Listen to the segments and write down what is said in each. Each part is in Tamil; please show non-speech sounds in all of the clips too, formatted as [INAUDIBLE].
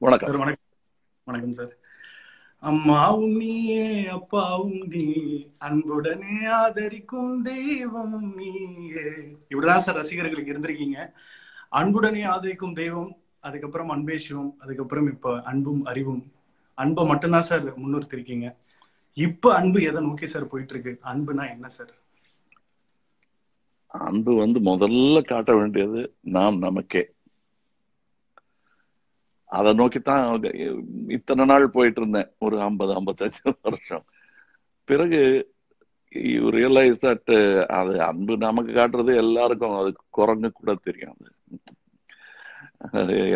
வணக்கம். வணக்கம். வணக்கம் சார். அம்மாவும் நீயே அப்பாவும் நீ அன்புடனே ஆதரிக்கும் தெய்வமும் நீயே. இப்படிதான் சார் ரசிகர்களுக்கு இருந்திருக்கீங்க. அன்புடனே ஆதரிக்கும் தெய்வம் அதுக்கப்புறம் அன்பே சிவம் அதுக்கப்புறம் இப்ப அன்பும் அறிவும். அன்பை மட்டும்தான் சார் முன்னிறுத்திருக்கீங்க. இப்ப அன்பு எதை நோக்கி சார் போயிட்டு இருக்கு அன்புனா என்ன சார்? அன்பு வந்து முதல்ல காட்ட வேண்டியது நாம் நமக்கே. அதை நோக்கித்தான் இத்தனை நாள் போயிட்டு இருந்தேன் ஒரு ஐம்பது ஐம்பத்தஞ்சு வருஷம். பிறகு யூ ரியலைஸ் தட் அது அன்பு நமக்கு காட்டுறது எல்லாருக்கும் அது குரங்கு கூட தெரியும் அது.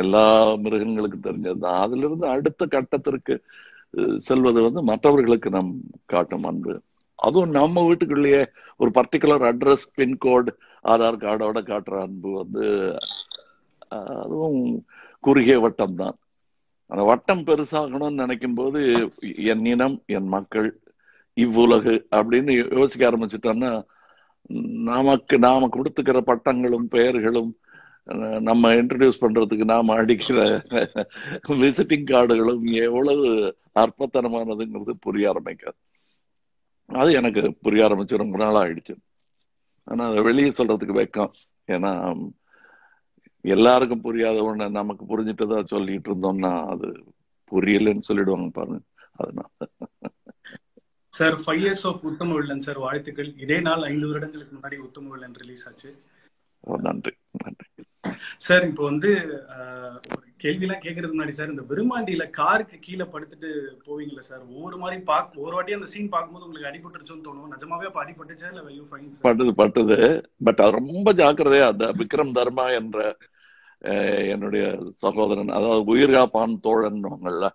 எல்லா மிருகங்களுக்கும் தெரிஞ்சது அதுல இருந்து அடுத்த கட்டத்திற்கு uh, செல்வது வந்து மற்றவர்களுக்கு நம் காட்டும் அன்பு. அதுவும் நம்ம வீட்டுக்குள்ளேயே ஒரு பர்டிகுலர் அட்ரஸ் பின்கோடு ஆதார் கார்டோட காட்டுற அன்பு வந்து uh, அதுவும் குறுகிய வட்டம் தான் அந்த வட்டம் பெருசாகணும்னு நினைக்கும் போது என் இனம் என் மக்கள் இவ்வுலகு அப்படின்னு யோசிக்க ஆரம்பிச்சிட்டோம்னா நமக்கு நாம கொடுத்துக்கிற பட்டங்களும் பெயர்களும் நம்ம இன்ட்ரடியூஸ் பண்றதுக்கு நாம அடிக்கிற விசிட்டிங் கார்டுகளும் எவ்வளவு அற்பத்தனமானதுங்கிறது புரிய ஆரம்பிக்காது. அது எனக்கு புரிய ஆரம்பிச்சு ரொம்ப நாள் ஆயிடுச்சு ஆனா அதை வெளியே சொல்றதுக்கு வெக்கம். ஏன்னா எல்லாருக்கும் புரியாத ஒண்ணு நமக்கு புரிஞ்சுட்டதா சொல்லிட்டு இருந்தோம்னா அது புரியலன்னு சொல்லிடுவாங்க பாருங்க. அதனால. Sir five years of Uttama Villain sir வாழ்த்துக்கள். இதே நாள் ஐந்து வருடங்களுக்கு முன்னாடி உத்தம வில்லன் ரிலீஸ் ஆச்சு. நன்றி நன்றி. சார் இப்போ வந்து கேள்வியெல்லாம் கேட்கறதுக்கு முன்னாடி சார் இந்த விருமாண்டியில காருக்கு கீழே படுத்துட்டு போவீங்களா சார் ஒவ்வொரு மாதிரி பாக் ஒரு வாட்டி அந்த சீன் பார்க்கும்போது உங்களுக்கு அடிபட்டுருச்சுன்னு தோணும். நிஜமாவே அப்ப அடிபட்டுச்சா இல்ல யூ ஃபைன் பட்டது பட்டது. பட் அது ரொம்ப ஜாக்கிரதையா அந்த விக்ரம் தர்மா என்ற என்னுடைய சகோதரன் அதாவது உயிர்காப்பான் தோழன்வாங்கல்ல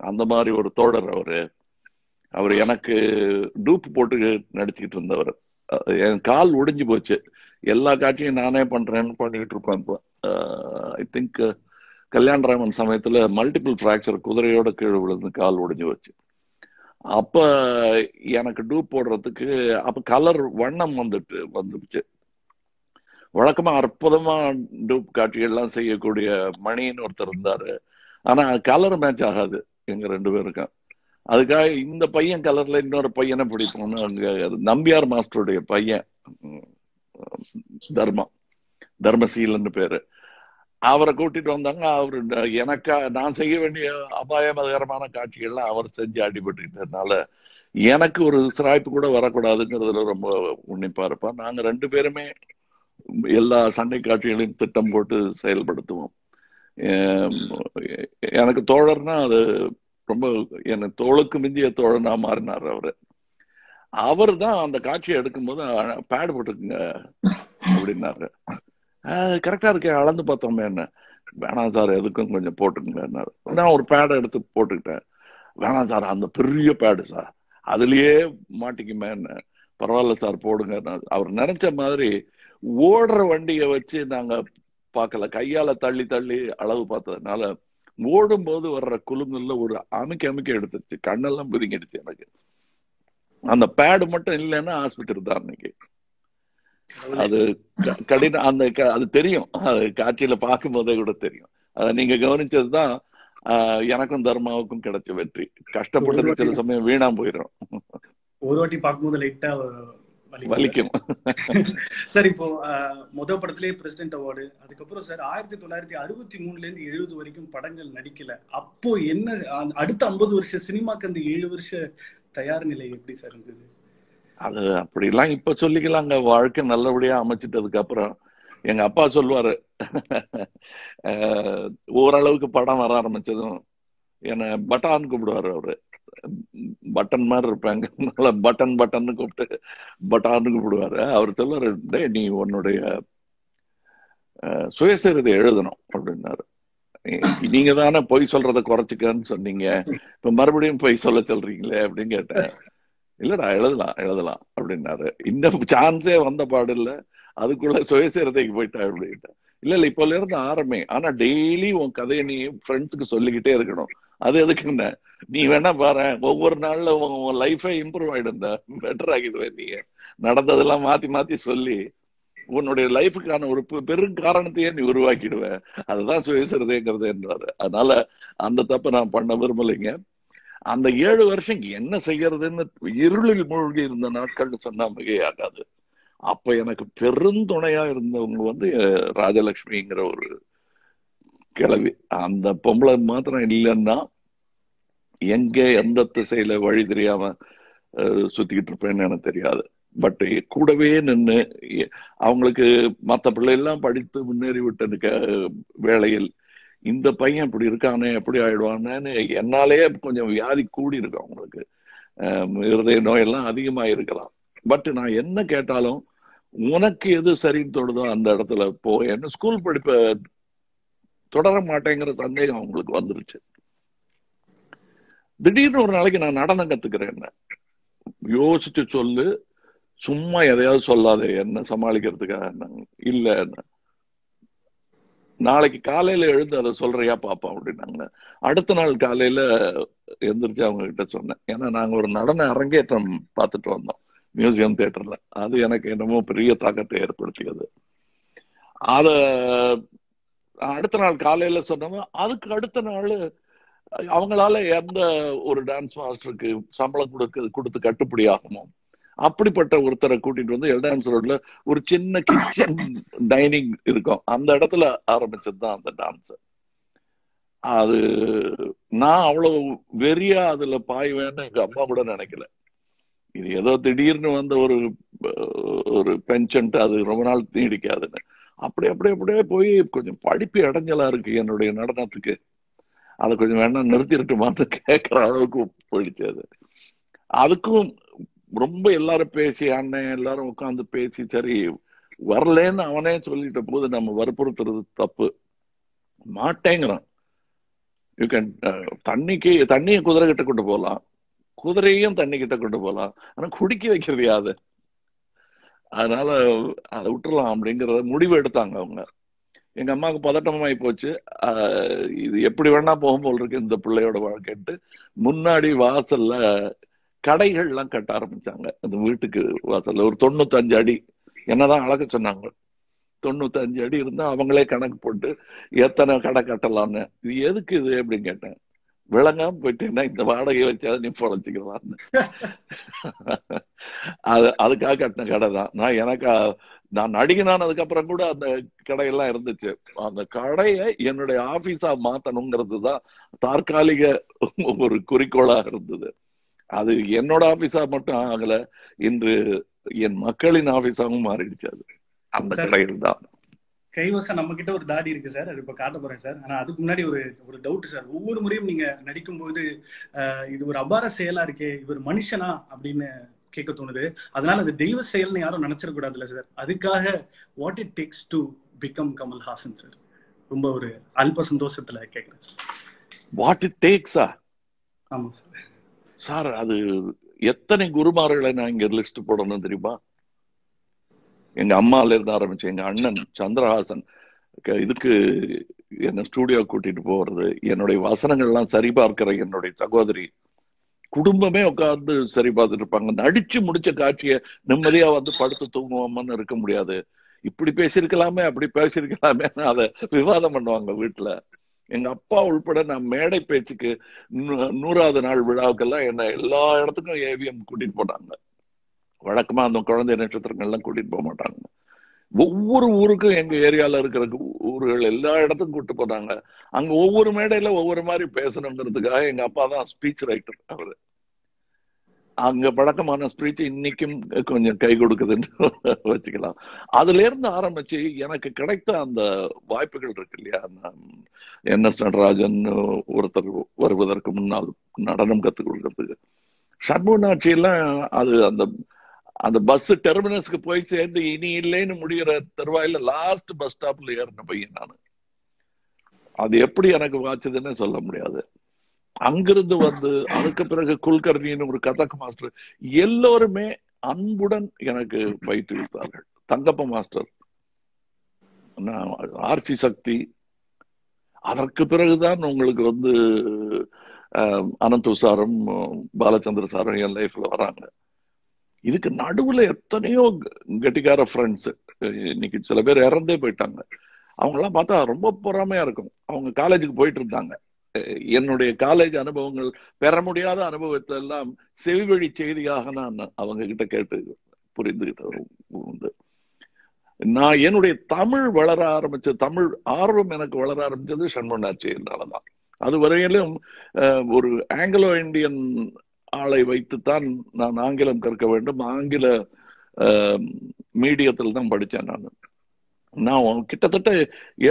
அந்த மாதிரி ஒரு தோழர் அவரு. அவர் எனக்கு டூப் போட்டு நடிச்சுக்கிட்டு இருந்தவர். என் கால் ஒடிஞ்சு போச்சு. எல்லா காட்சியும் நானே பண்றேன்னு பண்ணிட்டு இருப்பேன் இப்போ. ஐ திங்க் கல்யாணராமன் சமயத்துல மல்டிபிள் ஃப்ராக்சர் குதிரையோட கீழே விழுந்து கால் ஒடிஞ்சு வச்சு அப்ப எனக்கு டூப் போடுறதுக்கு அப்ப கலர் வண்ணம் வந்துட்டு வந்துடுச்சு வழக்கமா அற்புதமா டூப் காட்சிகள்லாம் செய்யக்கூடிய மணின்னு ஒருத்தர் இருந்தாரு. ஆனா கலர் மேட்ச் ஆகாது எங்க ரெண்டு பேருக்கும். அதுக்காக இந்த பையன் கலர்ல இன்னொரு பையனை பிடிப்போம்னு அங்க நம்பியார் மாஸ்டருடைய பையன். தர்மம். தர்மசீலன்னு பேரு. அவரை கூட்டிட்டு வந்தாங்க அவர் எனக்கா நான் செய்ய வேண்டிய அபாயமகரமான காட்சிகள்லாம் அவர் செஞ்சு அடிபட்டுக்கிட்டதுனால எனக்கு ஒரு சிராய்ப்பு கூட வரக்கூடாதுங்கிறதுல ரொம்ப உன்னிப்பா இருப்பான். நாங்க ரெண்டு பேருமே எல்லா சண்டை காட்சிகளையும் திட்டம் போட்டு செயல்படுத்துவோம். எனக்கு தோழர்னா அது ரொம்ப எனக்கு தோளுக்கு மிஞ்சிய தோழனா மாறினார் அவரு. அவர் தான் அந்த காட்சியை எடுக்கும்போது பேடு போட்டுக்குங்க அப்படின்னாரு. கரெக்டா இருக்கேன் அளந்து பார்த்தோமே என்ன. வேணாம் சார் எதுக்கும் கொஞ்சம் போட்டுக்கங்கன்னாரு நான் ஒரு பேடை எடுத்து போட்டுக்கிட்டேன். வேணாம் சார் அந்த பெரிய பேடு சார். அதுலயே மாட்டிக்குமே என்ன. பரவாயில்ல சார் போடுங்க அவர் நினைச்ச மாதிரி ஓடுற வண்டியை வச்சு நாங்க பார்க்கல. கையால தள்ளி தள்ளி அளவு பார்த்ததுனால ஓடும்போது வர்ற குலுங்கல்ல ஒரு அமைக்க அமைக்க எடுத்துருச்சு. கண்ணெல்லாம் பிதுங்கிடுச்சு எனக்கு. அந்த பேடு மட்டும் இல்லைன்னா ஹாஸ்பிட்டல் தான் அன்னைக்கு அது கடினம் அந்த அது தெரியும். அது காட்சியில பார்க்கும் போதே கூட தெரியும். அதை நீங்க கவனிச்சதுதான் எனக்கும் தர்மாவுக்கும் கிடைச்ச வெற்றி. கஷ்டப்பட்டது சில சமயம் வீணா போயிடும் ஒரு வாட்டி பார்க்கும்போது லைட்டா வலிக்கும். [LAUGHS] சார் இப்போ முத படத்திலேயே பிரசிடென்ட் அவார்டு அதுக்கப்புறம் சார் ஆயிரத்தி தொள்ளாயிரத்தி அறுபத்தி மூணுல இருந்து எழுபது வரைக்கும் படங்கள் நடிக்கல. அப்போ என்ன அடுத்த ஐம்பது வருஷம் சினிமாக்கு அந்த ஏழு வருஷ தயார் நிலை எப்படி சார் இருந்தது அது அப்படிலாம் இப்ப சொல்லிக்கலாங்க. வாழ்க்கை நல்லபடியா அமைச்சிட்டதுக்கு அப்புறம் எங்க அப்பா சொல்லுவாரு. ஓரளவுக்கு படம் வர ஆரம்பிச்சதும் என்ன பட்டான் கூப்பிடுவாரு அவரு. பட்டன் மாதிரி இருப்பாங்க. நல்லா பட்டன் பட்டன் கூப்பிட்டு பட்டான்னு கூப்பிடுவாரு. அவர் சொல்லுவாரு டே நீ உன்னுடைய சுயசரிதை எழுதணும் அப்படின்னாரு. நீங்க தானே பொய் சொல்றத குறைச்சிக்கன்னு சொன்னீங்க. இப்ப மறுபடியும் பொய் சொல்ல சொல்றீங்களே அப்படின்னு கேட்டேன். இல்லடா எழுதலாம் எழுதலாம் அப்படின்னாரு. இன்னும் சான்ஸே வந்த பாடு இல்ல அதுக்குள்ள சுயசரிதைக்கு போயிட்டா அப்படின்ட்டா. இல்ல இல்ல இப்பல இருந்து ஆரம்பி ஆனா டெய்லி உன் கதையை நீ ஃப்ரெண்ட்ஸுக்கு சொல்லிக்கிட்டே இருக்கணும். அது எதுக்குன்னு? நீ வேணா பாரு ஒவ்வொரு நாள்ல உன் லைஃபே இம்ப்ரூவ் ஆயிடும். பெட்டர் ஆகிடுவேன் நீ. நடந்ததெல்லாம் மாத்தி மாத்தி சொல்லி உன்னுடைய லைஃபுக்கான ஒரு பெரும் காரணத்தையே நீ உருவாக்கிடுவ. அதுதான் சுயசரிதைங்கிறது என்றாரு. அதனால அந்த தப்பை நான் பண்ண விரும்பலைங்க. அந்த ஏழு வருஷம் என்ன செய்யறதுன்னு இருளில் மூழ்கி இருந்த நாட்கள்னு சொன்னா மிகையாகாது. அப்ப எனக்கு பெருந்துணையா இருந்தவங்க வந்து ராஜலட்சுமிங்கிற ஒரு கிளவி அந்த பொம்பளை மாத்திரம் இல்லைன்னா எங்க எந்த திசையில வழி தெரியாம சுத்திக்கிட்டு இருப்பேன்னு எனக்கு தெரியாது. பட் கூடவே நின்று அவங்களுக்கு மத்த பிள்ளை எல்லாம் படித்து முன்னேறி விட்ட வேளையில் இந்த பையன் இப்படி இருக்கானே எப்படி ஆயிடுவானேன்னு என்னாலேயே கொஞ்சம் வியாதி கூடி இருக்கும் அவங்களுக்கு. இருதய நோயெல்லாம் அதிகமா இருக்கலாம். பட் நான் என்ன கேட்டாலும் உனக்கு எது சரின்னு தோணுதோ அந்த இடத்துல போ என்ன ஸ்கூல் படிப்பை தொடர மாட்டேங்கிற சந்தேகம் அவங்களுக்கு வந்துருச்சு. திடீர்னு ஒரு நாளைக்கு நான் நடனம் கத்துக்கிறேன் யோசிச்சு சொல்லு சும்மா எதையாவது சொல்லாதே என்ன சமாளிக்கிறதுக்காக இல்ல நாளைக்கு காலையில எழுந்து அதை சொல்றியா பாப்பா அப்படின்னாங்க. அடுத்த நாள் காலையில எந்திரிச்சு அவங்க கிட்ட சொன்னேன். ஏன்னா நாங்க ஒரு நடன அரங்கேற்றம் பார்த்துட்டு வந்தோம் மியூசியம் தியேட்டர்ல. அது எனக்கு என்னமோ பெரிய தாக்கத்தை ஏற்படுத்தியது. அத அடுத்த நாள் காலையில சொன்னவங்க அதுக்கு அடுத்த நாள் அவங்களால எந்த ஒரு டான்ஸ் மாஸ்டருக்கு சம்பளம் கொடுக்க கொடுத்து கட்டுப்படி ஆகுமோ? அப்படிப்பட்ட ஒருத்தரை கூட்டிட்டு வந்து எல்டான்ஸ் ரோட்ல ஒரு சின்ன கிச்சன் டைனிங் இருக்கும். அந்த இடத்துல ஆரம்பிச்சது தான் அந்த டான்ஸ் அது நான் அவ்வளவு வெறியா அதுல பாய்வேன்னு எங்க அம்மா கூட நினைக்கல. இது ஏதோ திடீர்னு வந்த ஒரு ஒரு பென்ஷன்ட் அது ரொம்ப நாள் நீடிக்காதுன்னு. அப்படி அப்படியே அப்படியே போய் கொஞ்சம் படிப்பு இடைஞ்சலா இருக்கு என்னுடைய நடனத்துக்கு. அதை கொஞ்சம் வேணா நிறுத்திடட்டுமான்னு கேட்குற அளவுக்கு போயிடுச்சு அது. அதுக்கும் ரொம்ப எல்லாரும் பேசி அண்ணன் எல்லாரும் உட்காந்து பேசி சரி வரலன்னு அவனே சொல்லிட்ட போது நம்ம வற்புறுத்துறது தப்பு. மாட்டேங்கிறான். யூ கேன் uh, தண்ணிக்கு தண்ணியை குதிரை கிட்ட கொண்டு போகலாம் குதிரையும் தண்ணி கிட்ட கொண்டு போகலாம் ஆனா குடிக்க வைக்கிறது யாது அதனால அதை விட்டுறலாம் அப்படிங்கறத முடிவு எடுத்தாங்க அவங்க. எங்க அம்மாவுக்கு பதட்டமாயி போச்சு. இது எப்படி வேணா போகும் போல் இருக்கு இந்த பிள்ளையோட வாழ்க்கைட்டு முன்னாடி வாசல்ல கடைகள்லாம் கட்ட ஆரம்பிச்சாங்க. அந்த வீட்டுக்கு வாசல்ல ஒரு தொண்ணூத்தஞ்சு அடி. என்னதான் அழக சொன்னாங்க. தொண்ணூத்தஞ்சு அடி இருந்தா அவங்களே கணக்கு போட்டு எத்தனை கடை கட்டலாம்னு. இது எதுக்கு இது அப்படின்னு கேட்டேன். விளங்காம போயிட்டேன்னா இந்த வாடகை வச்சாவது நீ பொழைச்சிக்கலாம்னு. அது அதுக்காக கட்டின கடை தான். நான் எனக்கு நான் நடிகனானதுக்கு அப்புறம் கூட அந்த கடையெல்லாம் இருந்துச்சு. அந்த கடையை என்னுடைய ஆபீஸா மாத்தணுங்கிறது தான் தற்காலிக ஒரு குறிக்கோளா இருந்தது. அது என்னோட ஆபீஸா மட்டும் ஆகல. இன்று என் மக்களின் ஆபீஸாவும் மாறிடுச்சு அது. அந்த. கடையில் தான் கைவசம் நம்ம கிட்ட ஒரு தாடி இருக்கு சார். அது இப்ப காட்ட போறேன் சார். ஆனா அதுக்கு முன்னாடி ஒரு ஒரு டவுட் சார். ஒவ்வொரு முறையும் நீங்க நடிக்கும்போது இது ஒரு அபார செயலா இருக்கே இவர் மனுஷனா அப்படின்னு கேட்க தோணுது. அதனால அது தெய்வ செயல்னு யாரும் நினைச்சிடக்கூடாதுல்ல சார். அதுக்காக what it takes to become Kamal Haasan sir. ரொம்ப ஒரு அல்ப சந்தோஷத்துல கேட்கிறேன் சார். வாட் இட் டேக்ஸா ஆமா சார். சார் அது எத்தனை குருமார்களை நான் இங்க லிஸ்ட் போடணும் தெரியுமா? எங்க அம்மால இருந்து ஆரம்பிச்சு எங்க அண்ணன் சந்திரஹாசன் இதுக்கு என்ன ஸ்டூடியோ கூட்டிட்டு போறது என்னுடைய வசனங்கள்லாம் சரி பார்க்கிற என்னுடைய சகோதரி குடும்பமே உட்கார்ந்து சரி பார்த்துட்டு இருப்பாங்க. நடிச்சு முடிச்ச காட்சியை நிம்மதியா வந்து படுத்து தூங்குவோம்னு இருக்க முடியாது. இப்படி பேசியிருக்கலாமே அப்படி பேசியிருக்கலாமே அதை விவாதம் பண்ணுவாங்க வீட்டுல எங்க அப்பா உள்பட நான் மேடை பேச்சுக்கு நூறாவது நாள் விழாவுக்கெல்லாம் என்ன எல்லா இடத்துக்கும் ஏவிஎம் கூட்டிட்டு போனாங்க. வழக்கமா அந்த குழந்தை நட்சத்திரங்கள்லாம் கூட்டிட்டு போக மாட்டாங்க. ஒவ்வொரு ஊருக்கும் எங்க ஏரியால இருக்கிற ஊர்கள் எல்லா இடத்துக்கும் கூட்டு போனாங்க. அங்க ஒவ்வொரு மேடையில ஒவ்வொரு மாதிரி பேசணுங்கிறதுக்காக எங்க அப்பா தான் ஸ்பீச் ரைட்டர் அவரு. அங்க பழக்கமான ஸ்பீச் இன்னைக்கும் கொஞ்சம் கை கொடுக்குதுன்னு வச்சுக்கலாம். அதுல இருந்து ஆரம்பிச்சு எனக்கு கிடைத்த அந்த வாய்ப்புகள் இருக்கு இல்லையா? என் எஸ் நடராஜன் ஒருத்தர் வருவதற்கு முன்னால் நடனம் கத்துக் கொடுக்கறதுக்கு சண்முகநாட்சி எல்லாம் அது அந்த அந்த பஸ் டெர்மினஸ்க்கு போய் சேர்ந்து இனி இல்லைன்னு முடிகிற தருவாயில லாஸ்ட் பஸ் ஸ்டாப்ல ஏறின பையன் நான். அது எப்படி எனக்கு வாச்சதுன்னு சொல்ல முடியாது. அங்கிருந்து வந்து அதுக்கு பிறகு குல்கர்ணின்னு ஒரு கதக் மாஸ்டர் எல்லோருமே அன்புடன் எனக்கு பயிற்றுவித்தார்கள் தங்கப்ப மாஸ்டர் நான் ஆர்ச்சி சக்தி அதற்கு பிறகுதான் உங்களுக்கு வந்து அனந்து சாரும் பாலச்சந்திர சாரும் என் லைஃப்ல வராங்க. இதுக்கு நடுவுல எத்தனையோ கெட்டிக்கார ஃப்ரெண்ட்ஸ் இன்னைக்கு சில பேர் இறந்தே போயிட்டாங்க. அவங்கெல்லாம் பார்த்தா ரொம்ப பொறாமையா இருக்கும். அவங்க காலேஜுக்கு போயிட்டு இருந்தாங்க. என்னுடைய காலேஜ் அனுபவங்கள் பெற முடியாத அனுபவத்தை எல்லாம் செவிவழி செய்தியாக நான் அவங்க கிட்ட கேட்டு புரிந்துகிட்டு உண்டு. நான் என்னுடைய தமிழ் வளர ஆரம்பிச்ச தமிழ் ஆர்வம் எனக்கு வளர ஆரம்பிச்சது சண்முகநாச்சியினாலதான் அது வரையிலும் ஒரு ஆங்கிலோ இந்தியன் ஆளை வைத்துத்தான் நான் ஆங்கிலம் கற்க வேண்டும். ஆங்கில மீடியத்தில் தான் படித்தேன் நான். நான் கிட்டத்தட்ட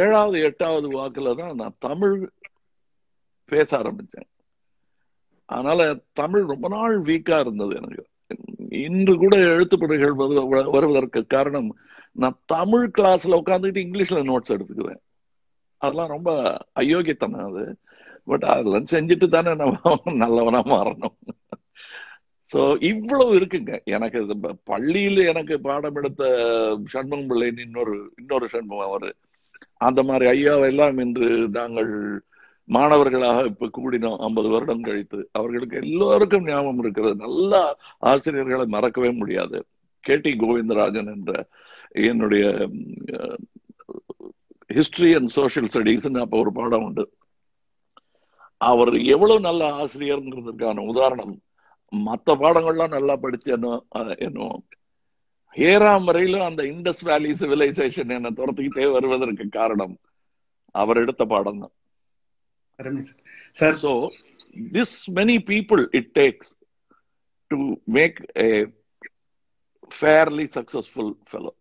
ஏழாவது எட்டாவது வாக்கில் தான் நான் தமிழ் பேச ஆரம்பிச்சேன். அதனால தமிழ் ரொம்ப நாள் வீக்கா இருந்தது எனக்கு. இன்று கூட எழுத்துப்படைகள் வருவதற்கு காரணம் நான் தமிழ் கிளாஸ்ல உட்காந்துக்கிட்டு இங்கிலீஷ்ல நோட்ஸ் எடுத்துக்குவேன். அதெல்லாம் ரொம்ப அயோக்கியத்தனம் அது. பட் அதெல்லாம் செஞ்சுட்டு தானே நம்ம நல்லவனா மாறணும். ஸோ இவ்வளவு இருக்குங்க. எனக்கு பள்ளியில் எனக்கு பாடம் எடுத்த சண்முகம் பிள்ளைன்னு இன்னொரு இன்னொரு சண்முகம் அவர். அந்த மாதிரி ஐயாவெல்லாம் இன்று நாங்கள் மாணவர்களாக இப்ப கூடினோம் ஐம்பது வருடம் கழித்து. அவர்களுக்கு எல்லோருக்கும் ஞாபகம் இருக்கிறது. நல்ல ஆசிரியர்களை மறக்கவே முடியாது. கே டி கோவிந்தராஜன் என்ற என்னுடைய ஹிஸ்டரி அண்ட் சோசியல் ஸ்டடீஸ்ன்னு அப்போ ஒரு பாடம் உண்டு. அவர் எவ்வளவு நல்ல ஆசிரியர்ங்கிறதுக்கான உதாரணம். மற்ற பாடங்கள்லாம் நல்லா படிச்சு என்ன ஏறாம் வரையிலும் அந்த இண்டஸ் வேலி சிவிலைசேஷன் என்னை துரத்துக்கிட்டே வருவதற்கு காரணம். அவர் எடுத்த பாடம் தான். Sir so this many people it takes to make a fairly successful fellow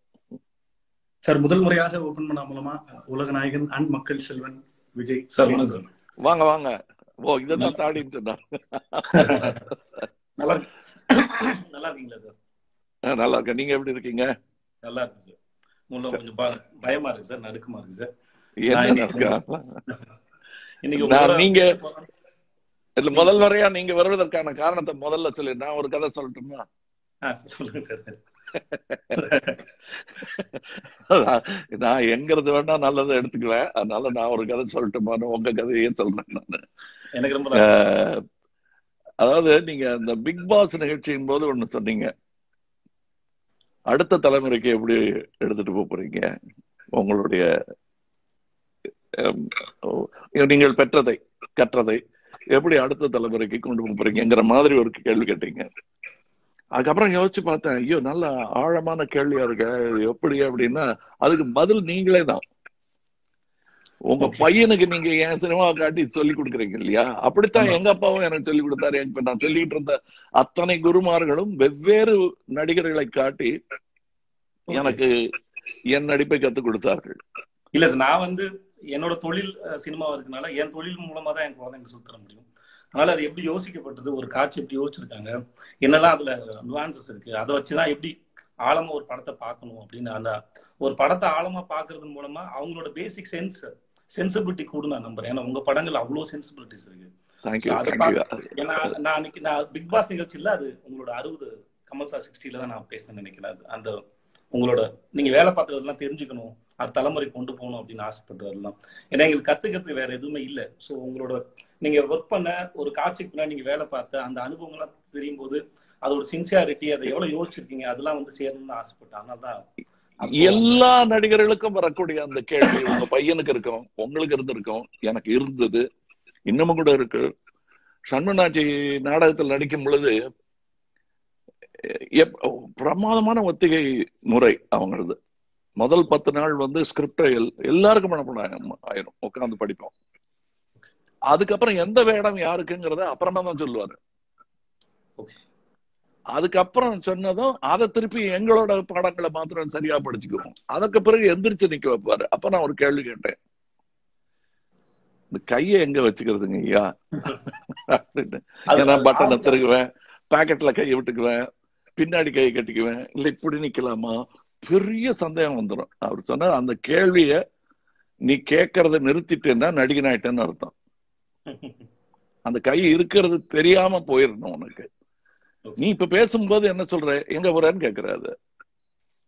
sir முதல் முறையாக ஓபன் பண்ண மூலமா உலக நாயகன் அண்ட் மக்கள் செல்வன் விஜய் சார் வணக்கம் வாங்க வாங்க. ஓ இதான் தாடின்னு சொன்னார். நல்லா நல்லா இருக்கீங்களா சார் நல்லா இருக்க நீங்க எப்படி இருக்கீங்க? நல்லா இருக்கு சார். கொஞ்சம் பயமா இருக்கு சார் நடுக்கமா இருக்கு சார் இன்னைக்கு நான் நீங்க முதல் முறையா நீங்க வருவதற்கான காரணத்தை முதல்ல சொல்லி. நான் ஒரு கதை சொல்லட்டுமா? சொல்லுங்க சார். நான் எங்கிறது வேணா நல்லதை எடுத்துக்குவேன். அதனால நான் ஒரு கதை சொல்லட்டுமான்னு உங்க கதையே சொல்றேன் நான். எனக்கு ரொம்ப அதாவது நீங்க இந்த பிக் பாஸ் நிகழ்ச்சியின் போது ஒண்ணு சொன்னீங்க. அடுத்த தலைமுறைக்கு எப்படி எடுத்துட்டு போறீங்க? உங்களுடைய நீங்கள் பெற்றதை கற்றதை எப்படி அடுத்த தலைமுறைக்கு கொண்டு போறீங்கிற மாதிரி ஒரு கேள்வி கேட்டீங்க. அதுக்கப்புறம் யோசிச்சு பார்த்தேன் ஐயோ நல்ல ஆழமான கேள்வியா இருக்க எப்படி அப்படின்னா அதுக்கு பதில் நீங்களே தான். உங்க பையனுக்கு நீங்க என் சினிமா காட்டி சொல்லி கொடுக்குறீங்க இல்லையா? அப்படித்தான் எங்க அப்பாவும் எனக்கு சொல்லி கொடுத்தாரு. இப்ப நான் சொல்லிட்டு இருந்த அத்தனை குருமார்களும் வெவ்வேறு நடிகர்களை காட்டி எனக்கு என் நடிப்பை கத்துக் கொடுத்தார்கள். இல்ல நான் வந்து என்னோட தொழில் சினிமாவா இருக்கனால என் தொழில் மூலமா தான் என் குழந்தைங்க சுத்தர முடியும். அதனால அது எப்படி யோசிக்கப்பட்டது ஒரு காட்சி எப்படி யோசிச்சிருக்காங்க என்னெல்லாம் அதுல நுவான்சஸ் இருக்கு அதை வச்சுதான் எப்படி ஆழமா ஒரு படத்தை பார்க்கணும் அப்படின்னு அந்த ஒரு படத்தை ஆழமா பாக்குறது மூலமா அவங்களோட பேசிக் சென்ஸ் சென்சிபிலிட்டி கூட நான் நம்புறேன். ஏன்னா உங்க படங்கள் அவ்வளவு சென்சிபிலிட்டிஸ் இருக்கு. ஏன்னா நான் அன்னைக்கு நான் பிக் பாஸ் நிகழ்ச்சியில அது உங்களோட அறுபது கமல் சார் சிக்ஸ்டில தான் நான் பேச நினைக்கிறேன். அந்த உங்களோட நீங்க வேலை பார்த்ததெல்லாம் தெரிஞ்சுக்கணும். அது தலைமுறை கொண்டு போகணும் அப்படின்னு ஆசைப்படுறதெல்லாம் ஏன்னா எங்களுக்கு கத்துக்கிறதுக்கு வேற எதுவுமே இல்லை. ஸோ உங்களோட நீங்க ஒர்க் பண்ண ஒரு காட்சிக்கு பின்னாடி நீங்க வேலை பார்த்த அந்த அனுபவங்கள்லாம் தெரியும் போது அதோட சின்சியாரிட்டி அதை எவ்வளவு யோசிச்சிருக்கீங்க? அதெல்லாம் வந்து சேரணும்னு ஆசைப்பட்டேன். அதனாலதான் எல்லா நடிகர்களுக்கும் வரக்கூடிய அந்த கேள்வி உங்க பையனுக்கு இருக்கும் உங்களுக்கு இருந்திருக்கும் எனக்கு இருந்தது இன்னமும் கூட இருக்கு. சண்முனாச்சி நாடகத்தில் நடிக்கும் பொழுது பிரமாதமான ஒத்திகை முறை அவங்களது. முதல் பத்து நாள் வந்து ஸ்கிரிப்டை எல்லாருக்கும் மனப்படம் ஆயிரும். உட்காந்து படிப்போம். அதுக்கப்புறம் எந்த வேடம் யாருக்குங்கிறத அப்புறமா தான் சொல்லுவாரு. அதுக்கப்புறம் சொன்னதும் அதை திருப்பி எங்களோட பாடங்களை மாத்திரம் சரியா படிச்சுக்குவோம். அதுக்கு பிறகு எந்திரிச்சு நிக்க வைப்பாரு. அப்ப நான் ஒரு கேள்வி கேட்டேன். இந்த கையை எங்க வச்சுக்கிறதுங்க ஐயா? ஏன்னா பட்டனை திருகுவேன் பாக்கெட்ல கையை விட்டுக்குவேன் பின்னாடி கையை கட்டிக்குவேன். இல்ல இப்படி நிக்கலாமா? பெரிய சந்தேகம் வந்துடும் அவர் சொன்னார் அந்த கேள்விய நீ கேட்கறத நிறுத்திட்டேன்னா நடிகன் ஆயிட்டேன்னு அர்த்தம். அந்த கை இருக்கிறது தெரியாம போயிடணும் உனக்கு. நீ இப்ப பேசும்போது என்ன சொல்ற? எங்க போறேன்னு கேக்குறாரு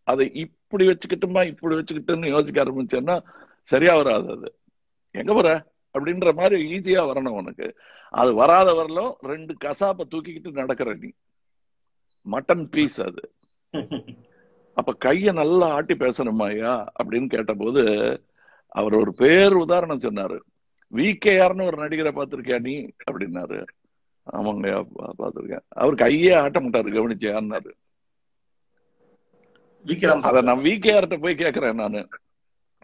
அதை. இப்படி வச்சுக்கிட்டுமா இப்படி வச்சுக்கிட்டுன்னு யோசிக்க ஆரம்பிச்சேன்னா சரியா வராது அது. எங்க போற? அப்படின்ற மாதிரி ஈஸியா வரணும் உனக்கு. அது வராத வரலும் ரெண்டு கசாப்ப தூக்கிக்கிட்டு நடக்கிற நீ. மட்டன் பீஸ் அது. [LAUGHS] அப்ப கைய நல்லா ஆட்டி பேசணுமாயா அப்படின்னு கேட்டபோது அவர் ஒரு பேர் உதாரணம் சொன்னாரு. விகேஆர்னு ஒரு நடிகரை பார்த்திருக்கியா நீ? அப்படின்னாரு. ஆமாங்க பார்த்திருக்கேன். அவர் கையே ஆட்ட மாட்டாரு கவனிச்சியான்னாரு. அத நான் விகேஆர்ட்ட போய் கேக்குறேன் நானு.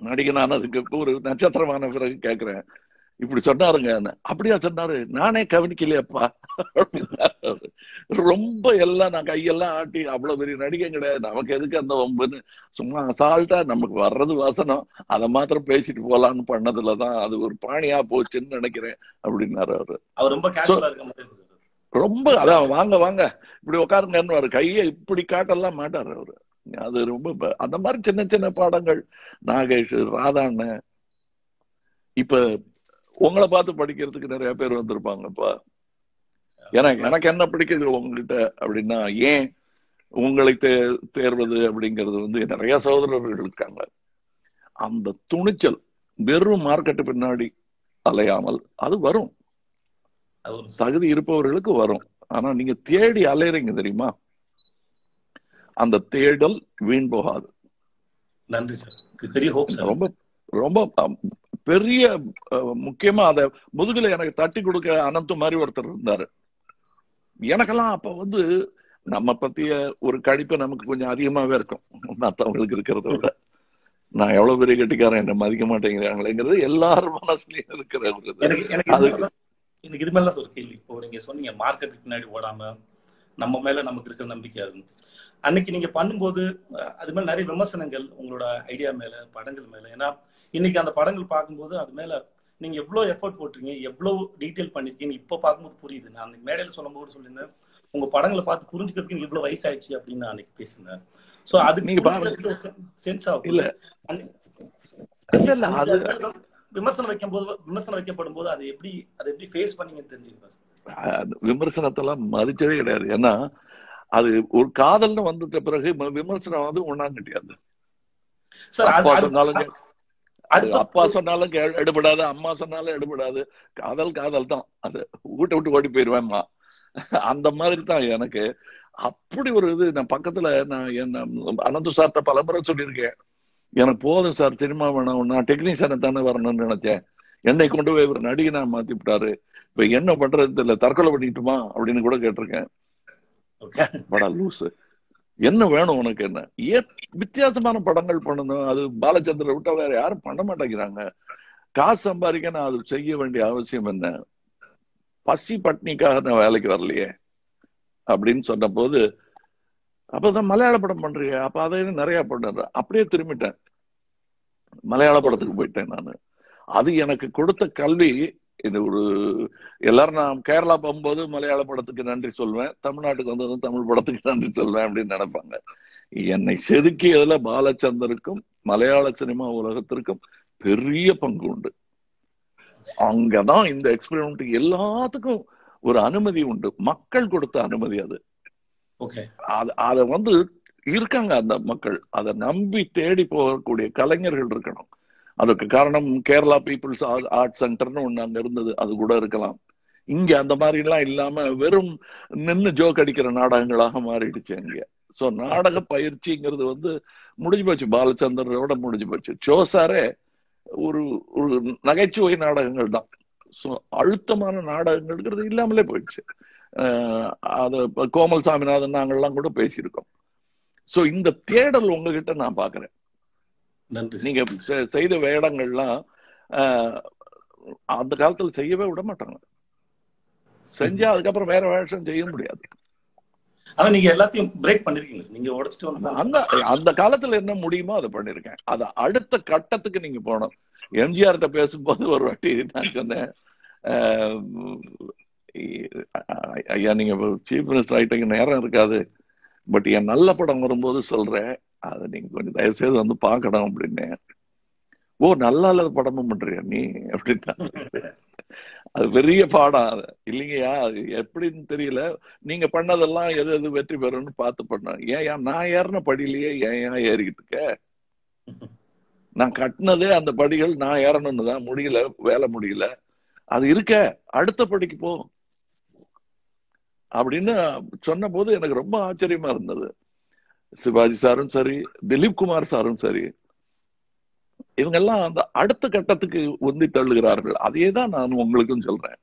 நடிகை நான் அதுக்கு ஒரு நட்சத்திரமான பிறகு கேக்குறேன். இப்படி சொன்னாருங்க. அப்படியா சொன்னாரு? நானே கவனிக்கலையப்பா. ரொம்ப எல்லாம் நான் கையெல்லாம் ஆட்டி அவ்வளவு பெரிய நடிகை கிடையாது. நமக்கு எதுக்கு அந்த வம்புன்னு? சும்மா அசால்ட்டா நமக்கு வர்றது வாசனம். அதை மாத்திரம் பேசிட்டு போலான்னு பண்ணதுலதான் அது ஒரு பாணியா போச்சுன்னு நினைக்கிறேன் அப்படின்னாரு அவரு. அவர் ரொம்ப ரொம்ப அதான் வாங்க வாங்க. இப்படி உட்காருங்கன்னு கையை இப்படி காட்டெல்லாம் மாட்டாரு அவரு. அது ரொம்ப அந்த மாதிரி சின்ன சின்ன பாடங்கள். நாகேஷ் ராதாண்ண. இப்ப உங்களை பார்த்து படிக்கிறதுக்கு நிறைய பேர் வந்திருப்பாங்கப்பா. எனக்கு எனக்கு என்ன பிடிக்குது உங்ககிட்ட அப்படின்னா ஏன் உங்களை தே தேர்வது அப்படிங்கிறது வந்து நிறைய சகோதரர்கள் இருக்காங்க. அந்த துணிச்சல் வெறும் மார்க்கெட்டு பின்னாடி அலையாமல் அது வரும். தகுதி இருப்பவர்களுக்கு வரும். ஆனா நீங்க தேடி அலையறீங்க தெரியுமா? அந்த தேடல் வீண் போகாது. நன்றி சார். ரொம்ப ரொம்ப பெரிய முக்கியமா அத முதுகுல எனக்கு தட்டி கொடுக்க அனந்து மாதிரி ஒருத்தர் இருந்தாரு. எனக்கெல்லாம் அப்ப வந்து நம்ம பத்திய ஒரு கழிப்பு நமக்கு கொஞ்சம் அதிகமாவே இருக்கும். மத்தவங்களுக்கு இருக்கிறத விட. நான் எவ்வளவு பெரிய கெட்டிக்காரன் என்ன மதிக்க மாட்டேங்கிறாங்களேங்கிறது எல்லாரும் மனசுலயும் இருக்கிற அது- எனக்கு இது மேல ஒரு கேள்வி. இப்போ நீங்க சொன்னீங்க மார்க்கெட்டுக்கு பின்னாடி ஓடாம நம்ம மேல நமக்கு இருக்கிற நம்பிக்கை அது. அன்னைக்கு நீங்க பண்ணும்போது அது மேல நிறைய விமர்சனங்கள் உங்களோட ஐடியா மேல படங்கள் மேல. ஏன்னா இன்னைக்கு அந்த படங்கள் பார்க்கும்போது அது மேல நீங்க எவ்வளவு எஃபர்ட் போட்டிருக்கீங்க எவ்வளவு டீடைல் பண்ணிருக்கீங்க இப்ப பார்க்கும்போது புரியுது. நான் அன்னைக்கு மேடையில சொல்லும்போது சொல்லியிருந்தேன். உங்க படங்களை பார்த்து புரிஞ்சுக்கிறதுக்கு இவ்வளவு வயசாயிடுச்சு அப்படின்னு நான் அன்னைக்கு பேசினேன் சோ அது நீங்க. சென்ஸ் ஆகும் இல்ல. இல்ல அது விமர்சனம் வைக்கும் போது விமர்சனம் வைக்கப்படும் போது அதை எப்படி அதை எப்படி ஃபேஸ் சார் அந்த விமர்சனத்தெல்லாம் மதிச்சதே கிடையாது. ஏன்னா அது ஒரு காதல்னு வந்துட்ட பிறகு விமர்சனம் வந்து ஒண்ணாம் கிடையாது அடுத்த- அப்பா சொன்னாலும் எடுபடாது அம்மா சொன்னாலும் எடுபடாது. காதல் காதல் தான் அது வீட்டை விட்டு ஓடி போயிருவேன்மா அந்த மாதிரி தான் எனக்கு. அப்படி ஒரு இது நான் பக்கத்துல நான் என்ன அனந்து சார்ட்ட பல முறை சொல்லியிருக்கேன். எனக்கு போதும் சார் சினிமா வேணும். நான் டெக்னீஷியனை தானே வரணும்னு நினைச்சேன். என்னை கொண்டு போய் ஒரு நடிகனா மாத்தி விட்டாரு. இப்ப என்ன பண்றது தெரியல தற்கொலை பண்ணிட்டுமா அப்படின்னு கூட கேட்டிருக்கேன். படா லூசு. என்ன வேணும் உனக்கு என்ன? ஏன் வித்தியாசமான படங்கள் பண்ணணும்? அது பாலச்சந்திர விட்டா வேற யாரும் பண்ண மாட்டேங்கிறாங்க. காசு சம்பாதிக்க நான் அது செய்ய வேண்டிய அவசியம் என்ன? பசி பட்னிக்காக நான் வேலைக்கு வரலையே அப்படின்னு சொன்ன போது அப்பதான் மலையாள படம் பண்றீங்க அப்ப அதை நிறைய பண்றேன் அப்படியே திரும்பிட்டேன். மலையாள படத்துக்கு போயிட்டேன் நான். அது எனக்கு கொடுத்த கல்வி இது ஒரு எல்லாரும் நான் கேரளா போகும்போது மலையாள படத்துக்கு நன்றி சொல்வேன். தமிழ்நாட்டுக்கு வந்ததும் தமிழ் படத்துக்கு நன்றி சொல்வேன் அப்படின்னு நினைப்பாங்க. என்னை செதுக்கியதுல பாலச்சந்தருக்கும் மலையாள சினிமா உலகத்திற்கும் பெரிய பங்கு உண்டு. அங்கதான் இந்த எக்ஸ்பெரிமெண்ட் எல்லாத்துக்கும் ஒரு அனுமதி உண்டு. மக்கள் கொடுத்த அனுமதி அது அத வந்து இருக்காங்க அந்த மக்கள். அதை நம்பி தேடி போகக்கூடிய கலைஞர்கள் இருக்கணும். அதுக்கு காரணம் கேரளா பீப்புள்ஸ் ஆர்ட் சென்டர்னு ஒண்ணு அங்கே இருந்தது. அது கூட இருக்கலாம். இங்க அந்த மாதிரி எல்லாம் இல்லாம வெறும் நின்னு ஜோக் அடிக்கிற நாடகங்களாக மாறிடுச்சு அங்க. சோ நாடக பயிற்சிங்கிறது வந்து முடிஞ்சு போச்சு. பாலச்சந்தரோட முடிஞ்சு போச்சு. சோசாரே ஒரு ஒரு நகைச்சுவை நாடகங்கள் தான். சோ அழுத்தமான நாடகங்கள்ங்கிறது இல்லாமலே போயிடுச்சு. அது கோமல் சாமிநாதன் நாங்கள்லாம் கூட பேசியிருக்கோம். சோ இந்த தேடல் உங்ககிட்ட நான் பாக்குறேன். நன்றி நீங்க செய்த வேடங்கள்லாம் அந்த காலத்துல செய்யவே விட மாட்டாங்க. செஞ்சா அதுக்கப்புறம் வேற வேஷம் செய்ய முடியாது. ஆனா நீங்க எல்லாத்தையும் பிரேக் பண்ணிருக்கீங்க. நீங்க உடைச்சிட்டு அந்த அந்த காலத்துல என்ன முடியுமோ அதை பண்ணிருக்கேன். அது அடுத்த கட்டத்துக்கு நீங்க போகணும். எம்ஜிஆர்கிட்ட பேசும்போது ஒரு வாட்டி நான் சொன்னேன் ஐயா நீங்க சீஃப் மினிஸ்டர் ஆயிட்டீங்க நேரம் இருக்காது. பட் என் நல்ல படம் வரும்போது சொல்றேன். அதை நீங்க கொஞ்சம் தயவு செய்து வந்து பார்க்கணும் அப்படின்னு. ஓ நல்லா இல்லாத படமும் பண்றியா நீ? அப்படின்னா. அது பெரிய பாடம் அது. இல்லைங்கய்யா அது எப்படின்னு தெரியல. நீங்க பண்ணதெல்லாம் எது எது வெற்றி பெறும்னு பார்த்து பண்ணோம் ஏன் ஏன் நான் ஏறின படியிலேயே ஏன் ஏன் ஏறிக்கிட்டு இருக்க? நான் கட்டினதே அந்த படிகள் நான் ஏறணும்னு தான். முடியல வேலை முடியல. அது இருக்க. அடுத்த படிக்கு போ. அப்படின்னு சொன்ன போது எனக்கு ரொம்ப ஆச்சரியமா இருந்தது. சிவாஜி சாரும் சரி திலீப் குமார் சாரும் சரி இவங்க எல்லாம் அந்த அடுத்த கட்டத்துக்கு உந்தி தள்ளுகிறார்கள். அதே தான் நான் உங்களுக்கும் சொல்றேன்.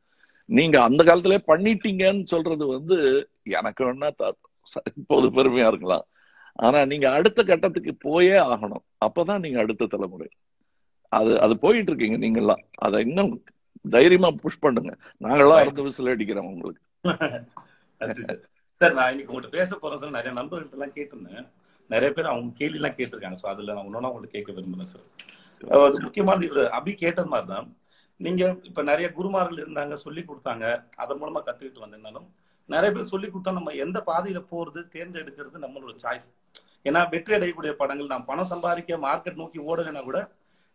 நீங்க அந்த காலத்திலே பண்ணிட்டீங்கன்னு சொல்றது வந்து எனக்கு வேணா இப்போது பெருமையா இருக்கலாம். ஆனா நீங்க அடுத்த கட்டத்துக்கு போயே ஆகணும். அப்பதான் நீங்க அடுத்த தலைமுறை. அது அது போயிட்டு இருக்கீங்க நீங்கெல்லாம். அதை இன்னும் தைரியமா புஷ் பண்ணுங்க. நாங்கெல்லாம் அறுந்து விசில் அடிக்கிறோம் உங்களுக்கு. [LAUGHS] சார் நான் இன்னைக்கு உங்கள்கிட்ட பேச போறேன் சார். நிறைய நண்பர்கள்ட்ட எல்லாம் கேட்டிருந்தேன். நிறைய பேர் அவங்க கேள்வி எல்லாம் கேட்டிருக்காங்க. சோ அதுல நான் ஒன்னொன்னா உங்கள்ட்ட கேட்க விரும்புறேன் சார். அது முக்கியமானது இவர் அபி கேட்டது மாதிரி தான் நீங்க இப்ப நிறைய குருமார்கள் இருந்தாங்க சொல்லி கொடுத்தாங்க. அதன் மூலமா கத்துக்கிட்டு வந்திருந்தாலும் நிறைய பேர் சொல்லி கொடுத்தா நம்ம எந்த பாதையில போறது தேர்ந்தெடுக்கிறது நம்மளோட சாய்ஸ் ஏன்னா வெற்றி அடையக்கூடிய படங்கள் நான் பணம் சம்பாதிக்க மார்க்கெட் நோக்கி ஓடலைன்னா கூட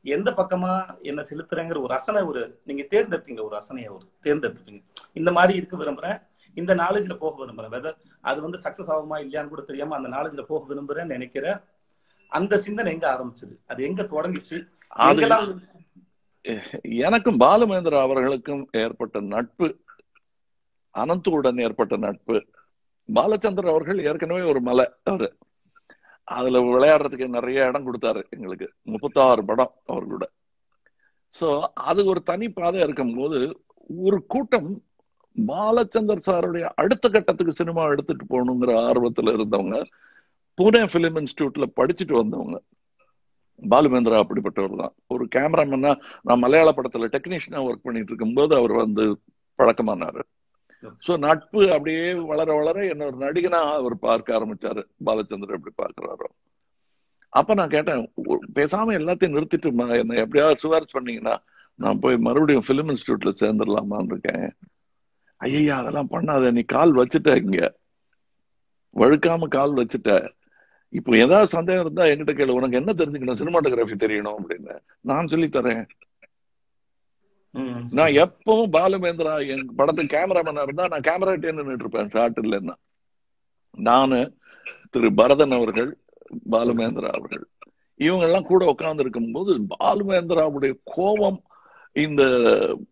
எந்த பக்கமா என்ன செலுத்துறேங்கிற ஒரு ரசனை ஒரு நீங்க தேர்ந்தெடுத்தீங்க. ஒரு ரசனையை ஒரு தேர்ந்தெடுத்தீங்க. இந்த மாதிரி இருக்க விரும்புறேன். இந்த நாலேஜ்ல போக விரும்புறேன். வெதர் அது வந்து சக்சஸ் ஆகுமா இல்லையான்னு கூட தெரியாம அந்த நாலேஜ்ல போக விரும்புறேன்னு நினைக்கிற அந்த சிந்தனை எங்க ஆரம்பிச்சது? அது எங்க தொடங்கிச்சு? எனக்கும் பாலுமேந்திரா அவர்களுக்கும் ஏற்பட்ட நட்பு அனந்துவுடன் ஏற்பட்ட நட்பு பாலச்சந்தர் அவர்கள் ஏற்கனவே ஒரு மலை அவரு. அதுல விளையாடுறதுக்கு நிறைய இடம் கொடுத்தாரு எங்களுக்கு. முப்பத்தாறு படம் அவர்களோட சோ அது ஒரு தனி பாதை இருக்கும்போது ஒரு கூட்டம் பாலச்சந்தர் சாருடைய அடுத்த கட்டத்துக்கு சினிமா எடுத்துட்டு போகணுங்கிற ஆர்வத்துல இருந்தவங்க புனே பிலிம் இன்ஸ்டியூட்ல படிச்சுட்டு வந்தவங்க. பாலுமேந்திரா அப்படிப்பட்டவர் தான். ஒரு கேமராமேனா நான் மலையாள படத்துல டெக்னீஷியனா ஒர்க் பண்ணிட்டு இருக்கும்போது அவர் வந்து பழக்கமானாரு. சோ நட்பு அப்படியே வளர வளர என்ன ஒரு நடிகனா அவர் பார்க்க ஆரம்பிச்சாரு. பாலச்சந்தர் எப்படி பாக்குறாரோ அப்ப நான் கேட்டேன் பேசாம எல்லாத்தையும் நிறுத்திட்டு என்ன எப்படியாவது சிபாரிசு பண்ணீங்கன்னா நான் போய் மறுபடியும் பிலிம் இன்ஸ்டியூட்ல சேர்ந்துடலாமான்னு இருக்கேன். ஐயா அதெல்லாம் பண்ணாத. நீ கால் வச்சுட்ட இங்க. வழுக்காம கால் வச்சுட்ட. இப்போ ஏதாவது சந்தேகம் இருந்தா என்கிட்ட கேளு. உனக்கு என்ன தெரிஞ்சுக்கணும்? சினிமாட்டோகிராஃபி தெரியணும் அப்படின்னு. நான் சொல்லி தரேன். நான் எப்பவும் பாலுமேந்திரா என் படத்துக்கு கேமராமேனா இருந்தா நான் கேமரா நின்றுட்டு இருப்பேன். ஷார்ட் இல்லைன்னா. நானு திரு பரதன் அவர்கள் பாலுமேந்திரா அவர்கள் இவங்க எல்லாம் கூட உட்கார்ந்து இருக்கும்போது பாலுமேந்திராவுடைய கோபம் இந்த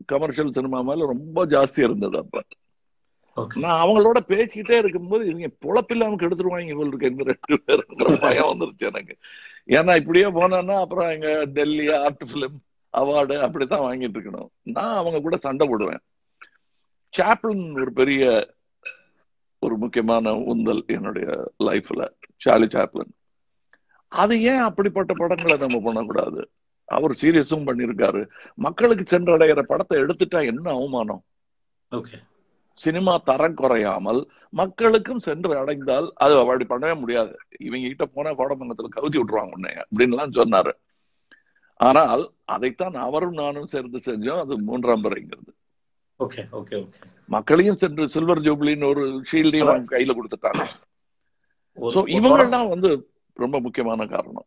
கமர்ஷியல் சினிமா மேல ரொம்ப ஜாஸ்தி இருந்தது அப்ப. நான் அவங்களோட பேசிக்கிட்டே இருக்கும்போது இவங்க பொழப்பில்லாம கெடுத்துருவாங்க இவங்களுக்கு இந்த ரெண்டு பேருங்கிற பயம் வந்துருச்சு எனக்கு. ஏன்னா இப்படியே போனோம்னா அப்புறம் எங்க டெல்லி ஆர்ட் பிலிம் அவார்டு அப்படித்தான் வாங்கிட்டு இருக்கணும். நான் அவங்க கூட சண்டை போடுவேன். சாப்ளின் ஒரு பெரிய ஒரு முக்கியமான உந்தல் என்னுடைய லைஃப்ல சார்லி சாப்ளின் அது ஏன் அப்படிப்பட்ட படங்களை நம்ம பண்ணக்கூடாது? அவர் சீரியஸும் பண்ணியிருக்காரு மக்களுக்கு சென்றடைகிற படத்தை எடுத்துட்டா என்ன அவமானம்? சினிமா தரம் குறையாமல் மக்களுக்கும் சென்று அடைந்தால் அது அப்படி பண்ணவே முடியாது. இவங்க கிட்ட போனா கோடமங்கலத்துல கவுத்தி விட்டுருவாங்க உன்னை அப்படின்லாம் சொன்னாரு. ஆனால் அதைத்தான் அவரும் நானும் சேர்ந்து செஞ்சோம். அது மூன்றாம் பிறைங்கிறது. Okay okay okay. மக்களையும் சென்று சில்வர் ஜூப்ளின்னு ஒரு ஷீல்டையும் கையில கொடுத்துட்டாங்க. சோ ஒரு இவங்க படம்- தான் வந்து ரொம்ப முக்கியமான காரணம்.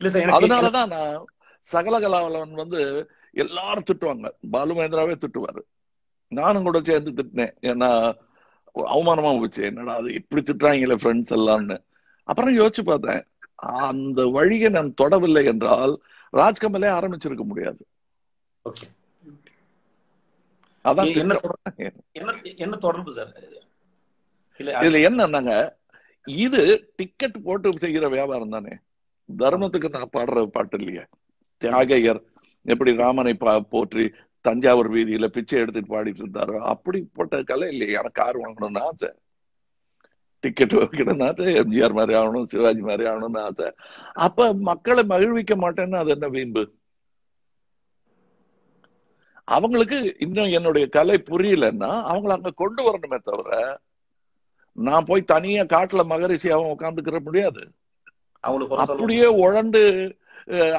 அதனாலதான் நான் சகலகலாவலன் வந்து எல்லாரும் திட்டுவாங்க. பாலு மகேந்திராவே திட்டுவாரு. நானும் கூட சேர்ந்து திட்டினேன். ஏன்னா அவமானமா போச்சு. என்னடா அது இப்படி திட்டுறாங்களே ஃப்ரெண்ட்ஸ் எல்லாம்னு. அப்புறம் யோசிச்சு பார்த்தேன் அந்த வழியை நான் தொடவில்லை என்றால் ராஜ்கமலே ஆரம்பிச்சிருக்க முடியாது. அதான் என்ன. தொடர்பு- சார்? இதுல என்னன்னாங்க இது டிக்கெட் போட்டு செய்கிற வியாபாரம் தானே. தர்மத்துக்கு நான் பாடுற பாட்டு இல்லையா. தியாகையர் எப்படி ராமனை போற்றி தஞ்சாவூர் வீதியில பிச்சை எடுத்துட்டு பாடிட்டு இருந்தாரோ அப்படிப்பட்ட கலை இல்லையா. எனக்கு கார் வாங்கணும்னு ஆசை. டிக்கெட் வைக்கணும்னு ஆசை எம்ஜிஆர் மாதிரி ஆகணும் சிவாஜி மாதிரி ஆகணும்னு ஆசை. அப்ப மக்களை மகிழ்விக்க மாட்டேன்னு அது என்ன வீம்பு? அவங்களுக்கு இன்னும் என்னுடைய கலை புரியலன்னா அவங்கள அங்க கொண்டு வரணுமே தவிர நான் போய் தனியா காட்டுல மகரிஷியாவும் உட்காந்துக்கிற முடியாது. அப்படியே உழண்டு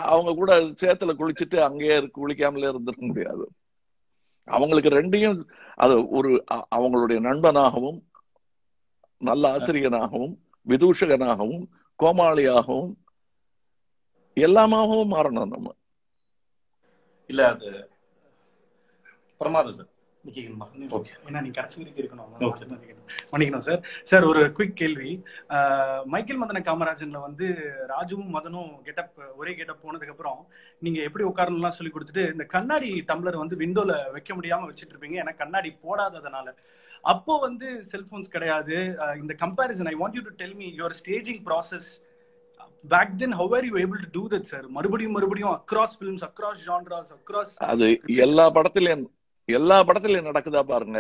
அவங்க கூட சேத்துல குளிச்சுட்டு அங்கேயே இருக்கு குளிக்காமலே இருந்துக்க முடியாது. அவங்களுக்கு ரெண்டையும் அது ஒரு அவங்களுடைய நண்பனாகவும் நல்ல ஆசிரியனாகவும் விதூஷகனாகவும் கோமாளியாகவும் எல்லாமாகவும் மாறணும் நம்ம. இல்ல அது பிரமாதம் சார். நிக்கிங்கம்மா ஓகே. ஏன்னா நீ கடைசி வரைக்கும் இருக்கணும். Okay. மன்னிக்கணும் சார் சார் ஒரு குவிக் கேள்வி. ஆஹ், மைக்கேல் மதன காமராஜன்ல வந்து ராஜுவும் மதனும் கெட்டப் ஒரே கெட்டப் போனதுக்கு அப்புறம் நீங்க எப்படி உட்காரணும்லாம் சொல்லி கொடுத்துட்டு இந்த கண்ணாடி டம்ளர் வந்து விண்டோல வைக்க முடியாம வச்சிட்டு இருப்பீங்க. ஏன்னா கண்ணாடி போடாததுனால. அப்போ வந்து செல்போன்ஸ் கிடையாது. இந்த comparison I want you to tell me your staging process back then how are you able to do that sir மறுபடியும் மறுபடியும் across films across genres across அது எல்லா படத்திலயும் எல்லா படத்திலயும் நடக்குதா பாருங்க.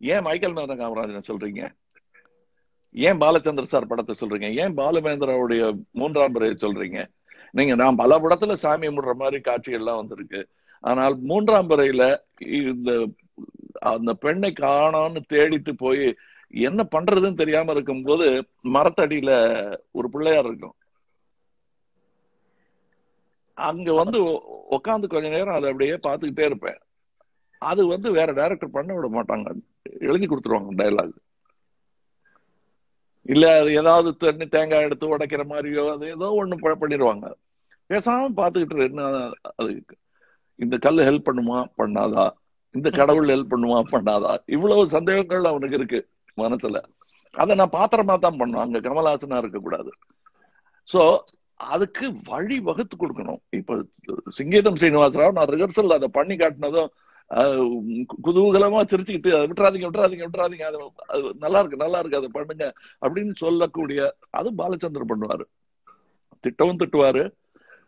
ஏன் மைக்கேல் மேதன் காமராஜன் சொல்றீங்க? ஏன் பாலச்சந்திர சார் படத்தை சொல்றீங்க? ஏன் பாலுமேந்திராவுடைய மூன்றாம் பிறையை சொல்றீங்க? நீங்க நான் பல படத்துல சாமி முடுற மாதிரி காட்சிகள்லாம் வந்திருக்கு. ஆனால் மூன்றாம் பிறையில இந்த அந்த பெண்ணை காணோம்னு தேடிட்டு போய் என்ன பண்றதுன்னு தெரியாம இருக்கும்போது மரத்தடியில ஒரு பிள்ளையார் இருக்கும். அங்க வந்து உட்காந்து கொஞ்ச நேரம் அதை அப்படியே பார்த்துக்கிட்டே இருப்பேன். அது வந்து வேற டைரக்டர் பண்ண விட மாட்டாங்க. எழுதி கொடுத்துருவாங்க டைலாக் இல்ல அது ஏதாவது தண்ணி தேங்காய் எடுத்து உடைக்கிற மாதிரியோ அது ஏதோ ஒண்ணு பண்ணிடுவாங்க. பேசாம பார்த்துக்கிட்டு என்ன அது இந்த கல் ஹெல்ப் பண்ணுமா? பண்ணாதா. இந்த கடவுள் ஹெல்ப் பண்ணுமா? பண்ணாதா. இவ்வளவு சந்தேகங்கள் அவனுக்கு இருக்கு மனசுல. அதை நான் பாத்திரமா தான் பண்ணும் அங்க கமலஹாசனா இருக்கக்கூடாது. சோ அதுக்கு வழி வகுத்து கொடுக்கணும். இப்ப சிங்கீதம் ஸ்ரீனிவாசராவ் நான் ரிஹர்சல் அதை பண்ணி காட்டினதும் குதூகலமா திருத்திக்கிட்டு அதை விட்டுறாதீங்க விட்டுறாதீங்க விட்டுறாதீங்க அது நல்லா இருக்கு நல்லா இருக்கு அதை பண்ணுங்க அப்படின்னு சொல்லக்கூடிய அது பாலச்சந்திரன் பண்ணுவாரு. திட்டவும் திட்டுவாரு.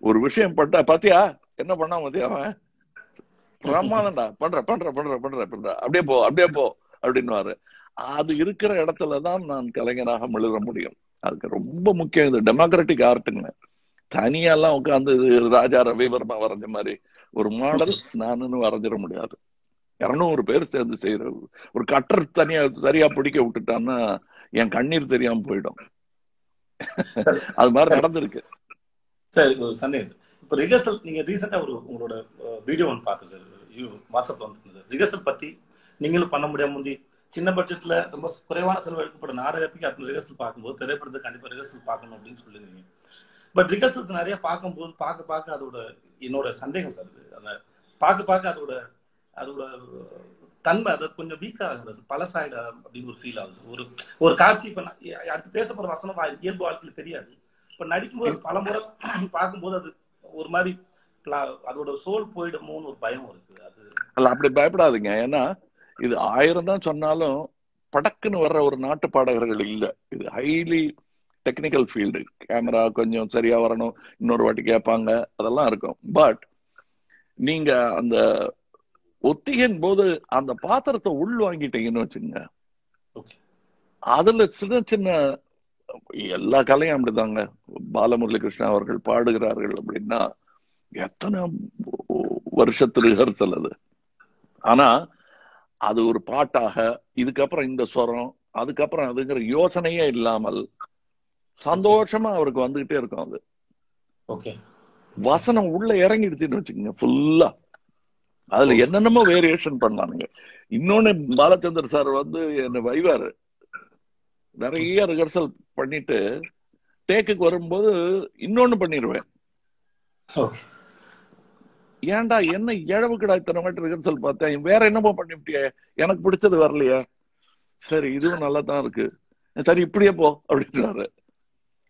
ஒரு விஷயம் பட்ட பாத்தியா என்ன பண்ணா மத்தியா அவன்? பிரமாதம்டா பண்ற பண்ற பண்ற பண்ற பண்ற அப்படியே போ அப்படியே போ அப்படின்னுவாரு. அது இருக்கிற இடத்துலதான் நான் கலைஞராக எழுத முடியும். அதுக்கு ரொம்ப முக்கியம் இது டெமோக்ராட்டிக் ஆர்ட்டுங்க. தனியெல்லாம் உட்காந்து ராஜா ரவிவர்மா வரைஞ்ச மாதிரி. ஒரு மாடல் நானுன்னு வரைஞ்சிட முடியாது. இரநூறு பேர் சேர்ந்து செய்யற ஒரு கட்டர் தனியா சரியா பிடிக்க விட்டுட்டான்னா என் கண்ணீர் தெரியாம போயிடும். அது மாதிரி நடந்திருக்கு. சார் இது ஒரு சந்தேகம் சார் இப்போ ரிகர்சல் நீங்க ரீசெண்டா ஒரு உங்களோட வீடியோ ஒன்று பார்த்தேன் சார் வாட்ஸ்அப்ல வந்து சார் பத்தி நீங்களும் பண்ண முடியாம முந்தி சின்ன பட்ஜெட்ல ரொம்ப குறைவான செலவு எடுக்கப்பட்ட நாடகத்துக்கு அத்தனை ரிகர்சல் பார்க்கும்போது திரைப்படத்துக்கு கண்டிப்பா ரிகர்சல் பார்க்கணும் அப்படின்னு சொல்லுங்க பட் ரிகர்சல்ஸ் நிறைய பார்க்கும்போது பார்க்க பார்க்க அதோட என்னோட சந்தேகம் சார் அது அந்த பார்க்க பார்க்க அதோட அதோட தன்மை அது கொஞ்சம் வீக் ஆகுது சார். பழசாயிட அப்படின்னு ஒரு ஃபீல் ஆகுது ஒரு ஒரு காட்சி இப்போ நான் அடுத்து பேச போகிற வசனம் இயல்பு வாழ்க்கையில் தெரியாது. இப்ப நடிக்கும்போது பல முறை [CLEARS THROAT] பார்க்கும்போது அது ஒரு மாதிரி அதோட சோல் போயிடுமோன்னு ஒரு பயம் இருக்கு. அது அல்ல அப்படி பயப்படாதீங்க. ஏன்னா இது ஆயிரம் தான் சொன்னாலும் படக்குன்னு வர்ற ஒரு நாட்டு பாடகர்கள் இல்லை. இது ஹைலி டெக்னிக்கல் ஃபீல்டு கேமரா கொஞ்சம் சரியா வரணும் இன்னொரு வாட்டி கேட்பாங்க அதெல்லாம் இருக்கும். பட் நீங்க அந்த ஒத்திகையின் போது அந்த பாத்திரத்தை உள் வாங்கிட்டீங்கன்னு வச்சுங்க அதுல சின்ன சின்ன எல்லா கலையும் அப்படிதாங்க. பாலமுரளி கிருஷ்ணா அவர்கள் பாடுகிறார்கள் அப்படின்னா எத்தனை வருஷத்து ரிஹர்சல் அது? ஆனா அது ஒரு பாட்டாக இதுக்கப்புறம் இந்த ஸ்வரம் அதுக்கப்புறம் அதுங்கிற யோசனையே இல்லாமல் சந்தோஷமா அவருக்கு வந்துகிட்டே இருக்கும் அது. ஓகே. வசனம் உள்ள இறங்கிடுச்சுன்னு வச்சுக்கோங்க ஃபுல்லா அதுல என்னென்னமோ வேரியேஷன் பண்ணானுங்க. இன்னொன்னு பாலச்சந்தர் சார் வந்து என்ன வைவாரு. நிறைய ரிஹர்சல் பண்ணிட்டு டேக்குக்கு வரும்போது இன்னொன்னு பண்ணிடுவேன் ஏன்டா என்ன இழவு இத்தனை வாட்டி ரிஹர்சல் பார்த்தேன்? வேற என்னமோ பண்ணிவிட்டியே. எனக்கு பிடிச்சது வரலையே. சரி இதுவும் நல்லா தான் இருக்கு. சரி இப்படியே போ அப்படின்றாரு.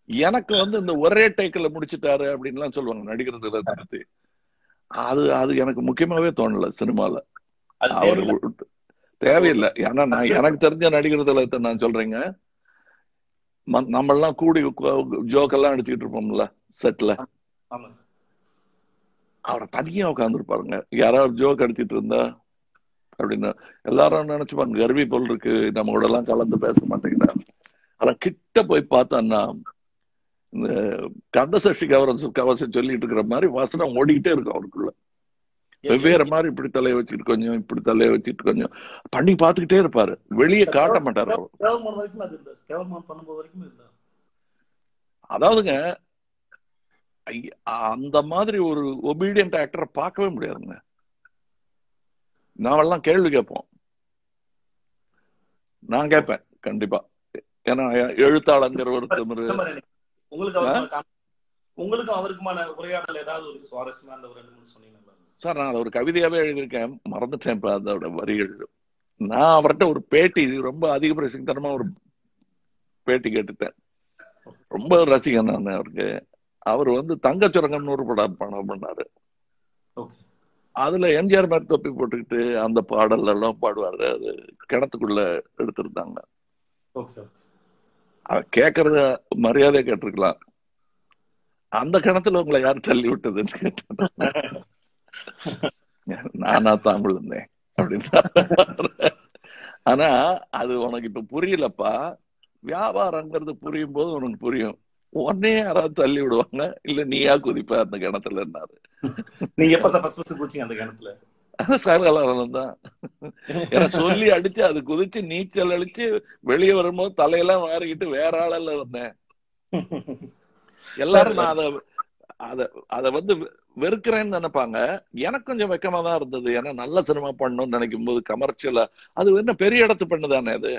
எனக்கு வந்து இந்த ஒரே டேக்கில் முடிச்சிட்டாரு அப்படின்லாம் சொல்லுவாங்க நடிக்கிறதுல பத்தி. அது அது எனக்கு முக்கியமாவே தோணல சினிமால. அவர் தேவையில்லை. ஏன்னா நான் எனக்கு தெரிஞ்ச நடிக்கிறதுல நான் சொல்றேங்க. நம்மெல்லாம் கூடி ஜோக்கெல்லாம் அடிச்சுக்கிட்டு இருப்போம்ல செட்ல அவரை தனியா உட்காந்துருப்பாருங்க யாராவது ஜோக் அடிச்சிட்டு இருந்தா அப்படின்னு. எல்லாரும் நினைச்சுப்பாங்க கர்வி போல் இருக்கு. நம்ம கூட எல்லாம் கலந்து பேச மாட்டேங்கிறார் ஆனா கிட்ட போய் பார்த்தான்னா இந்த கந்தசஷ்டி கவசம் கவசம் சொல்லிட்டு இருக்கிற மாதிரி வசனம் ஓடிக்கிட்டே இருக்கும் அவருக்குள்ள. வெவ்வேறு மாதிரி இப்படி தலையை வச்சுக்கிட்டு கொஞ்சம் இப்படி தலையை வச்சுக்கிட்டு கொஞ்சம். பண்ணி பார்த்துக்கிட்டே இருப்பாரு. வெளியே காட்ட மாட்டாரு அதாவதுங்க அந்த மாதிரி ஒரு ஒபீடியன்ட் ஆக்டரை பார்க்கவே முடியாதுங்க. நாமெல்லாம் கேள்வி கேட்போம். நான் கேட்பேன் கண்டிப்பா. ஏன்னா எழுத்தாளங்கிற ஒரு திமிரு உங்களுக்கு உங்களுக்கும் அவருக்குமான உரையாடல் ஏதாவது ஒரு சுவாரஸ்யமா அந்த ஒரு ரெண்டு மூணு சொன்னீங்கன்னா சார் நான் ஒரு கவிதையாவே எழுதியிருக்கேன். மறந்துட்டேன் இப்ப அதோட வரிகள். நான் அவர்கிட்ட ஒரு பேட்டி ரொம்ப அதிக பிரசித்தனமா ஒரு பேட்டி கேட்டுட்டேன். ரொம்ப ரசிகன் நான் அவருக்கு. அவர் வந்து தங்க சுரங்கம்னு ஒரு படம் படம் பண்ணாரு. அதுல எம்ஜிஆர் மாதிரி தொப்பி போட்டுக்கிட்டு அந்த பாடல் எல்லாம் பாடுவாரு. அது கிணத்துக்குள்ள எடுத்திருந்தாங்க. கேட்கறத மரியாதை கேட்டிருக்கலாம். அந்த கிணத்துல உங்களை யார் தள்ளி விட்டதுன்னு கேட்டேன். நானா தான் விழுந்தேன் அப்படின்னு ஆனா அது உனக்கு இப்ப புரியலப்பா. வியாபாரங்கிறது புரியும் போது உனக்கு புரியும். உடனே யாராவது தள்ளி விடுவாங்க? இல்ல நீயா குதிப்ப அந்த கிணத்துல இருந்தாரு நீங்க எப்ப ஃபர்ஸ்ட் ஃபர்ஸ்ட் குதிச்சீங்க அந்த கிணத்துல? சகலாலம் தான் ஏன்னா சொல்லி அடிச்சு அது குதிச்சு நீச்சல் அடிச்சு வெளியே வரும்போது தலையெல்லாம் மாறிக்கிட்டு வேற ஆளெல்லாம் வந்தேன். எல்லாரும் நான் அத அத அத வந்து வெறுக்கிறேன்னு நினைப்பாங்க. எனக்கு கொஞ்சம் வெக்கமா தான் இருந்தது. ஏன்னா நல்ல சினிமா பண்ணணும்னு நினைக்கும் போது கமர்ஷியலா அது என்ன பெரிய இடத்து பண்ணு தானே அது.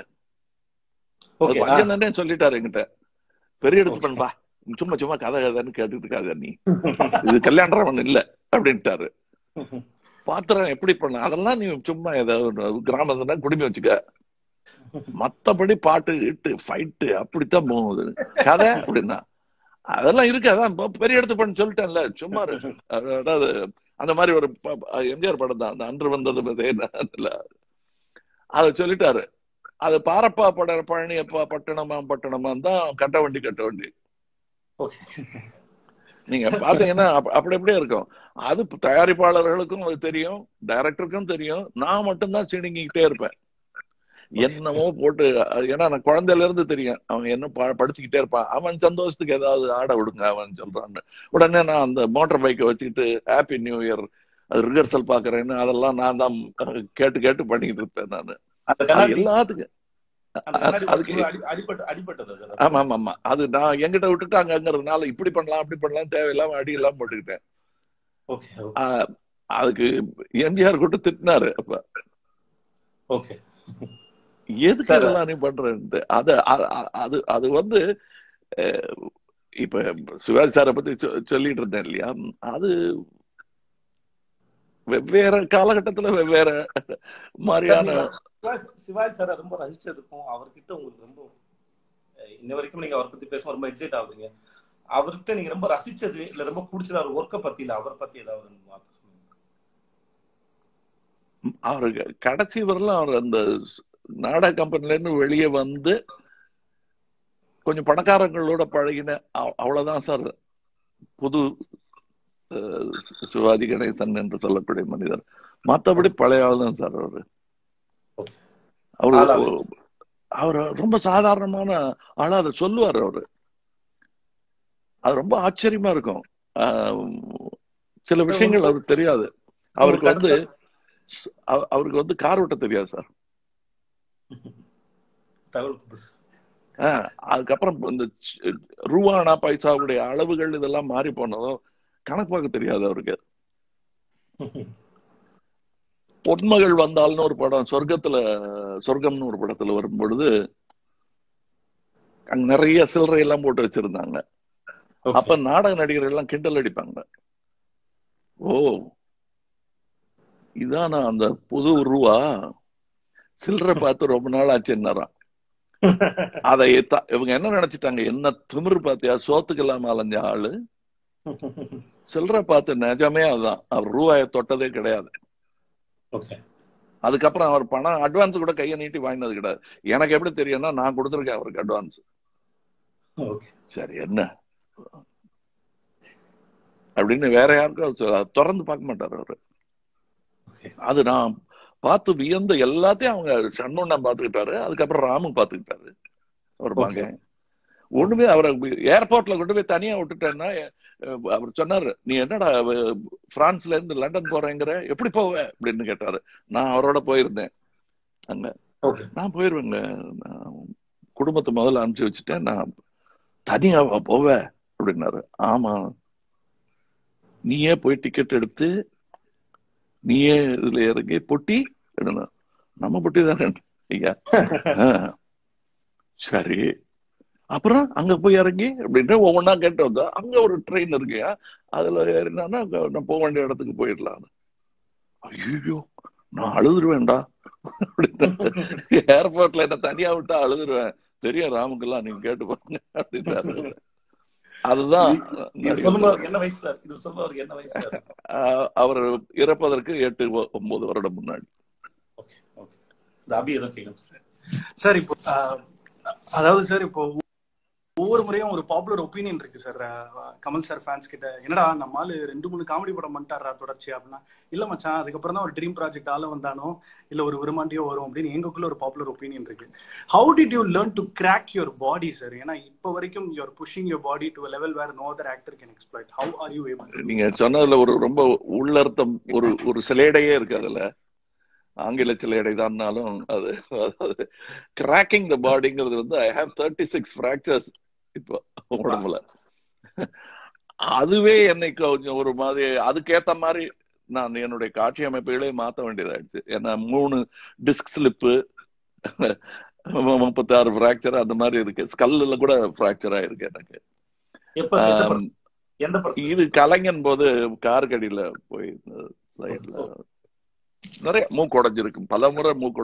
தானே சொல்லிட்டாரு என்கிட்ட. பெரிய இடத்து பண்ணுப்பா சும்மா சும்மா கதை கதைன்னு கேட்டுட்டு இருக்காத நீ. இது கல்யாணம் இல்ல அப்படின்ட்டாரு. பாத்திரம் எப்படி பண்ண அதெல்லாம் நீ சும்மா ஏதாவது கிராமத்துல குடுமி வச்சுக்க. மத்தபடி பாட்டு இட்டு ஃபைட்டு அப்படித்தான் போகுது. கதை அப்படின்னா. அதெல்லாம் இருக்கு அதான் பெரிய இடத்து பண்ணு சொல்லிட்டேன்ல சும்மா அதாவது அந்த மாதிரி ஒரு எம்ஜிஆர் படம் தான் அந்த அன்று வந்தது பார்த்தீங்கன்னா அத சொல்லிட்டாரு. அது பாரப்பா பட பழனியப்பா பட்டணமா பட்டணமா தான் கட்ட வண்டி கட்ட வண்டி. நீங்க பாத்தீங்கன்னா அப்ப- அப்படி அப்படியே இருக்கும். அது தயாரிப்பாளர்களுக்கும் அது தெரியும் டைரக்டருக்கும் தெரியும். நான் மட்டும்தான் சிணுங்கிக்கிட்டே இருப்பேன். என்னமோ போட்டு ஏன்னா நான் குழந்தையில இருந்து தெரியும். அவன் என்ன படிச்சுக்கிட்டே இருப்பான். அவன் சந்தோஷத்துக்கு ஏதாவது ஆட விடுங்க அவன் சொல்றான்னு. உடனே நான் அந்த மோட்டார் பைக்கை வச்சுக்கிட்டு ஹாப்பி நியூ இயர் அது ரிஹர்சல் பாக்குறேன்னு அதெல்லாம் நான் தான் கேட்டு கேட்டு பண்ணிக்கிட்டு இருப்பேன் நான். எல்லாத்துக்கும். ஆமா ஆமா ஆமா. அது நான் எங்கிட்ட விட்டுட்டு அங்கங்கிறதுனால இப்படி பண்ணலாம் அப்படி பண்ணலாம் தேவையில்லாம அடி எல்லாம் போட்டுக்கிட்டேன். அதுக்கு எம்ஜிஆர் கூட்டு திட்டினாரு. அப்ப ஓகே. எதுக்கு Sir. இதெல்லாம் நீ பண்றேன்ட்டு? அது அது அது வந்து இப்ப சிவாஜி சாரை பத்தி சொல்லிட்டு இருந்தேன் இல்லையா? அது வெவ்வேறு காலகட்டத்துல வெவ்வேறு மாதிரியான சிவாஜி சார் ரொம்ப ரசிச்சதுக்கும் அவர்கிட்ட உங்களுக்கு ரொம்ப இன்ன வரைக்கும் நீங்க அவரை பத்தி பேசும்போது ரொம்ப எக்ஸைட் ஆகுறீங்க அவர்கிட்ட நீங்க ரொம்ப ரசிச்சது இல்ல ரொம்ப பிடிச்சது அவர் ஒர்க்கை பத்தி இல்ல அவரை பத்தி ஏதாவது வார்த்தை சொல்லுங்க. அவருக்கு கடைசி வரலாம் அவர் அந்த நாடக கம்பெனில இருந்து வெளியே வந்து கொஞ்சம் பணக்காரங்களோட பழகின அவ்- அவ்வளவுதான் சார். புது சிவாஜி கணேசன் என்று சொல்லக்கூடிய மனிதர். மத்தபடி பழைய ஆள் தான் சார் அவரு. அவரு. அவர் ரொம்ப சாதாரணமான ஆளா அதை சொல்லுவார் அவரு. அது ரொம்ப ஆச்சரியமா இருக்கும். சில விஷயங்கள் அவருக்கு தெரியாது. அவருக்கு வந்து அவ- அவருக்கு வந்து கார் ஓட்ட தெரியாது சார். அதுக்கப்புறம் இந்த ரூபானா பைசாவுடைய அளவுகள் இதெல்லாம் மாறி போனதும் கணக்கு பார்க்க தெரியாது அவருக்கு. பொன்மகள் வந்தால்னு ஒரு படம் சொர்க்கத்துல சொர்க்கம்னு ஒரு படத்துல வரும் பொழுது அங்க நிறைய சில்லறை எல்லாம் போட்டு வச்சிருந்தாங்க. அப்ப நாடக நடிகர்கள் எல்லாம் கிண்டல் அடிப்பாங்க. ஓ இதானா அந்த புது ரூவா சில்லறை பார்த்து ரொம்ப நாள் ஆச்சுன்னாராம் [LAUGHS] அதை த- இவங்க என்ன நினைச்சிட்டாங்க? என்ன திமிரு பாத்தியா சோத்துக்கெல்லாம் அலைஞ்ச ஆளு. சில்லறை பார்த்து நிஜமே அதுதான். அவர் ரூபாயை தொட்டதே கிடையாது. அதுக்கப்புறம் அவர் பணம் அட்வான்ஸ் கூட கையை நீட்டி வாங்கினது கிடையாது. எனக்கு எப்படி தெரியும்னா நான் கொடுத்துருக்கேன் அவருக்கு அட்வான்ஸ் சரி என்ன? அப்படின்னு வேற யாருக்கும் திறந்து பார்க்க மாட்டாரு அவரு. அது நான் பார்த்து வியந்த எல்லாத்தையும் அவங்க சண்முகம் பாத்துக்கிட்டாரு அதுக்கப்புறம் ராமு பாத்துக்கிட்டாரு அவர். மகன் ஒண்ணுமே அவரை ஏர்போர்ட்ல கொண்டு போய் தனியா விட்டுட்டேன்னா அவர் சொன்னாரு நீ என்னடா பிரான்ஸ்ல இருந்து லண்டன் போறேங்கிற? எப்படி போவ? அப்படின்னு கேட்டாரு. நான் அவரோட போயிருந்தேன். அங்க. நான் போயிருவேங்க. குடும்பத்தை முதல்ல அனுப்பிச்சு வச்சுட்டேன். நான் தனியாவா போவ அப்படின்னாரு. ஆமா. நீயே போய் டிக்கெட் எடுத்து நீயே இதுல இறங்கி பொட்டி எடுனா நம்ம பொட்டி தானே ஐயா. [LAUGHS] சரி. அப்புறம் அங்க போய் இறங்கி அப்படின்ட்டு ஒவ்வொன்றா கேட்டு வந்தா அங்க ஒரு ட்ரெயின் இருக்குயா அதுல ஏறினா நான் போக வேண்டிய இடத்துக்கு போயிடலாம் ஐயோ நான் அழுதுருவேன்டா. ஏர்போர்ட்ல என்ன தனியா விட்டா அழுதுருவேன். தெரியும் ராமுக்கெல்லாம் நீங்க கேட்டு பாருங்க அப்படின்றாரு அதுதான் என்ன வயசு என்ன வயசு அவர் இறப்பதற்கு எட்டு ஒன்பது வருடம் முன்னாடி. சார். இப்போ அதாவது சார் இப்போ ஒவ்வொரு முறையும் ஒரு பாப்புலர் ஒப்பீனியன் இருக்கு சார் கமல் சார் ஃபேன்ஸ் கிட்ட. என்னடா நம்ம ஆளு ரெண்டு மூணு காமெடி படம் பண்ணிட்டாரா தொடர்ச்சி அப்படின்னா? இல்ல மச்சான் அதுக்கப்புறம் தான் ஒரு ட்ரீம் ப்ராஜெக்ட் ஆள வந்தானோ இல்ல ஒரு விரும்பாண்டியோ வரும் அப்படின்னு எங்களுக்குள்ள ஒரு பாப்புலர் ஒப்பீனியன் இருக்கு. How did you learn to crack your body sir ஏன்னா இப்போ வரைக்கும் you're pushing your body to level where no other actor can exploit how are you able நீங்க சொன்னதுல ஒரு ரொம்ப உள்ளர்த்தம் ஒரு ஒரு சிலைடையே இருக்கு அதுல ஆங்கில சிலையடை தான்னாலும் அது கிராக்கிங் த பாடிங்கிறது வந்து I have thirty six fractures இப்போ [LAUGHS] உடம்புல. அதுவே என்னை கொஞ்சம் ஒரு மாதிரி அதுக்கேத்த மாதிரி நான் என்னுடைய காட்சி அமைப்புகளே மாத்த வேண்டியதாயிடுச்சு. ஏன்னா மூணு டிஸ்க் ஸ்லிப்பு முப்பத்தாறு ஃப்ராக்சர் அந்த மாதிரி இருக்கு. ஸ்கல்ல கூட ஃப்ராக்சர் ஆயிருக்கு எனக்கு. இது கலைஞன் போது கார் கடியில போய் சைட்ல நிறைய மூக்கு உடைஞ்சிருக்கு. பல முறை மூக்கு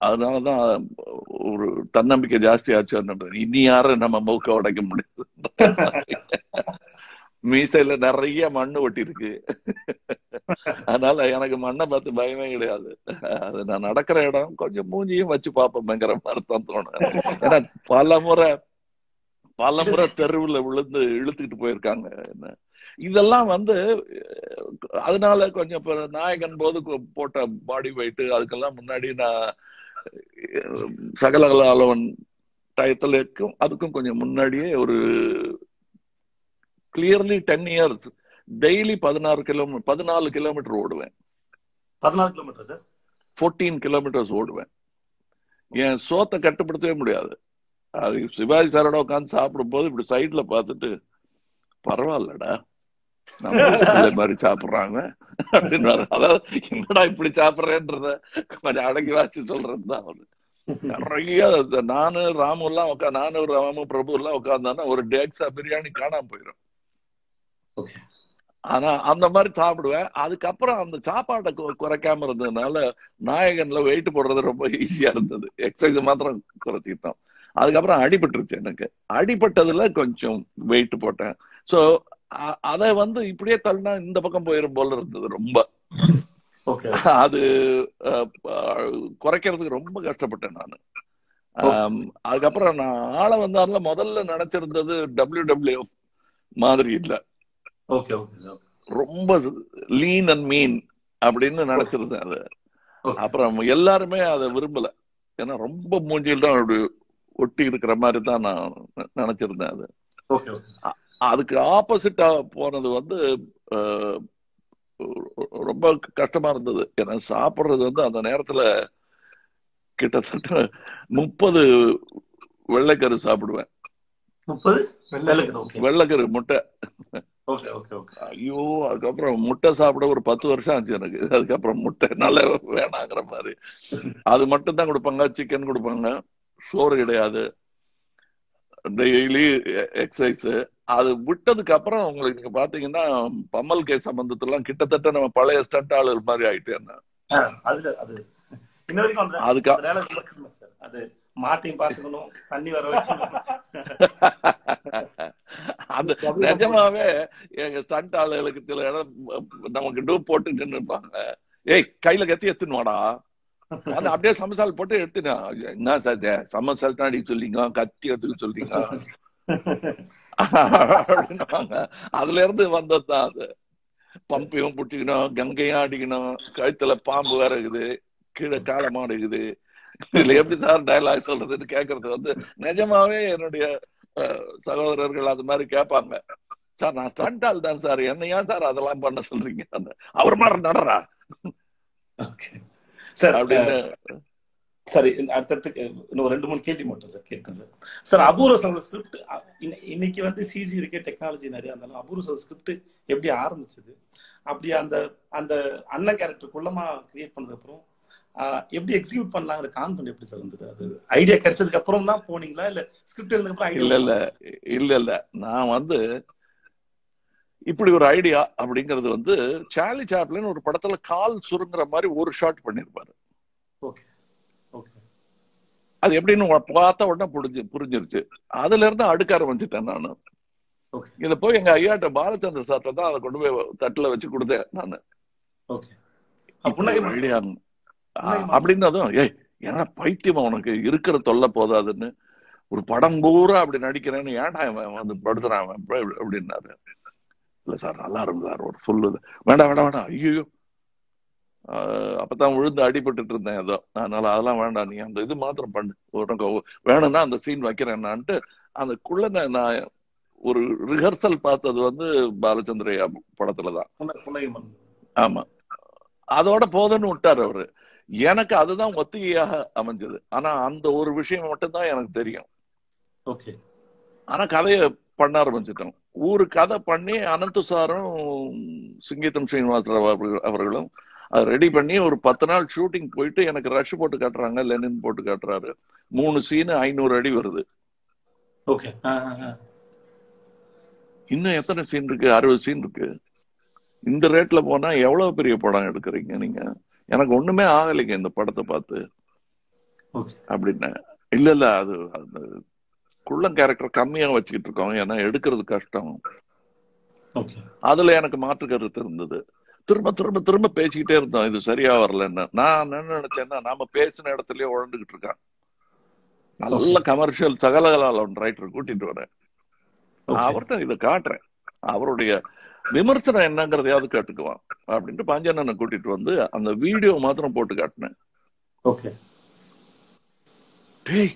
அதனாலதான் ஒரு தன்னம்பிக்கை ஜாஸ்தி ஆச்சு இனி யாரும் நம்ம மூக்க உடைக்க முடியாது? மீசையில நிறைய மண்ணு ஒட்டி இருக்கு அதனால எனக்கு மண்ணை பார்த்து பயமே கிடையாது. அது நான் நடக்கிற இடம் கொஞ்சம் மூஞ்சியும் வச்சு பார்ப்பேங்கிற மாதிரி தான் தோணும். ஏன்னா பல முறை பல முறை தெருவுல விழுந்து இழுத்துக்கிட்டு போயிருக்காங்க. என்ன? இதெல்லாம் வந்து அதனால கொஞ்சம் நாயகன் போது போட்ட பாடி வெயிட் அதுக்கெல்லாம் முன்னாடி நான் சகலகல அளவன் டயத்துலக்கும் அதுக்கும் கொஞ்சம் முன்னாடியே ஒரு கிளியர்லி டென் இயர்ஸ் டெய்லி பதினாறு கிலோமீட்டர் பதினாலு கிலோமீட்டர் ஓடுவேன். பதினாலு கிலோமீட்டர் சார்? ஃபோர்டீன் கிலோமீட்டர்ஸ் ஓடுவேன். என் சோத்தை கட்டுப்படுத்தவே முடியாது. அது சிவாஜி சாரோட உட்காந்து சாப்பிடும் போது இப்படி சைட்ல பார்த்துட்டு பரவாயில்லடா. நம்ம மாதிரி சாப்பிடுறாங்க. அதாவது என்னடா இப்படி சாப்பிடுறேன்றத அடங்கி வாச்சு சொல்றதுதான் அவரு நிறைய நானு ராமு எல்லாம் உட்கா நானு ராமு பிரபு எல்லாம் உட்காந்தானா ஒரு டேக்ஸா பிரியாணி காணாம போயிடும் ஆனா அந்த மாதிரி சாப்பிடுவேன். அதுக்கப்புறம் அந்த சாப்பாட்டை குறைக்காம இருந்ததுனால நாயகன்ல வெயிட் போடுறது ரொம்ப ஈஸியா இருந்தது. எக்ஸசைஸ் மாத்திரம் குறைச்சிக்கிட்டோம். அதுக்கப்புறம் அடிபட்டுருச்சு எனக்கு. அடிபட்டதுல கொஞ்சம் வெயிட் போட்டேன். சோ அதை வந்து இப்படியே தள்ளினா இந்த பக்கம் போயிரும் போல இருந்தது ரொம்ப. அது குறைக்கிறதுக்கு ரொம்ப கஷ்டப்பட்டேன் நான். அதுக்கப்புறம் நான் ஆள வந்தார்ல முதல்ல நினைச்சிருந்தது டபிள்யூ டபிள்யூ மாதிரி இல்ல. ஓகே ஓகே சார் ரொம்ப லீன் அண்ட் மீன் அப்படின்னு நினைச்சிருந்தேன் அது. அப்புறம் எல்லாருமே அதை விரும்பல. ஏன்னா ரொம்ப மூஞ்சில் தான் ஒட்டி இருக்கிற மாதிரி தான் நான் நினைச்சிருந்தேன் அது. அதுக்கு ஆப்போசிட்டா போனது வந்து ரொம்ப கஷ்டமா இருந்தது. ஏன்னா சாப்பிடுறது வந்து அந்த நேரத்துல கிட்டத்தட்ட முப்பது வெள்ளைக்கரு சாப்பிடுவேன். முப்பது? வெள்ளக்கரு முட்டை. Okay okay okay. ஐயோ அதுக்கப்புறம் முட்டை சாப்பிட ஒரு பத்து வருஷம் ஆச்சு எனக்கு. அதுக்கப்புறம் முட்டை நல்ல வேணாங்கிற மாதிரி. அது மட்டும் தான் கொடுப்பாங்க சிக்கன் கொடுப்பாங்க. சோறு கிடையாது. டெய்லி எக்ஸசைஸ் அது விட்டதுக்கு அப்புறம் உங்களுக்கு நீங்க பாத்தீங்கன்னா பம்மல் கே சம்பந்தத்தெல்லாம் கிட்டத்தட்ட நம்ம பழைய ஸ்டண்ட் ஆளு மாதிரி ஆயிட்டேன் ஆ, அதுல அது. இன்ன வரைக்கும் அந்த அதுக்கு மாட்டையும் பாத்துக்கணும் தண்ணி வர வைக்கணும். அந்த நிஜமாவே எங்க ஸ்டண்ட் ஆளுகளுக்கு சில இடம் நமக்கு டூ போட்டு நின்று இருப்பாங்க. ஏய் கையில கத்தி எடுத்துன்னு வாடா. அது அப்படியே சமசால் போட்டு எடுத்துனா என்ன சார்? சமசால் தான் அடிக்க சொல்லிங்க கத்தி எடுத்துக்க சொல்லிங்க அதுல இருந்து வந்ததுதான் அது. பம்பையும் பிடிச்சிக்கணும் கங்கையும் அடிக்கணும் கழுத்துல பாம்பு வேற இருக்குது கீழே காலமாடு இருக்குது. இதுல எப்படி சார் டயலாக் சொல்றதுன்னு கேக்குறது வந்து நிஜமாவே என்னுடைய சகோதரர்கள் அது மாதிரி கேட்பாங்க சார் நான் ஸ்டண்ட் ஆள் தான் சார். என்ன ஏன் சார் அதெல்லாம் பண்ண சொல்றீங்க? அந்த அவர் மாதிரி நடரா அப்படின்னு சரி அடுத்தடுத்து இன்னும் ஒரு ரெண்டு மூணு கேள்வி மட்டும் சார் கேட்டேன் சார் சார் அபூர்வ சகோதர ஸ்கிரிப்ட் இன்னைக்கு வந்து சிஜி இருக்கே டெக்னாலஜி நிறைய இருந்தாலும் அபூர்வ சகோதர ஸ்கிரிப்ட் எப்படி ஆரம்பிச்சது? அப்படி அந்த அந்த அண்ணன் கேரக்டர் குள்ளமா கிரியேட் பண்ணதுக்கு அப்புறம் ஆஹ், எப்படி எக்ஸிக்யூட் பண்ணலாங்கிற கான்ஃபிடன்ட் எப்படி சார் இருந்தது? அது ஐடியா கிடைச்சதுக்கு அப்புறம் தான் போனீங்களா? இல்ல ஸ்கிரிப்ட் எழுதுக்கு அப்புறம் இல்ல இல்ல இல்ல இல்ல. நான் வந்து இப்படி ஒரு ஐடியா அப்படிங்கிறது வந்து சார்லி சாப்ளின் ஒரு படத்துல கால் சுருங்குற மாதிரி ஒரு ஷாட் பண்ணிருப்பாரு அது எப்படின்னு பார்த்த உடனே புரிஞ்சு புரிஞ்சிருச்சு. அதுல இருந்து அடுக்க ஆரம்பிச்சிட்டேன் நான். இத போய் எங்க ஐயாட்ட பாலச்சந்திர சார்ட்ட தான் அதை கொண்டு போய் தட்டுல வச்சு கொடுத்தேன் நான். அப்படின்னதும் ஏய் என்ன பைத்தியமா உனக்கு? இருக்கிற தொல்லை போதாதுன்னு. ஒரு படம் பூரா அப்படி நடிக்கிறேன்னு ஏன்டா இவன் வந்து படுத்துறான்? அப்படின்னாரு இல்ல சார் நல்லா இருக்கும் சார் ஒரு சொல்லுது வேண்டாம் வேண்டாம் வேண்டாம் ஐயோ அப்பதான் விழுந்து அடிபட்டுட்டு இருந்தேன். ஏதோ அதனால அதெல்லாம் வேண்டாம் நீ அந்த இது மாத்திரம் பண்ணு. உனக்கு வேணும்னா அந்த சீன் வைக்கிறேன்னான்ட்டு அந்த குள்ள நான் ஒரு ரிஹர்சல் பார்த்தது வந்து பாலச்சந்திரையா படத்துலதான். ஆமா. அதோட போதும்னு விட்டாரு அவரு. எனக்கு அதுதான் ஒத்திகையாக அமைஞ்சது. ஆனா அந்த ஒரு விஷயம் மட்டும்தான் எனக்கு தெரியும். ஓகே. ஆனா கதையை பண்ண ஆரம்பிச்சிட்டோம். ஒரு கதை பண்ணி அனந்து சாரும் சிங்கீதம் ஸ்ரீனிவாசராவ் அவர்கள்- அவர்களும் அதை ரெடி பண்ணி ஒரு பத்து நாள் ஷூட்டிங் போயிட்டு எனக்கு ரஷ் போட்டு காட்டுறாங்க லெனின் போட்டு காட்டுறாரு. மூணு சீனு ஐநூறு அடி வருது. ஓகே. இன்னும் எத்தனை சீன் இருக்கு? அறுபது சீன் இருக்கு. இந்த ரேட்ல போனா எவ்வளவு பெரிய படம் எடுக்கிறீங்க நீங்க? எனக்கு ஒண்ணுமே ஆகலைங்க இந்த படத்தை பார்த்து. அப்படின்னு இல்ல இல்ல அது அந்த குள்ளம் கேரக்டர் கம்மியா வச்சுக்கிட்டு இருக்கோம். ஏன்னா எடுக்கிறது கஷ்டம். அதுல எனக்கு மாற்று கருத்து இருந்தது. திரும்ப திரும்ப திரும்ப பேசிக்கிட்டே இருந்தோம். இது சரியா வரலன்னு. நான் என்ன நினைச்சேன்னா நாம பேசின இடத்துலயே உழந்துகிட்டு இருக்கான். நல்ல கமர்ஷியல் சகலகலாலம் ரைட்டர் கூட்டிட்டு வரேன். அவர்கிட்ட இதை காட்டுறேன். அவருடைய விமர்சனம் என்னங்கிறதையாவது கேட்டுக்குவான். அப்படின்ட்டு பாஞ்சண்ணனை கூட்டிட்டு வந்து அந்த வீடியோ மாத்திரம் போட்டு காட்டினேன். ஓகே டேய்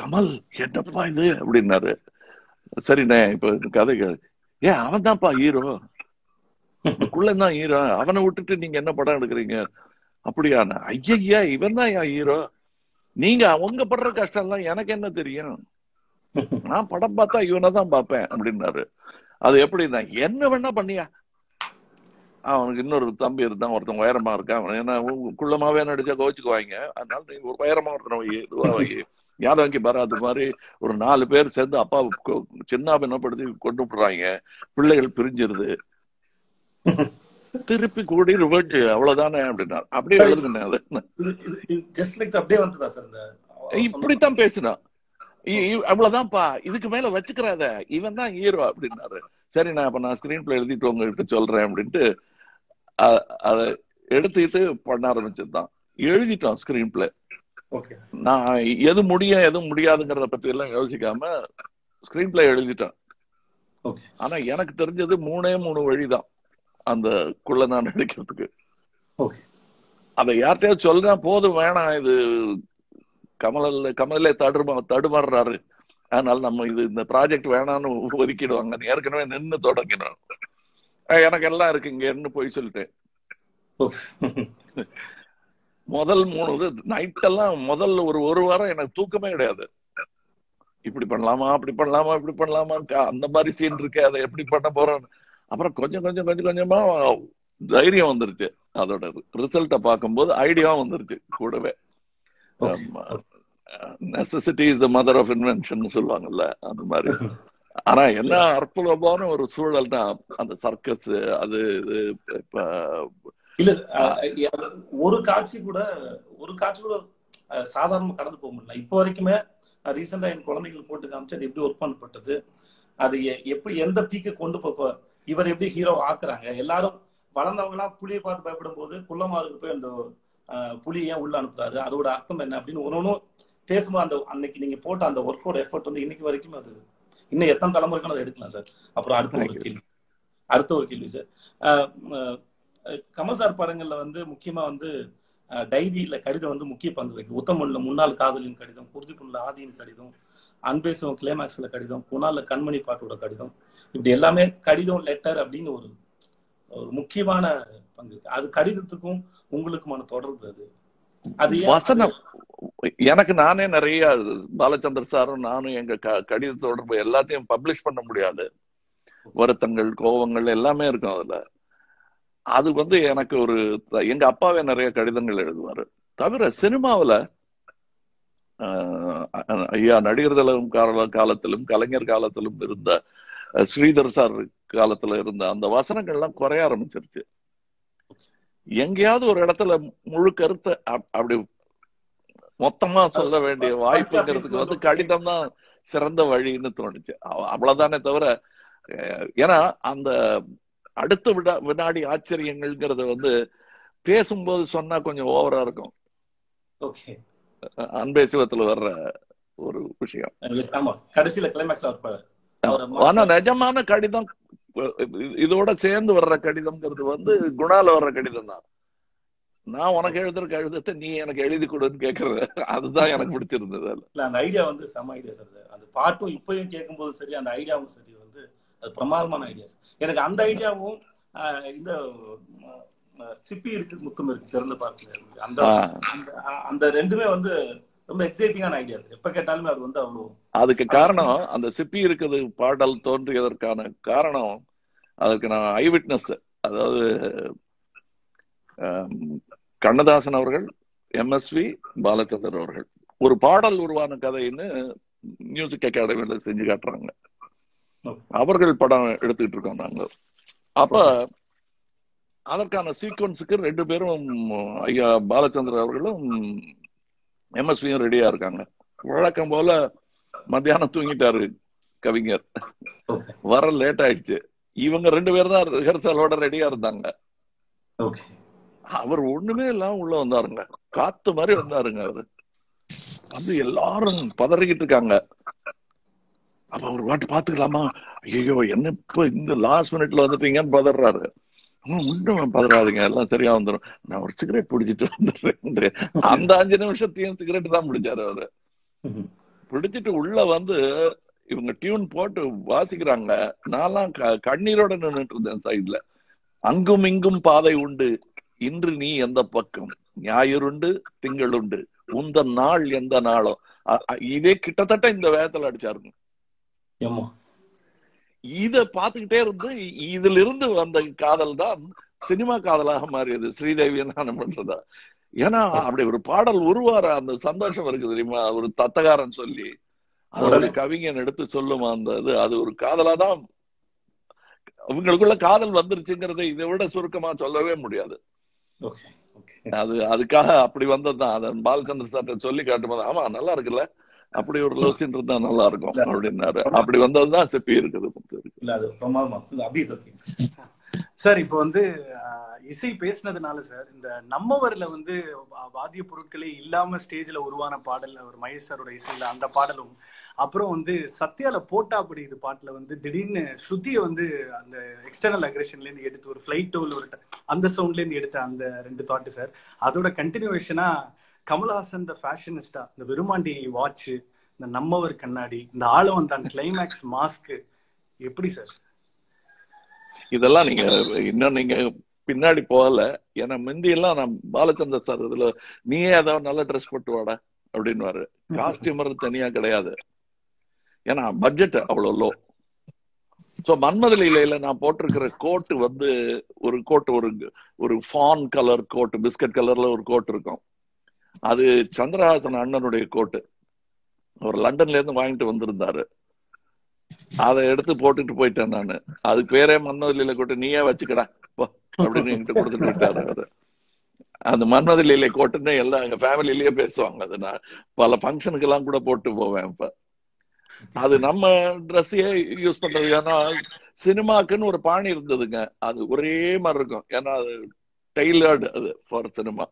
கமல் என்னப்பா இது? அப்படின்னாரு. சரிண்ணே இப்ப கதை. ஏன் அவன் தான்ப்பா ஹீரோ தான் ஹீரோ அவனை விட்டுட்டு நீங்க என்ன படம் எடுக்கிறீங்க? அப்படியான? ஐயய்யா இவன் தான் என் ஹீரோ நீங்க அவங்க படுற கஷ்டம் எல்லாம் எனக்கு என்ன தெரியும்? நான் படம் பார்த்தா இவனை தான் பார்ப்பேன் அப்படின்னாரு. அது எப்படின்னா என்ன வேணா பண்ணியா? அவனுக்கு இன்னொரு தம்பி இருந்தான் ஒருத்தன் உயரமா இருக்கான். அவன் ஏன்னா குள்ளமாவே நடிச்சா கோச்சுக்குவாங்க அதனால நீ ஒரு உயரமா ஒருத்தன் வை இதுவா வை. யாதவங்கி பராது மாதிரி ஒரு நாலு பேர் சேர்ந்து அப்பா சின்ன பின்னப்படுத்தி கொண்டு விடுறாங்க பிள்ளைகள் பிரிஞ்சிருது. [LAUGHS] திருப்பி கூடி ரிவர்ட் அவ்வளவுதானே அப்படின்னா அப்படியே எழுதுனேன் ஜஸ்ட் லைக் அப்படியே வந்ததா சார் இப்படித்தான் பேசினான் அவ்வளவுதான்ப்பா. இதுக்கு மேல வச்சுக்கிறாத. இவன் தான் ஹீரோ அப்படின்னாரு. சரி நான் அப்ப நான் ஸ்கிரீன் பிளே எழுதிட்டு உங்ககிட்ட சொல்றேன் அப்படின்ட்டு அதை எடுத்துக்கிட்டு பண்ண ஆரம்பிச்சதுதான். எழுதிட்டோம் ஸ்கிரீன் பிளே ஓகே நான் எது முடியும் எது முடியாதுங்கிறத பத்தி எல்லாம் யோசிக்காம ஸ்கிரீன் பிளே எழுதிட்டேன். ஆனா எனக்கு தெரிஞ்சது மூணே மூணு வழிதான். அந்த குள்ள நான் நடிக்கிறதுக்கு ஓகே. அதை யார்கிட்டயாவது சொல்றா போதும் வேணாம் இது கமல கமலே தடுமா தடுமாறுறாரு. அதனால நம்ம இது இந்த ப்ராஜெக்ட் வேணாம்னு ஒதுக்கிடுவாங்க. ஏற்கனவே நின்னு தொடங்கினோம் அஹ் எனக்கு எல்லாம் இருக்கு இங்கன்னு போய் சொல்லிட்டேன். முதல் மூணு இது நைட் எல்லாம் முதல்ல ஒரு ஒரு வாரம் எனக்கு தூக்கமே கிடையாது. இப்படி பண்ணலாமா அப்படி பண்ணலாமா இப்படி பண்ணலாமா அந்த மாதிரி சீன் இருக்கு அதை எப்படி பண்ண போறோம் அப்புறம் கொஞ்சம் கொஞ்சம் கொஞ்சம் கொஞ்சமா தைரியம் வந்துருச்சு. அதோட ரிசல்ட்ட பார்க்கும்போது ஐடியாவும் வந்துருச்சு கூடவே. Necessity is the mother of invention சொல்லுவாங்கல்ல அந்த மாதிரி. [LAUGHS] ஆனா என்ன அற்புதமான ஒரு சூழல்னா அந்த சர்க்கஸ் அது இது இப்ப இல்ல ஒரு காட்சி கூட ஒரு காட்சி கூட சாதாரணமா கடந்து போக முடியல. இப்போ வரைக்குமே ரீசெண்டா என் குழந்தைகள் போட்டு காமிச்சு அது எப்படி ஒர்க் பண்ணப்பட்டது அது எப்படி எந்த பீக்கு கொண்டு போக இவர் எப்படி ஹீரோ ஆக்குறாங்க? எல்லாரும் வளர்ந்தவங்க எல்லாம் புலியை பார்த்து பயப்படும் போது குள்ளமாருக்கு போய் அந்த புலி ஏன் உள்ள அனுப்புறாரு? அதோட அர்த்தம் என்ன அப்படின்னு ஒன்னு ஒன்னும் பேசும்போது அந்த அன்னைக்கு நீங்க போட்ட அந்த ஒர்க்கோட எஃபர்ட் வந்து இன்னைக்கு வரைக்கும் அது இன்னும் எத்தனை தலைமுறைக்கும் அதை எடுக்கலாம் சார்? அப்புறம் அடுத்த ஒரு. கேள்வி. அடுத்த ஒரு கேள்வி சார். கமல் சார் படங்கள்ல வந்து முக்கியமா வந்து டைரியில கடிதம் வந்து முக்கிய பங்கு இருக்கு உத்தமன்ல முன்னாள் காதலின் கடிதம் குருதிப்புண்ல ஆதியின் கடிதம் அன்பேசும் கிளைமேக்ஸ்ல கடிதம் குணால்ல கண்மணி பாட்டோட கடிதம். இப்படி எல்லாமே கடிதம் லெட்டர் அப்படின்னு ஒரு ஒரு முக்கியமான பங்கு அது கடிதத்துக்கும் உங்களுக்குமான தொடர்பு அது. அது வசனம். எனக்கு நானே நிறைய பாலச்சந்தர் சாரும் நானும் எங்க கடித தொடர்பு எல்லாத்தையும் பப்ளிஷ் பண்ண முடியாது. வருத்தங்கள் கோபங்கள் எல்லாமே இருக்கும் அதுல. அது வந்து எனக்கு ஒரு எங்க அப்பாவே நிறைய கடிதங்கள் எழுதுவாரு. தவிர சினிமாவுல ஐயா நடிகர் திலகம் கால காலத்திலும் கலைஞர் காலத்திலும் இருந்த ஸ்ரீதர் சார் காலத்துல இருந்த அந்த வசனங்கள்லாம் குறைய ஆரம்பிச்சிருச்சு. எங்கேயாவது ஒரு இடத்துல முழு கருத்தை அப்- அப்படி மொத்தமா சொல்ல வேண்டிய வாய்ப்புங்கிறதுக்கு வந்து கடிதம் தான் சிறந்த வழின்னு தோணுச்சு. அவ- அவ்வளவுதானே தவிர ஏன்னா அந்த அடுத்த விடா வினாடி ஆச்சரியங்கள்ங்கிறது வந்து பேசும்போது சொன்னா கொஞ்சம் ஓவரா இருக்கும். அன்பே சிவத்துல வர்ற ஒரு விஷயம். கடைசியில அவரை ஆனா நிஜமான கடிதம் இதோட சேர்ந்து வர்ற கடிதம்ங்கிறது வந்து குணால வர்ற கடிதம் தான் நான் உனக்கு எழுதுற கடிதத்தை நீ எனக்கு எழுதி கொடுன்னு கேக்குறது. அதுதான் எனக்கு பிடிச்சிருந்தது இல்ல அந்த ஐடியா வந்து செம ஐடியா சார் அந்த பாட்டும் இப்பயும் கேட்கும்போது சரி அந்த ஐடியாவும் சரி வந்து அது பிரமாதமான ஐடியாஸ் எனக்கு அந்த ஐடியாவும் இந்த சிப்பி இருக்கு முத்தம் இருக்கு திறந்து பார்க்க அந்த அந்த ரெண்டுமே வந்து ரொம்ப எக்ஸைட்டிங்கான ஐடியாஸ் எப்ப கேட்டாலுமே அது வந்து அவ்வளவு அதுக்கு காரணம் அந்த சிப்பி இருக்குது பாடல் தோன்றியதற்கான காரணம் அதற்கு நான் ஐ விட்னஸ் அதாவது கண்ணதாசன் அவர்கள் எம்எஸ்வி பாலச்சந்தர் அவர்கள். ஒரு பாடல் உருவான கதைன்னு மியூசிக் அகாடமியில செஞ்சு காட்டுறாங்க. அவர்கள் படம் எடுத்துக்கிட்டு இருக்கோம் நாங்க. அப்ப அதற்கான சீக்வன்ஸுக்கு ரெண்டு பேரும் ஐயா பாலச்சந்திரன் அவர்களும் எம்எஸ்வியும் ரெடியா இருக்காங்க. வழக்கம் போல மத்தியானம் தூங்கிட்டாரு கவிஞர். வர லேட் ஆயிடுச்சு. இவங்க ரெண்டு பேரும் தான் ரிஹர்சலோட ரெடியா இருந்தாங்க. அவர் ஒண்ணுமே இல்லாம உள்ள வந்தாருங்க. காத்து மாதிரி வந்தாருங்க அவரு. வந்து எல்லாரும் பதறிக்கிட்டு இருக்காங்க. அப்ப ஒரு வாட்டி பாத்துக்கலாமா? ஐயோ என்ன இப்ப இந்த லாஸ்ட் மினிட்ல வந்துட்டீங்கன்னு பதறாரு. ஒன்றும் பதறாதுங்க. எல்லாம் சரியா வந்துடும் நான் ஒரு சிகரெட் பிடிச்சிட்டு வந்துடுறேன் அந்த அஞ்சு நிமிஷத்தையும் சிகரெட் தான் பிடிச்சாரு அவரு. பிடிச்சிட்டு உள்ள வந்து இவங்க டியூன் போட்டு வாசிக்கிறாங்க. நான்லாம் க- கண்ணீரோட நின்னுட்டு இருந்தேன் சைடுல. அங்கும் இங்கும் பாதை உண்டு. இன்று நீ எந்த பக்கம்? ஞாயிறுண்டு திங்களுண்டு உந்த நாள் எந்த நாளோ? இதே கிட்டத்தட்ட இந்த வேகத்துல அடிச்சாருங்க. இத பாத்துக்கிட்டே இருந்து இதுல இருந்து வந்த காதல் தான் சினிமா காதலாக மாறியது. ஸ்ரீதேவி நான் பண்றதா? ஏன்னா அப்படி ஒரு பாடல் உருவார அந்த சந்தோஷம் இருக்கு தெரியுமா? ஒரு தத்தகாரன் சொல்லி அது ஒரு உடனே. கவிஞன் எடுத்து சொல்லுமா அந்த இது அது ஒரு காதலா தான். அவங்களுக்குள்ள காதல் வந்துருச்சுங்கிறதை இதை விட சுருக்கமா சொல்லவே முடியாது. அது அதுக்காக அப்படி வந்ததுதான். அதை பாலச்சந்திர சார்ட்ட சொல்லி காட்டும்போது ஆமா நல்லா இருக்குல்ல. அப்படி ஒரு லோசின் இருந்தா நல்லா இருக்கும் அப்படின்னாரு. அப்படி வந்ததுதான் செப்பி இருக்குது சார் இப்போ வந்து இசை பேசினதுனால சார் இந்த நம்மவர்ல வந்து வாத்திய பொருட்களே இல்லாம ஸ்டேஜ்ல உருவான பாடல் அவர் மகேஷ் சாரோட இசையில அந்த பாடலும் அப்புறம் வந்து சத்யால போட்டாப்படி இது பாட்டுல வந்து திடீர்னு ஸ்ருதியை வந்து அந்த எக்ஸ்டர்னல் அக்ரெஷன்ல இருந்து எடுத்து ஒரு ஃபிளைட் டோல் ஒரு அந்த சவுண்ட்ல இருந்து எடுத்த அந்த ரெண்டு தாட்டு சார் அதோட கண்டினியூவேஷனா கமல்ஹாசன் த ஃபேஷனிஸ்டா இந்த விருமாண்டி வாட்ச் இந்த நம்மவர் கண்ணாடி இந்த ஆளவன் தான் கிளைமேக்ஸ் மாஸ்க் எப்படி சார் இதெல்லாம் நீங்க இன்னும் நீங்க பின்னாடி போகல. ஏன்னா முந்தி எல்லாம் நான் பாலச்சந்தர் சார் இதுல நீயே ஏதாவது நல்ல ட்ரெஸ் போட்டு வாடா அப்படின்னு காஸ்டியூமர் தனியா கிடையாது. ஏன்னா பட்ஜெட் அவ்வளவு லோ சோ மன்மதலியில நான் போட்டிருக்கிற கோட்டு வந்து ஒரு கோட் ஒரு ஒரு ஃபான் கலர் கோட் பிஸ்கட் கலர்ல ஒரு கோட் இருக்கும். அது சந்திரஹாசன் அண்ணனுடைய கோட்டு. அவர் லண்டன்ல இருந்து வாங்கிட்டு வந்திருந்தாரு. அதை எடுத்து போட்டுட்டு போயிட்டேன் நானு. அதுக்கு வேற மன்மதலியில கோட்டு நீயே வச்சுக்கடா அப்படின்னு என்கிட்ட கொடுத்துட்டு போயிட்டாரு அவரு. அந்த மன்மதலியில கோட்டுன்னு எல்லாம் எங்க ஃபேமிலிலயே பேசுவாங்க. அது நான் பல ஃபங்க்ஷனுக்கு எல்லாம் கூட போட்டு போவேன் இப்ப. அது நம்ம ட்ரெஸ்ஸையே யூஸ் பண்றது. ஏன்னா சினிமாக்குன்னு ஒரு பாணி இருந்ததுங்க. அது ஒரே மாதிரி இருக்கும். ஏன்னா அது டெய்லர்டு அது ஃபார் சினிமா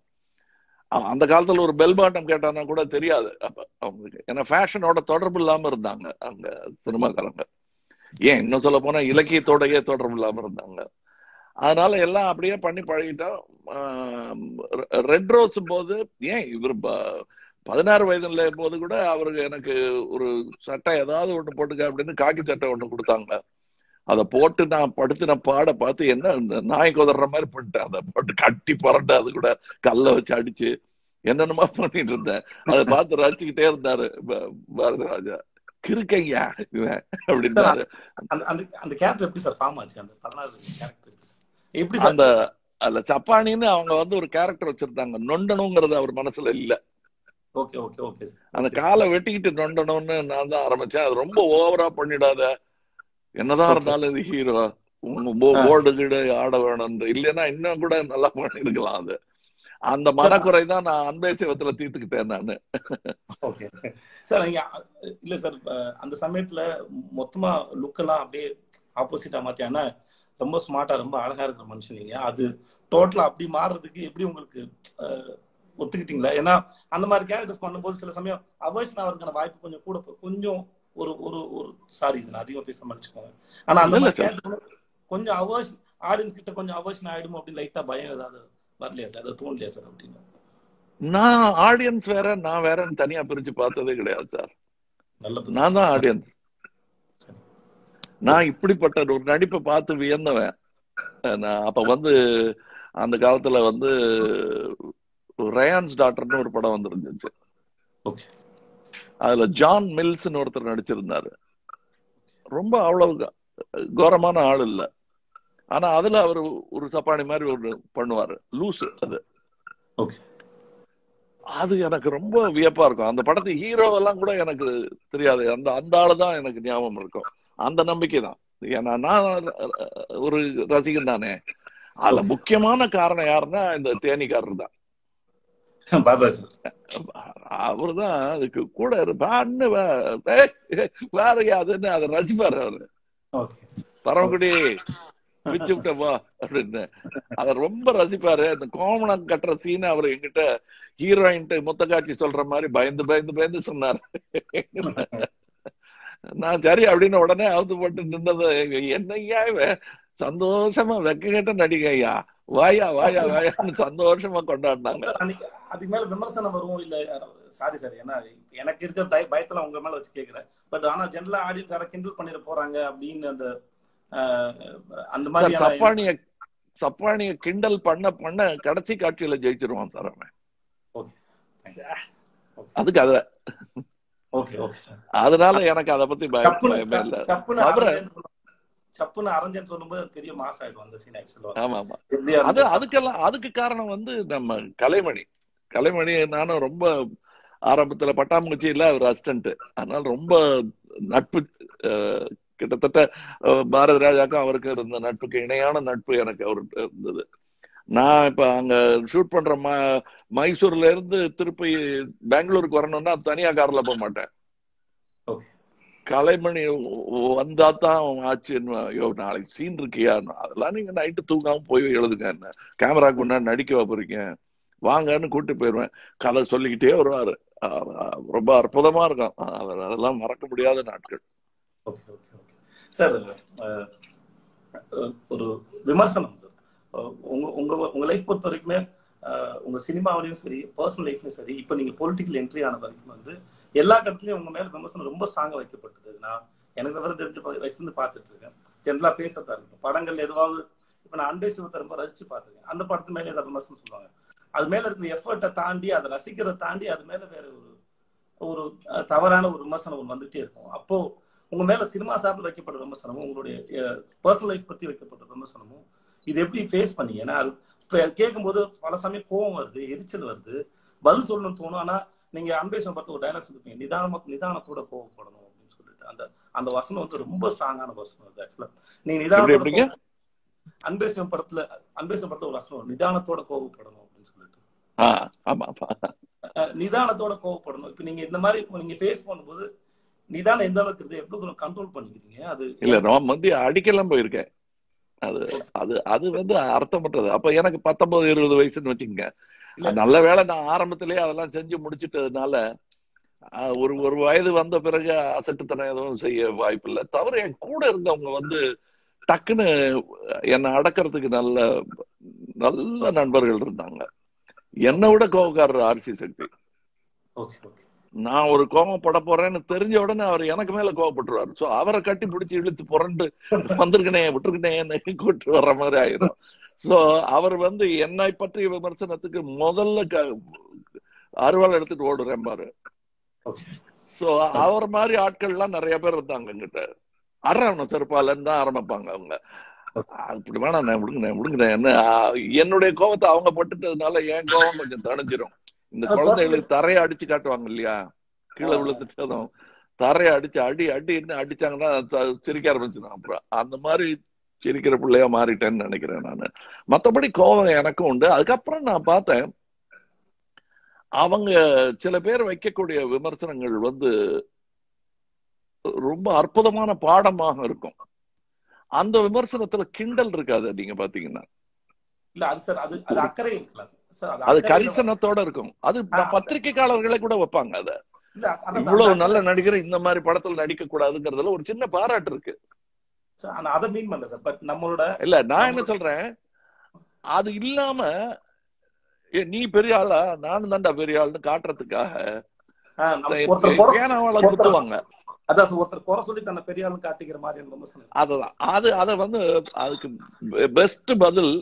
அந்த காலத்துல ஒரு பெல் பாட்டம் கேட்டானா கூட தெரியாது. அப்ப அவங்களுக்கு ஏன்னா ஃபேஷனோட தொடர்பு இல்லாம இருந்தாங்க அங்க சினிமாக்காரங்க ஏன் இன்னும் சொல்ல போனா இலக்கியத்தோடயே தொடர்பு இல்லாம இருந்தாங்க. அதனால எல்லாம் அப்படியே பண்ணி பழகிட்டோம். ரெட் ரோஸ் போது ஏன் இவர் பதினாறு வயதுல போது கூட அவருக்கு எனக்கு ஒரு சட்டை ஏதாவது ஒண்ணு போட்டுக்க அப்படின்னு காக்கி சட்டை ஒன்று கொடுத்தாங்க. அதை போட்டு நான் படுத்தின பாட பார்த்து என்ன நாய் குதற மாதிரி பண்ணிட்டேன். அதை போட்டு கட்டி புரண்டு அது கூட கல்ல வச்சு அடிச்சு என்னென்னமா பண்ணிட்டு இருந்தேன். அதை பார்த்து ரசிச்சுக்கிட்டே இருந்தாரு ப- பாரதி ராஜா கிறுக்கையா இவன் அந்த கேரக்டர் எப்படி சார் ஃபார்ம் ஆச்சு? அந்த எப்படி அந்த அதுல சப்பானின்னு அவங்க வந்து ஒரு கேரக்டர் வச்சிருந்தாங்க. நொண்டணுங்கிறது அவர் மனசுல இல்ல. ஓகே ஓகே ஓகே அந்த காலை வெட்டிக்கிட்டு நொண்டணும்னு நான் தான் ஆரம்பிச்சேன். அது ரொம்ப ஓவரா பண்ணிடாத. என்னதான். இருந்தாலும் இது ஹீரோ. போர்டு கீடு ஆட வேணும் இல்லைன்னா இன்னும் கூட நல்லா பண்ணிருக்கலாம் அது. அந்த மனக்குறை தான் நான் அன்பே சிவத்துல தீர்த்துக்கிட்டேன் நானு. ஓகே. சார் நீங்க இல்ல சார் அந்த சமயத்துல மொத்தமா லுக் எல்லாம் அப்படியே ஆப்போசிட்டா மாத்தி ஆனா ரொம்ப ஸ்மார்ட்டா ரொம்ப அழகா இருக்கிற மனுஷன் நீங்க. அது டோட்டலா அப்படி மாறுறதுக்கு எப்படி உங்களுக்கு ஒத்துக்கிட்டீங்களா? ஏன்னா அந்த மாதிரி கேரக்டர்ஸ் பண்ணும்போது சில சமயம் அவர்ஷன் ஆகிறதுக்கான வாய்ப்பு கொஞ்சம் கூட கொஞ்சம் ஒரு ஒரு ஒரு சாரி நான் அதிகமா பேச மன்னிச்சுக்கோங்க. ஆனா அந்த மாதிரி கொஞ்சம் அவர்ஷன் ஆடியன்ஸ் கிட்ட கொஞ்சம் அவர்ஷன் ஆயிடும் அப்படின்னு லைட்டா பயம் ஏதாவது வரலையா சார் அது தோணலையா சார் அப்படின்னு? நான் ஆடியன்ஸ் வேற நான் வேறன்னு தனியா பிரிச்சு பார்த்ததே கிடையாது சார் நான் தான். ஆடியன்ஸ். நான் இப்படிப்பட்ட ஒரு நடிப்பை பார்த்து வியந்தவன். நான் அப்ப வந்து அந்த காலத்துல வந்து ரயான்ஸ் டாக்டர்னு ஒரு படம் வந்துருந்துச்சு. அதுல ஜான் மில்ஸ்னு ஒருத்தர் நடிச்சிருந்தாரு. ரொம்ப அவ்வளவு கோரமான ஆள் இல்ல. ஆனா அதுல அவர் ஒரு சப்பானி மாதிரி ஒரு பண்ணுவாரு. லூஸ் அது. அது எனக்கு ரொம்ப வியப்பா இருக்கும். அந்த படத்து ஹீரோ எல்லாம் கூட எனக்கு தெரியாது. அந்த அந்த ஆளு தான் எனக்கு ஞாபகம் இருக்கும். அந்த நம்பிக்கை தான். ஏன்னா நான் ஒரு ரசிகன் தானே. அதுல முக்கியமான காரணம் யாருன்னா இந்த தேனிக்காரர் தான். பார்த்தா சார் அவரு தான் அதுக்கு கூட இருப்பான்னு வேற அதுன்னு அதை ரசிப்பாரு அவரு. ஓகே. பரமக்குடி பிச்சு விட்டப்பா அப்படின்னு. அத ரொம்ப ரசிப்பாரு. அந்த கோமணம் கட்டுற சீன் அவர் என்கிட்ட ஹீரோயின்ட்டு முத்த காட்சி சொல்ற மாதிரி பயந்து பயந்து பயந்து சொன்னாரு. நான் சரி அப்படின்னு உடனே அவுத்து போட்டு நின்னது என்னையா சந்தோஷமா வெக்க கேட்ட நடிகை ஐயா வாயா வாயா வாயான்னு சந்தோஷமா கொண்டாடினாங்க. அதுக்கு மேல விமர்சனம் வரும் இல்ல சாரி சார் ஏன்னா எனக்கு இருக்க பய- பயத்துல உங்க மேல வச்சு கேக்குறேன். பட் ஆனா ஜெனரலா ஆடியன்ஸ் யாரை கிண்டல் பண்ணிட போறாங்க அப்படின்னு அந்த ஆஹ், அந்த மாதிரி சப்பானிய சப்பானிய கிண்டல் பண்ண பண்ண கடைசி காட்சியில ஜெயிச்சிருவான் சார் அவன். அதுக்கு அத ஓகே ஓகே சார் அதனால எனக்கு அதை பத்தி பயமே இல்ல. சப்புன்னு தவிர- அரஞ்சன் சொல்லும்- சப்புன்னு அரஞ்சன் சொல்லும்போது அது பெரிய மாஸ் ஆயிடும் அந்த சீன் ஆக்சுவலா ஆமா ஆமா. அது அதுக்கெல்லாம் அதுக்கு காரணம் வந்து நம்ம கலைமணி. கலைமணி நானும் ரொம்ப ஆரம்பத்துல பட்டாம்பூச்சி இல்ல அவர் அசிஸ்டன்ட் அதனால ரொம்ப நட்பு கிட்டத்தட்ட பாரதி ராஜாக்கும் அவருக்கு இருந்த நட்புக்கு இணையான நட்பு எனக்கு அவர்கிட்ட இருந்தது. நான் இப்ப அங்க ஷூட் பண்ற ம மைசூர்ல இருந்து திருப்பி பெங்களூருக்கு வரணும்னா தனியா கார்ல போக மாட்டேன். கலைமணி வந்தா தான் ஆச்சுன்னு ஐயோ நாளைக்கு சீன் இருக்கியா? அதெல்லாம் நீங்க நைட்டு தூங்காம போய் எழுதுங்க என்ன? கேமரா கொண்டா நடிக்க போறீங்க வாங்கன்னு கூட்டி போயிடுவேன் கதை சொல்லிக்கிட்டே வருவாரு. ரொம்ப அற்புதமா இருக்கும். அவர் அதெல்லாம் மறக்க முடியாத நாட்கள். ஓகே சார் ஒரு விமர்சனம் சார். உங்க உங்க உங்க லைஃப் பொறுத்த வரைக்குமே உங்க சினிமாவிலையும் சரி பர்சனல் லைஃப்லயும் சரி இப்போ நீங்க பொலிட்டிக்கல் என்ட்ரி ஆன வரைக்கும் வந்து எல்லா கட்டத்துலயும் உங்க மேல விமர்சனம் ரொம்ப ஸ்ட்ராங்கா வைக்கப்பட்டது நான் எனக்கு விவரம் தெரிஞ்சு வயசுலேருந்து பார்த்துட்டு இருக்கேன் ஜென்ரலா பேசத்தான் இருக்கும் படங்கள் எதுவாவது இப்ப நான் அன்பே சிவத்தை ரொம்ப ரசிச்சு பார்த்துருக்கேன். அந்த படத்து மேலே ஏதாவது விமர்சனம் சொல்லுவாங்க. அது மேல இருக்கிற எஃபர்ட்டை தாண்டி அதை ரசிக்கிறத தாண்டி அது மேல வேற ஒரு ஒரு தவறான ஒரு விமர்சனம் ஒன்று வந்துட்டே இருக்கும். அப்போ உங்க மேல சினிமா சார்ந்து வைக்கப்பட்ட விமர்சனமும் உங்களுடைய பர்சனல் லைஃப் பத்தி வைக்கப்பட்ட விமர்சனமும் இது எப்படி ஃபேஸ் பண்ணீங்க? ஏன்னா அது கேட்கும்போது பல சமயம் கோவம் வருது எரிச்சல் வருது. பதில் சொல்லணும்னு தோணும். ஆனா நீங்க அன்பேசம் பார்த்து ஒரு டைலாக் சொல்லிருப்பீங்க நிதானமா நிதானத்தோட கோவப்படணும் அப்படின்னு சொல்லிட்டு. அந்த அந்த வசனம் வந்து ரொம்ப ஸ்ட்ராங்கான வசனம் அது ஆக்சுவலா எப்படிங்க நிதானத்தோட அன்பேசம் படத்துல அன்பேசம் படத்துல ஒரு வசனம் நிதானத்தோட கோவப்படணும் அப்படின்னு சொல்லிட்டு. நிதானத்தோட கோவப்படணும் இப்ப நீங்க இந்த மாதிரி நீங்க ஃபேஸ் பண்ணும்போது நிதானம் எந்த அளவுக்கு இருக்குது? எவ்வளவு தூரம் கண்ட்ரோல் பண்ணிக்கிறீங்க? அது இல்ல நான் வந்து அடிக்கலாம் போயிருக்கேன். அது அது அது வந்து அர்த்தமற்றது. அப்ப எனக்கு பத்தொன்பது இருபது வயசுன்னு வச்சுக்கோங்க. நல்ல வேளை நான் ஆரம்பத்திலேயே அதெல்லாம் செஞ்சு முடிச்சிட்டதுனால ஒரு ஒரு வயது வந்த பிறகு அசட்டுத்தனம் எதுவும் செய்ய வாய்ப்பு இல்லை தவிர என் கூட இருந்தவங்க வந்து டக்குன்னு என்னை அடக்கிறதுக்கு நல்ல நல்ல நண்பர்கள் இருந்தாங்க. என்னை விட கோபக்காரர் ஆர்சி சக்தி நான் ஒரு கோபம் பட போறேன்னு தெரிஞ்ச உடனே அவர் எனக்கு மேல கோவப்பட்டுருவாரு. சோ அவரை கட்டி பிடிச்சி இழுத்து புரண்டு வந்திருக்கனே விட்டுருக்கனே கூட்டு வர்ற மாதிரி ஆயிரும். சோ அவர் வந்து என்னை பற்றிய விமர்சனத்துக்கு முதல்ல அருவாள் எடுத்துட்டு ஓடுறேன் பாரு. சோ அவர் மாதிரி ஆட்கள் எல்லாம் நிறைய பேர் இருந்தாங்க எங்கிட்ட. அறவணும் செருப்பாலன்னு தான் ஆரம்பிப்பாங்க அவங்க. அப்படி வேணாம் நான் விடுங்க விடுங்க என்ன என்னுடைய கோபத்தை அவங்க பட்டுட்டதுனால என் கோபம் கொஞ்சம் தணிஞ்சிரும். இந்த குழந்தைகளுக்கு தரையை அடிச்சு காட்டுவாங்க இல்லையா? கீழே. விழுந்துட்டதும் தரைய அடிச்சு அடி அடின்னு அடிச்சாங்கன்னா த- சிரிக்க ஆரம்பிச்சிடும் அப்புறம் அந்த மாதிரி சிரிக்கிற பிள்ளையா மாறிட்டேன்னு நினைக்கிறேன் நான். மத்தபடி கோபம் எனக்கும் உண்டு. அதுக்கப்புறம் நான் பார்த்தேன் அவங்க சில பேர் வைக்கக்கூடிய விமர்சனங்கள் வந்து ரொம்ப அற்புதமான பாடமாக இருக்கும். அந்த விமர்சனத்துல கிண்டல் இருக்காது நீங்க பாத்தீங்கன்னா இல்ல அது சார் அது அது அக்கறை இருக்கலாம் சார். சார் அது அக்கறையில- கரிசனத்தோட இருக்கும். அது. பத்திரிகைக்காரர்களே கூட வைப்பாங்க அத. இவ்வளவு நல்ல நடிகர் இந்த மாதிரி படத்துல நடிக்க கூடாதுங்கிறதுல ஒரு சின்ன பாராட்டு இருக்கு. நான் அதை மீன் பண்ணல சார் பட் நம்மளோட இல்ல நான் என்ன சொல்றேன்? அது இல்லாம நீ பெரிய ஆளா? நானும் தான்டா பெரிய ஆள்னு காட்டுறதுக்காக குத்துவாங்க அதான் ஒருத்தர் குறை சொல்லி தன்னை பெரிய ஆளு காட்டிக்கிற மாதிரி அதுதான். அது அத வந்து அதுக்கு பெஸ்ட் பதில்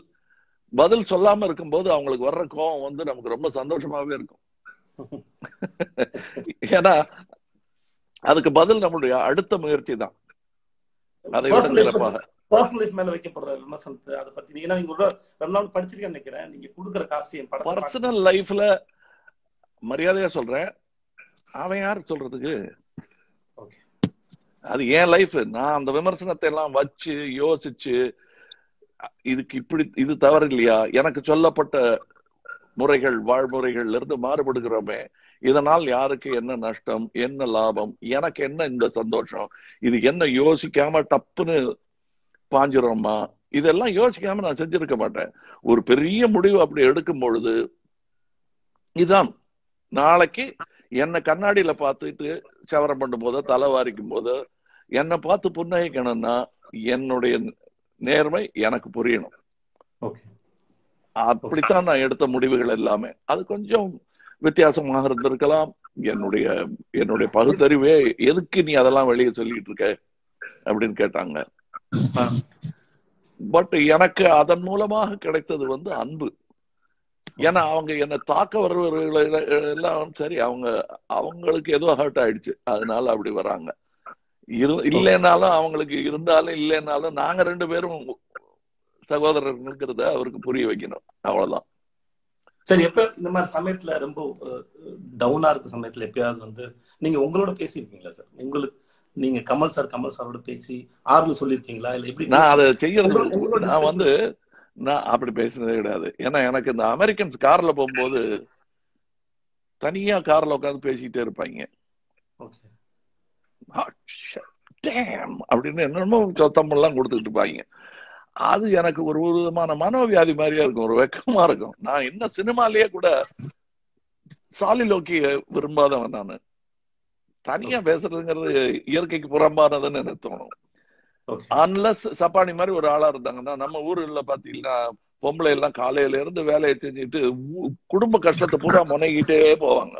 பதில் சொல்லாம இருக்கும்போது அவங்களுக்கு வர்ற கோவம் வந்து நமக்கு ரொம்ப சந்தோஷமாவே இருக்கும். [LAUGHS] ஏன்னா அதுக்கு பதில் நம்மளுடைய அடுத்த முயற்சி தான். அதை விட Personal சிறப்பாக பர்சனல் லைஃப் மேல வைக்கப்படுற விமர்சனத்தை அதை பத்தி நீங்க ஏன்னா நீங்க ஒரு ரொம்ப நாள் படிச்சிருக்கேன்னு நினைக்கிறேன். நீங்க கொடுக்குற காசு என் பர்சனல் லைஃப்ல மரியாதையா சொல்றேன். அவன் யாரு சொல்றதுக்கு. அது என் லைஃப் நான் அந்த விமர்சனத்தை எல்லாம் வச்சு யோசிச்சு இதுக்கு இப்படி இது தவறு இல்லையா? எனக்கு சொல்லப்பட்ட முறைகள் வாழ்முறைகள்ல இருந்து மாறுபடுகிறோமே. இதனால் யாருக்கு என்ன நஷ்டம் என்ன லாபம் எனக்கு என்ன இந்த சந்தோஷம்? இது என்ன யோசிக்காம டப்புன்னு பாஞ்சிரோமா இதெல்லாம் யோசிக்காம நான் செஞ்சிருக்க மாட்டேன். ஒரு பெரிய முடிவு அப்படி எடுக்கும் பொழுது இதான். நாளைக்கு என்னை கண்ணாடியில பார்த்துட்டு சவரம் பண்ணும் போதோ தலை வாரிக்கும் போதோ என்னை பார்த்து புன்னகைக்கணும்னா என்னுடைய நேர்மை எனக்கு புரியணும். அப்படித்தான் நான் எடுத்த முடிவுகள் எல்லாமே. அது கொஞ்சம் வித்தியாசமாக இருந்திருக்கலாம். என்னுடைய என்னுடைய பகுத்தறிவே எதுக்கு நீ அதெல்லாம் வெளியே சொல்லிட்டு இருக்க? அப்படின்னு கேட்டாங்க. பட் எனக்கு அதன் மூலமாக கிடைத்தது வந்து அன்பு. ஏன்னா அவங்க என்னை தாக்க வருவர்கள் எல்லாம் சரி அவங்க அவங்களுக்கு ஏதோ ஹர்ட் ஆயிடுச்சு. அதனால அப்படி வராங்க. இரு இல்லைனாலும் அவங்களுக்கு இருந்தாலும் இல்லைனாலும் நாங்க ரெண்டு பேரும் சகோதரர்களுங்கிறத அவருக்கு புரிய வைக்கணும். அவ்வளவுதான். சரி எப்ப இந்த மாதிரி சமயத்துல ரொம்ப டவுனா இருக்க சமயத்துல எப்பயாவது வந்து நீங்க உங்களோட பேசியிருக்கீங்களா சார்? உங்களுக்கு நீங்க கமல் சார் கமல் சாரோட பேசி ஆறுதல் சொல்லியிருக்கீங்களா? இல்ல எப்படி நான் அதை செய்யறது நான் வந்து நான் அப்படி பேசினதே கிடையாது. ஏன்னா எனக்கு இந்த அமெரிக்கன்ஸ் கார்ல போகும்போது தனியா கார்ல உட்காந்து பேசிக்கிட்டே இருப்பாங்க. அப்படின்னு என்னென்னமோ தமிழ்லாம் கொடுத்துக்கிட்டு இருப்பாங்க. அது எனக்கு ஒரு விதமான மனோவியாதி மாதிரியா இருக்கும் ஒரு வெக்கமா இருக்கும். நான் இன்னும் சினிமாலேயே கூட சாலிலோக்கிய விரும்பாதவன் நானு. தனியா பேசுறதுங்கிறது இயற்கைக்கு புறம்பானதுன்னு எனக்கு தோணும். அன்லஸ் சப்பானி மாதிரி ஒரு ஆளா இருந்தாங்கன்னா நம்ம ஊர்ல பாத்தீங்கன்னா பொம்பளை எல்லாம் காலையில இருந்து வேலையை செஞ்சுட்டு குடும்ப கஷ்டத்தை பூரா முனைகிட்டே போவாங்க.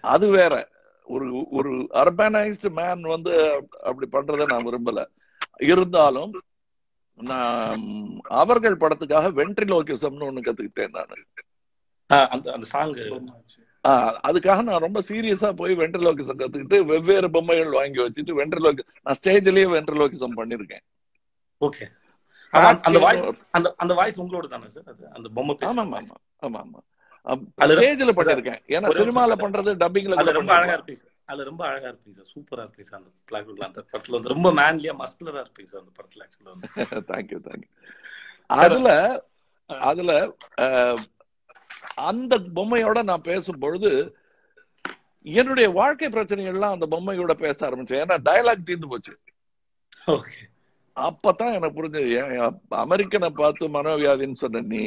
அது வேற. ஒரு ஒரு அர்பனைஸ்டு மேன் வந்து அப்படி பண்றதை நான் விரும்பல. இருந்தாலும் நான் அவர்கள் படத்துக்காக வென்ட்ரிலோகிசம்னு ஒண்ணு கத்துக்கிட்டேன் நான். அதுக்காக நான் ரொம்ப சீரியஸா போய் வென்ட்ரிலோகிசம் கத்துக்கிட்டு வெவ்வேறு பொம்மைகள் வாங்கி வச்சுட்டு வென்ட்ரிலோகி நான் ஸ்டேஜ்லயே வென்ட்ரிலோகிசம் பண்ணிருக்கேன். ஓகே. அந்த வாய்ஸ் அந்த அந்த வாய்ஸ் உங்களோட தானே சார் அந்த பொம்மை ஆமா ஆமா. ஆமா ஆமா ஸ்டேஜ்ல பண்ணிருக்கேன் ஏன்னா சினிமால. பண்றது டப்பிங்ல ரொம்ப அழகா இருப்பீங்க அதுல ரொம்ப அழகா இருப்பீங்க சார் சூப்பரா இருப்பீங்க சார் அந்த பிளாக் அந்த படத்துல வந்து ரொம்ப மேன்லியா மஸ்குலரா இருப்பீங்க சார் அந்த படத்துல ஆக்சுவலா வந்து. [LAUGHS] தேங்க்யூ தேங்க்யூ அதுல. அதுல அந்த பொம்மையோட நான் பேசும் பொழுது என்னுடைய வாழ்க்கை பிரச்சனைகள்லாம் அந்த பொம்மையோட பேச ஆரம்பிச்சேன். ஏன்னா டயலாக் தீர்ந்து போச்சு. ஓகே அப்பதான் எனக்கு புரிஞ்சது. அமெரிக்கனை பார்த்து மனோவியாதின்னு சொன்ன நீ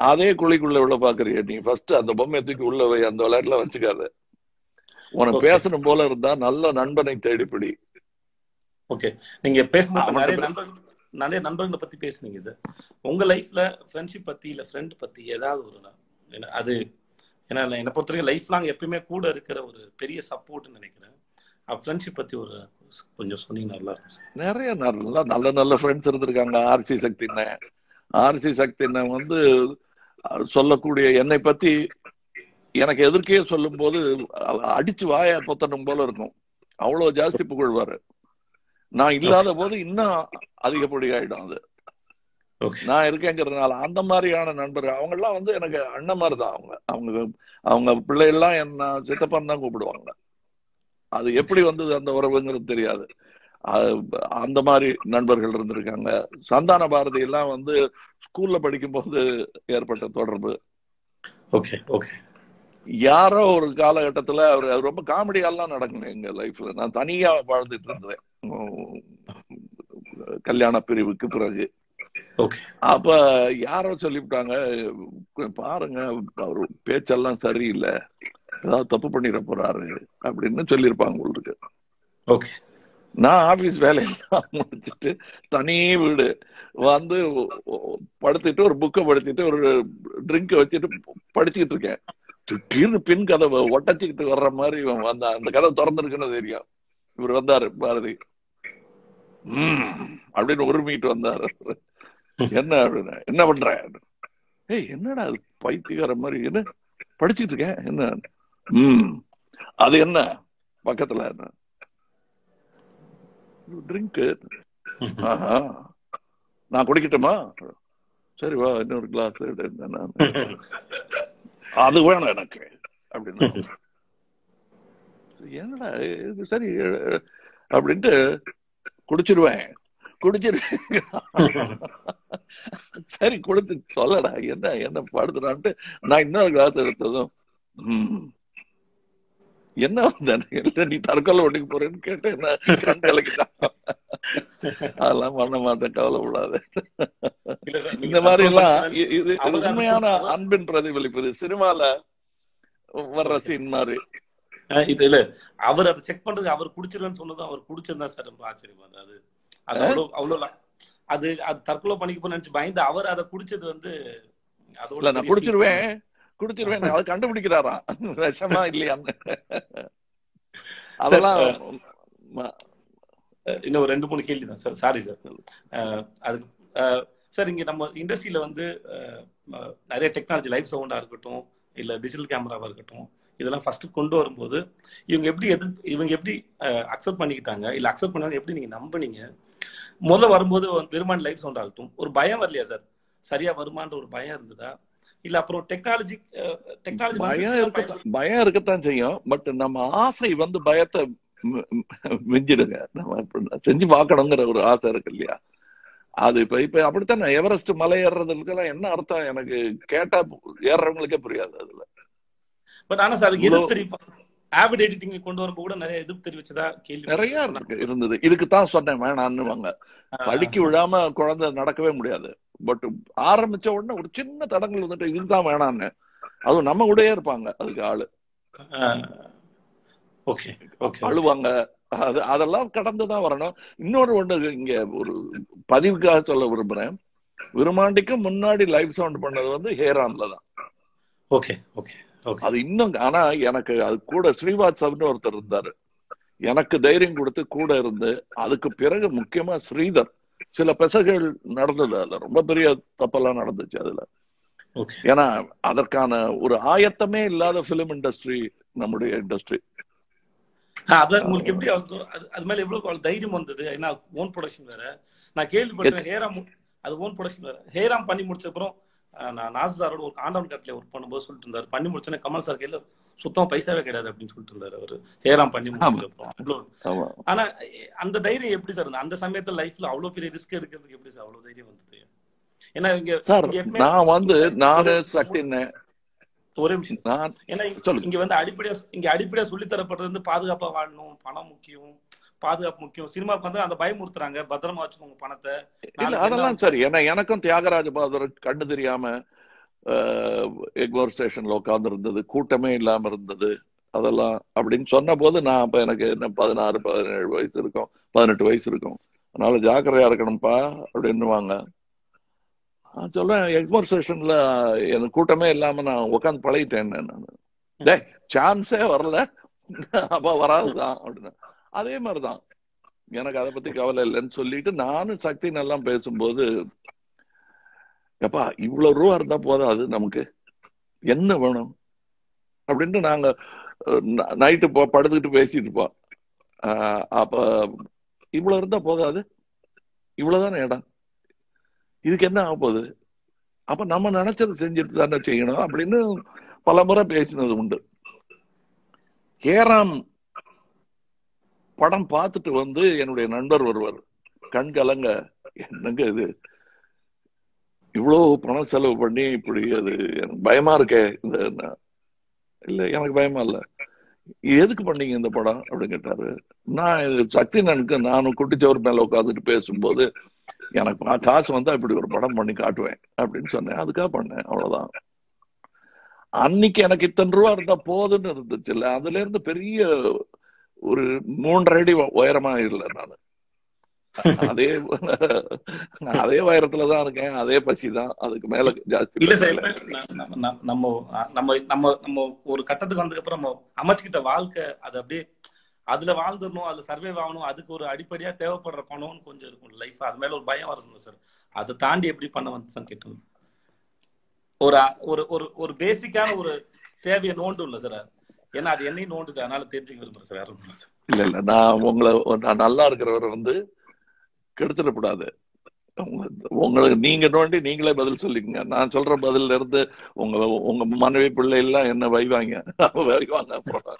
அதே குழிக்குள்ள உள்ள பாக்குறிய நீ ஃபர்ஸ்ட் அந்த பொம்மையை தூக்கி உள்ள வை அந்த விளையாட்டுல வச்சுக்காத. உனக்கு. பேசணும் போல இருந்தா நல்ல நண்பனை தேடிப்பிடி ஓகே நீங்க அவன்கிட்ட நிறைய நண்பர்கள் நிறைய நண்பர்களை பத்தி பேசுனீங்க சார் உங்க லைஃப்ல ஃப்ரெண்ட்ஷிப் பத்தி இல்ல ஃப்ரெண்ட் பத்தி ஏதாவது ஒரு என்ன- அது ஏன்னா என்னை பொறுத்த வரைக்கும் லைஃப் லாங் எப்பயுமே கூட இருக்கிற ஒரு பெரிய சப்போர்ட்னு நினைக்கிறேன். ஃப்ரெண்ட்ஷிப் பத்தி ஒரு கொஞ்சம் சொன்னீங்கன்னா நல்லா இருக்கும் சார் நிறைய நல்ல நல்ல நல்ல ஃப்ரெண்ட்ஸ் இருந்திருக்காங்க. ஆர்சி சக்தின ஆர்சி சக்தின வந்து அஹ், சொல்லக்கூடிய என்னை பத்தி எனக்கு எதிர்க்கே சொல்லும் போது அடிச்சு வாய பொத்தணும் போல இருக்கும். அவ்வளவு ஜாஸ்தி புகழ்வாரு. நான் இல்லாத போது இன்னும் அதிகப்படி ஆயிடும் அது நான் இருக்கேங்கிறதுனால அந்த மாதிரியான நண்பர்கள் அவங்க எல்லாம் வந்து எனக்கு அண்ணன் மாதிரி தான் அவங்க. அவங்க அவங்க பிள்ளைகள்லாம் என்ன சித்தப்பான்னு தான் கூப்பிடுவாங்க. அது எப்படி வந்தது அந்த உறவுங்கிறது தெரியாது. அந்த மாதிரி நண்பர்கள் இருந்திருக்காங்க. சந்தான பாரதி எல்லாம் வந்து ஸ்கூல்ல படிக்கும் போது ஏற்பட்ட தொடர்பு. ஓகே ஓகே யாரோ ஒரு காலகட்டத்துல அவர் ரொம்ப காமெடியெல்லாம் நடக்கும் எங்க லைஃப்ல நான் தனியா வாழ்ந்துட்டு இருந்தேன். கல்யாண பிரிவுக்கு பிறகு. அப்ப யாரோ சொல்லிவிட்டாங்க பாருங்க அவர் பேச்செல்லாம் சரியில்லை. ஏதாவது தப்பு பண்ணிட போறாரு அப்படின்னு சொல்லியிருப்பாங்க உங்களுக்கு ஓகே நான் ஆபீஸ் வேலையெல்லாம் முடிச்சிட்டு தனி வீடு. வந்து படுத்துட்டு ஒரு புக்கை படுத்திட்டு ஒரு ட்ரிங்க வச்சுட்டு படிச்சுக்கிட்டு இருக்கேன். திடீர்னு பின் கதவை ஒட்டச்சுக்கிட்டு வர்ற மாதிரி இவன் வந்தான் அந்த கதை திறந்துருக்குன்னு தெரியும். இவர் வந்தாரு பாரதி. ம் அப்படின்னு உரிமிட்டு வந்தாரு. என்ன அப்படின்னு என்ன பண்ற? ஏய் என்னடா அது பைத்தியக்கார மாதிரி? என்ன? படிச்சுட்டு இருக்கேன். என்ன? ம். அது என்ன? பக்கத்துல என்ன? ட்ரிங்க் ஆஹா. நான் குடிக்கட்டுமா? சரி வா இன்னொரு கிளாஸ் [LAUGHS] அது வேணும் எனக்கு அப்படின்னு. என்னடா இது சரி அப்படின்ட்டு குடிச்சிருவேன். குடிச்சிருவேன். [LAUGHS] சரி கொடுத்து சொல்லடா என்ன என்ன படுத்துறான்ட்டு. நான் இன்னொரு கிளாஸ் எடுத்ததும் என்ன இல்ல நீ தற்கொலை ஒட்டிக்கு போறேன்னு கேட்டேன் என்ன கலக்கிட்டான் அதெல்லாம் பண்ண மாட்டேன் கவலைப்படாத. இந்த மாதிரி எல்லாம் இது உண்மையான அன்பின் பிரதிபலிப்பு. இது சினிமால வர்ற சீன் மாதிரி. இது இல்ல. அவர் அதை செக் பண்றதுக்கு அவர் குடிச்சிருவேன்னு சொன்னதும் அவர் குடிச்சிருந்தா சார் ரொம்ப ஆச்சரியமா அது அது அவ்வளவு அவ்வளவு அது அது தற்கொலை பண்ணிக்க போன்னு நினைச்சு பயந்து அவர் அதை குடிச்சது வந்து அதோட நான் குடிச்சிருவேன். குடிச்சிருவேன் அது கண்டுபிடிக்கிறாராம் விஷமா இல்லையான்னு. அதெல்லாம் இன்னும் ரெண்டு மூணு கேள்வி தான் சார். சாரி. சார் அது அஹ் சார் இங்க நம்ம இண்டஸ்ட்ரியில வந்து நிறைய டெக்னாலஜி லைவ் சவுண்டா இருக்கட்டும் இல்ல டிஜிட்டல் கேமராவா இருக்கட்டும் இதெல்லாம் ஃபர்ஸ்ட் கொண்டு வரும்போது இவங்க எப்படி எதிர் இவங்க எப்படி அக்செப்ட் பண்ணிக்கிட்டாங்க? இல்ல அக்செப்ட் பண்ணாங்க எப்படி நீங்க நம்புனீங்க? முதல்ல வரும்போது வெறுமான லைவ் சவுண்ட் ஆகட்டும் ஒரு பயம் வரலையா சார்? சரியா வருமான்ற ஒரு பயம் இருந்ததா? இல்ல அப்புறம் டெக்னாலஜி டெக்னாலஜி பயம் இருக்கத்தான் பயம் இருக்கத்தான் செய்யும். பட் நம்ம ஆசை வந்து பயத்தை மிஞ்சிடுங்க. நம்ம செஞ்சு பார்க்கணுங்கிற ஒரு ஆசை இருக்கு இல்லையா? அது இப்ப இப்ப அப்படித்தானே எவரெஸ்ட் மலை ஏறுறதுக்கெல்லாம் என்ன அர்த்தம்? எனக்கு கேட்டா ஏறுறவங்களுக்கே புரியாது அதுல. பட் ஆனா சார் எதிர்ப்பு தெரிவிப்பாங்க ஆவிட் எடிட்டிங் கொண்டு வரும்போது கூட நிறைய எதிர்ப்பு தெரிவிச்சதா கேள்வி நிறைய இருக்கு இருந்தது. இதுக்கு தான் சொன்னேன் வேணான்னுவாங்க. தடுக்கி விழாம குழந்தை நடக்கவே முடியாது. பட் ஆரம்பிச்ச உடனே ஒரு சின்ன தடங்கள் வந்துட்டு இதுதான் வேணான்னு அதுவும் நம்ம கூடயே இருப்பாங்க அதுக்கு ஆளு. ஓகே ஓகே அழுவாங்க. அது அதெல்லாம் கடந்துதான் வரணும். இன்னொரு ஒண்ணு இங்க ஒரு பதிவுக்காக சொல்ல விரும்புறேன். விருமாண்டிக்கு முன்னாடி லைவ் சவுண்ட் பண்ணது வந்து ஹேரான்ல தான். Okay okay okay. அது இன்னும் ஆனா எனக்கு அது கூட ஸ்ரீவாத்சவ்னு ஒருத்தர் இருந்தாரு. எனக்கு தைரியம் கொடுத்து கூட இருந்து அதுக்கு பிறகு முக்கியமா ஸ்ரீதர். சில பெசகள் நடந்தது அதுல. ரொம்ப பெரிய தப்பெல்லாம் நடந்துச்சு அதுல. ஓகே. ஏன்னா அதற்கான ஒரு ஆயத்தமே இல்லாத பிலிம் இண்டஸ்ட்ரி நம்முடைய இண்டஸ்ட்ரி அதான் உங்களுக்கு எப்படி அது மேல எவ்வளவு தைரியம் வந்தது? ஏன்னா ஓன் ப்ரொடக்ஷன் வேற. நான் கேள்விப்பட்டேன் ஹேராம் அது ஓன் ப்ரொடக்ஷன் வேற. ஹேராம் பண்ணி முடிச்ச அப்புறம் நான் நாசாரோட ஒரு ஆண்டவன் கட்டில ஒர்க் பண்ணும்போது சொல்லிட்டு இருந்தாரு. பண்ணி முடிச்சோன்னே கமல் சார் கையில சுத்தமா பைசாவே கிடையாது அப்படின்னு சொல்லிட்டு இருந்தாரு அவரு. ஹேராம் பண்ணி ஆனா அந்த தைரியம் எப்படி சார்? அந்த சமயத்துல லைஃப்ல அவ்வளவு பெரிய ரிஸ்க் எடுக்கிறதுக்கு எப்படி சார் அவ்வளவு தைரியம் வந்தது? ஏன்னா இங்க சார் நான் வந்து நானு சக்தின்னு ஒரே நிமிஷம் ஏன்னா இங்க- வந்து அடிப்படையா இங்க அடிப்படையா சொல்லி தரப்படுறது வந்து பாதுகாப்பா வாழணும் பணம் முக்கியம் பாதுகாப்பு முக்கியம். சினிமாவுக்கு வந்து அந்த பயமுறுத்துறாங்க பத்திரமா வச்சுக்கோங்க பணத்தை. அதெல்லாம் சரி. ஏன்னா எனக்கும் தியாகராஜ பாதர் கண்ணு தெரியாம எக்மோர் ஸ்டேஷன்ல உட்கார்ந்து இருந்தது கூட்டமே இல்லாம இருந்தது அதெல்லாம். அப்படின்னு சொன்ன போது நான் அப்ப எனக்கு என்ன பதினாறு பதினேழு வயசு இருக்கும் பதினெட்டு வயசு இருக்கும். அதனால ஜாக்கிரதையா இருக்கணும்ப்பா அப்படின்னுவாங்க. நான் சொல்லுவேன் எக்மோர் ஸ்டேஷன்ல எனக்கு கூட்டமே இல்லாம நான் உட்காந்து பழகிட்டேன் நான். டே சான்ஸே வரல. அப்ப வராதுதான் அப்படின்னு. அதே மாதிரிதான். எனக்கு அதை பத்தி கவலை இல்லைன்னு சொல்லிட்டு நானும் சக்தி நல்லா பேசும்போது எப்பா இவ்வளவு ரூபா இருந்தா போதாது நமக்கு. என்ன வேணும்? அப்படின்ட்டு நாங்க நைட்டு படுத்துக்கிட்டு பேசிட்டு இருப்போம். அப்ப இவ்வளவு இருந்தா போதாது இவ்வளவுதானே இடம்? இதுக்கு என்ன ஆக போகுது? அப்ப நம்ம நினைச்சதை செஞ்சுட்டு தானே செய்யணும் அப்படின்னு பல முறை பேசினது உண்டு. கேராம் படம் பார்த்துட்டு வந்து என்னுடைய நண்பர் ஒருவர் கண் கலங்க என்னங்க இது? இவ்வளவு பணம் செலவு பண்ணி இப்படி அது எனக்கு பயமா இருக்கே இந்த இல்ல எனக்கு பயமா இல்ல. எதுக்கு பண்ணீங்க இந்த படம் அப்படின்னு கேட்டாரு. நான் சக்தி நனுக்கு நானும் குட்டிச்சவர் மேல உட்காந்துட்டு பேசும்போது எனக்கு காசு வந்தா இப்படி ஒரு படம் பண்ணி காட்டுவேன் அப்படின்னு சொன்னேன். அதுக்காக பண்ணேன் அவ்வளவுதான். அன்னைக்கு எனக்கு இத்தனை ரூபா இருந்தா போதுன்னு இருந்துச்சு இல்ல. அதுல இருந்து பெரிய ஒரு மூன்றரை அடி உயரமா இல்லை நான். அதே [LAUGHS] அதே உயரத்துலதான் இருக்கேன் அதே பசி தான். அதுக்கு மேல ஜாஸ்தி இல்ல சார் நம்ம நம்ம நம்ம நம்ம ஒரு கட்டத்துக்கு வந்ததுக்கு அப்புறம் நம்ம அமைச்சுக்கிட்ட வாழ்க்கை அது அப்படியே அதுல வாழ்ந்துடணும் அதுல சர்வே ஆகணும் அதுக்கு ஒரு அடிப்படையா தேவைப்படுற பணம்னு கொஞ்சம் இருக்கும் லைஃப் அது மேல ஒரு பயம் வரணும் சார். அதை தாண்டி எப்படி பண்ண வந்து சார் கேட்டு ஒரு ஒரு ஒரு ஒரு பேசிக்கான ஒரு தேவையை நோண்டும் இல்ல சார். ஏன்னா அது என்னையும் நோண்டுது. அதனால தெரிஞ்சுக்க விரும்புறேன் சார். இல்ல இல்ல. நான் உங்களை நான் நல்லா இருக்கிறவரை வந்து கெடுத்துடக்கூடாது. உங்க- உங்களுக்கு நீங்க நோண்டி நீங்களே பதில் சொல்லிக்கங்க. நான் சொல்ற பதில்ல இருந்து உங்க உங்க மனைவி பிள்ளை எல்லாம் என்ன வைவாங்க? வைவாங்க அப்புறம்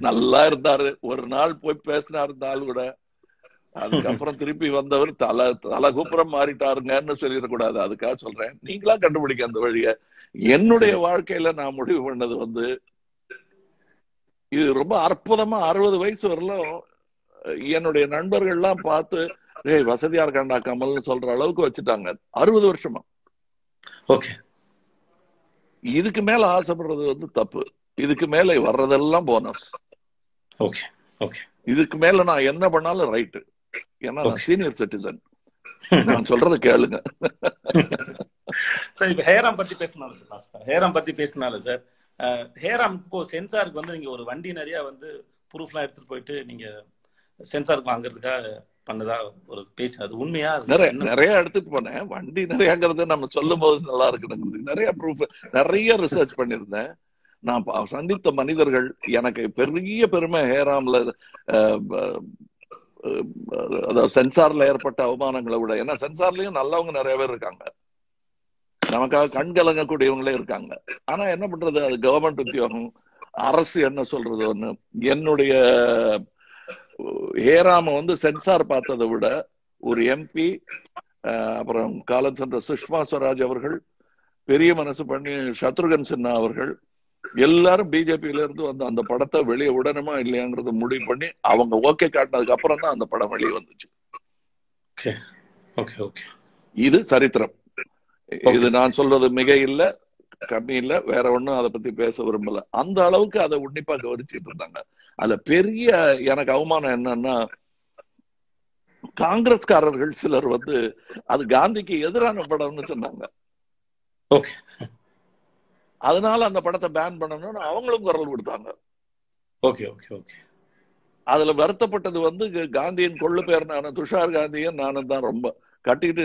நல்லா இருந்தாரு. ஒரு நாள் போய் பேசினாரு இந்த ஆள் கூட. அதுக்கப்புறம் திருப்பி வந்தவர் தலை தலகுப்புறம் மாறிட்டாருங்கன்னு சொல்லிடக்கூடாது. அதுக்காக சொல்றேன். நீங்களா கண்டுபிடிக்க அந்த வழிய. என்னுடைய வாழ்க்கையில நான் முடிவு பண்ணது வந்து இது ரொம்ப அற்புதமா அறுபது வயசு வரலும் என்னுடைய நண்பர்கள்லாம் பார்த்து ஏய் வசதியா இருக்காண்டா கமல்னு சொல்ற அளவுக்கு வச்சுட்டாங்க. அறுபது வருஷமா. ஓகே. இதுக்கு மேல ஆசைப்படுறது வந்து தப்பு. இதுக்கு மேல வர்றதெல்லாம் போனஸ் ஓகே ஓகே. இதுக்கு மேல நான் என்ன பண்ணாலும் ரைட்டு ஏன்னா நான். சீனியர் சிட்டிசன் நான் சொல்றதை கேளுங்க. சார் இப்ப ஹேராம் பத்தி பேசினாலும் சார் ஹேராம் பத்தி பேசினாலும் சார் ஹேராம் இப்போ சென்சாருக்கு வந்து நீங்க ஒரு வண்டி நிறைய வந்து ப்ரூஃப்லாம் எடுத்துட்டு போயிட்டு நீங்க சென்சாருக்கு வாங்குறதுக்காக பண்ணதா ஒரு பேச்சு. அது உண்மையா? நிறைய? நிறைய எடுத்துட்டு போனேன். வண்டி நிறையங்கிறது நம்ம சொல்லும் போது நல்லா இருக்கு நிறைய ப்ரூஃப் நிறைய ரிசர்ச் பண்ணியிருந்தேன். நான் சந்தித்த மனிதர்கள் எனக்கு பெரிய பெருமை. ஹேராம்ல அதாவது சென்சார்ல ஏற்பட்ட அவமானங்களை விட ஏன்னா சென்சார்லயும் நல்லவங்க நிறைய பேர் இருக்காங்க. நமக்காக கண் கலங்கக்கூடியவங்களே இருக்காங்க. ஆனா என்ன பண்றது? அது கவர்மெண்ட் உத்தியோகம். அரசு என்ன சொல்றது? ஒண்ணு. என்னுடைய ஹேராம வந்து சென்சார் பார்த்ததை விட ஒரு எம்பி அப்புறம் காலம் சென்ற சுஷ்மா ஸ்வராஜ் அவர்கள் பெரிய மனசு பண்ணி சத்ருகன் சின்ஹா அவர்கள் எல்லாரும் பிஜேபியில இருந்து வந்து அந்த படத்தை வெளியே விடணுமா இல்லையாங்கிறத முடிவு பண்ணி அவங்க ஓகே காட்டினதுக்கு அப்புறம் தான் அந்த படம் வெளியே வந்துச்சு. ஓகே. ஓகே இது சரித்திரம். இது நான் சொல்றது மிக இல்ல கம்மி இல்ல வேற ஒண்ணும் அதை பத்தி பேச விரும்பல. அந்த அளவுக்கு அதை உன்னிப்பா கவனிச்சிட்டு இருந்தாங்க. அதுல பெரிய எனக்கு அவமானம் என்னன்னா காங்கிரஸ்காரர்கள் சிலர் வந்து அது காந்திக்கு எதிரான படம்னு சொன்னாங்க. அதனால அந்த படத்தை பேன் பண்ணணும்னு அவங்களும் குரல் கொடுத்தாங்க. Okay okay okay. அதுல வருத்தப்பட்டது வந்து காந்தியின் கொள்ளு பேர் நானும் துஷார் காந்தியும் நானும் தான் ரொம்ப கட்டிக்கிட்டு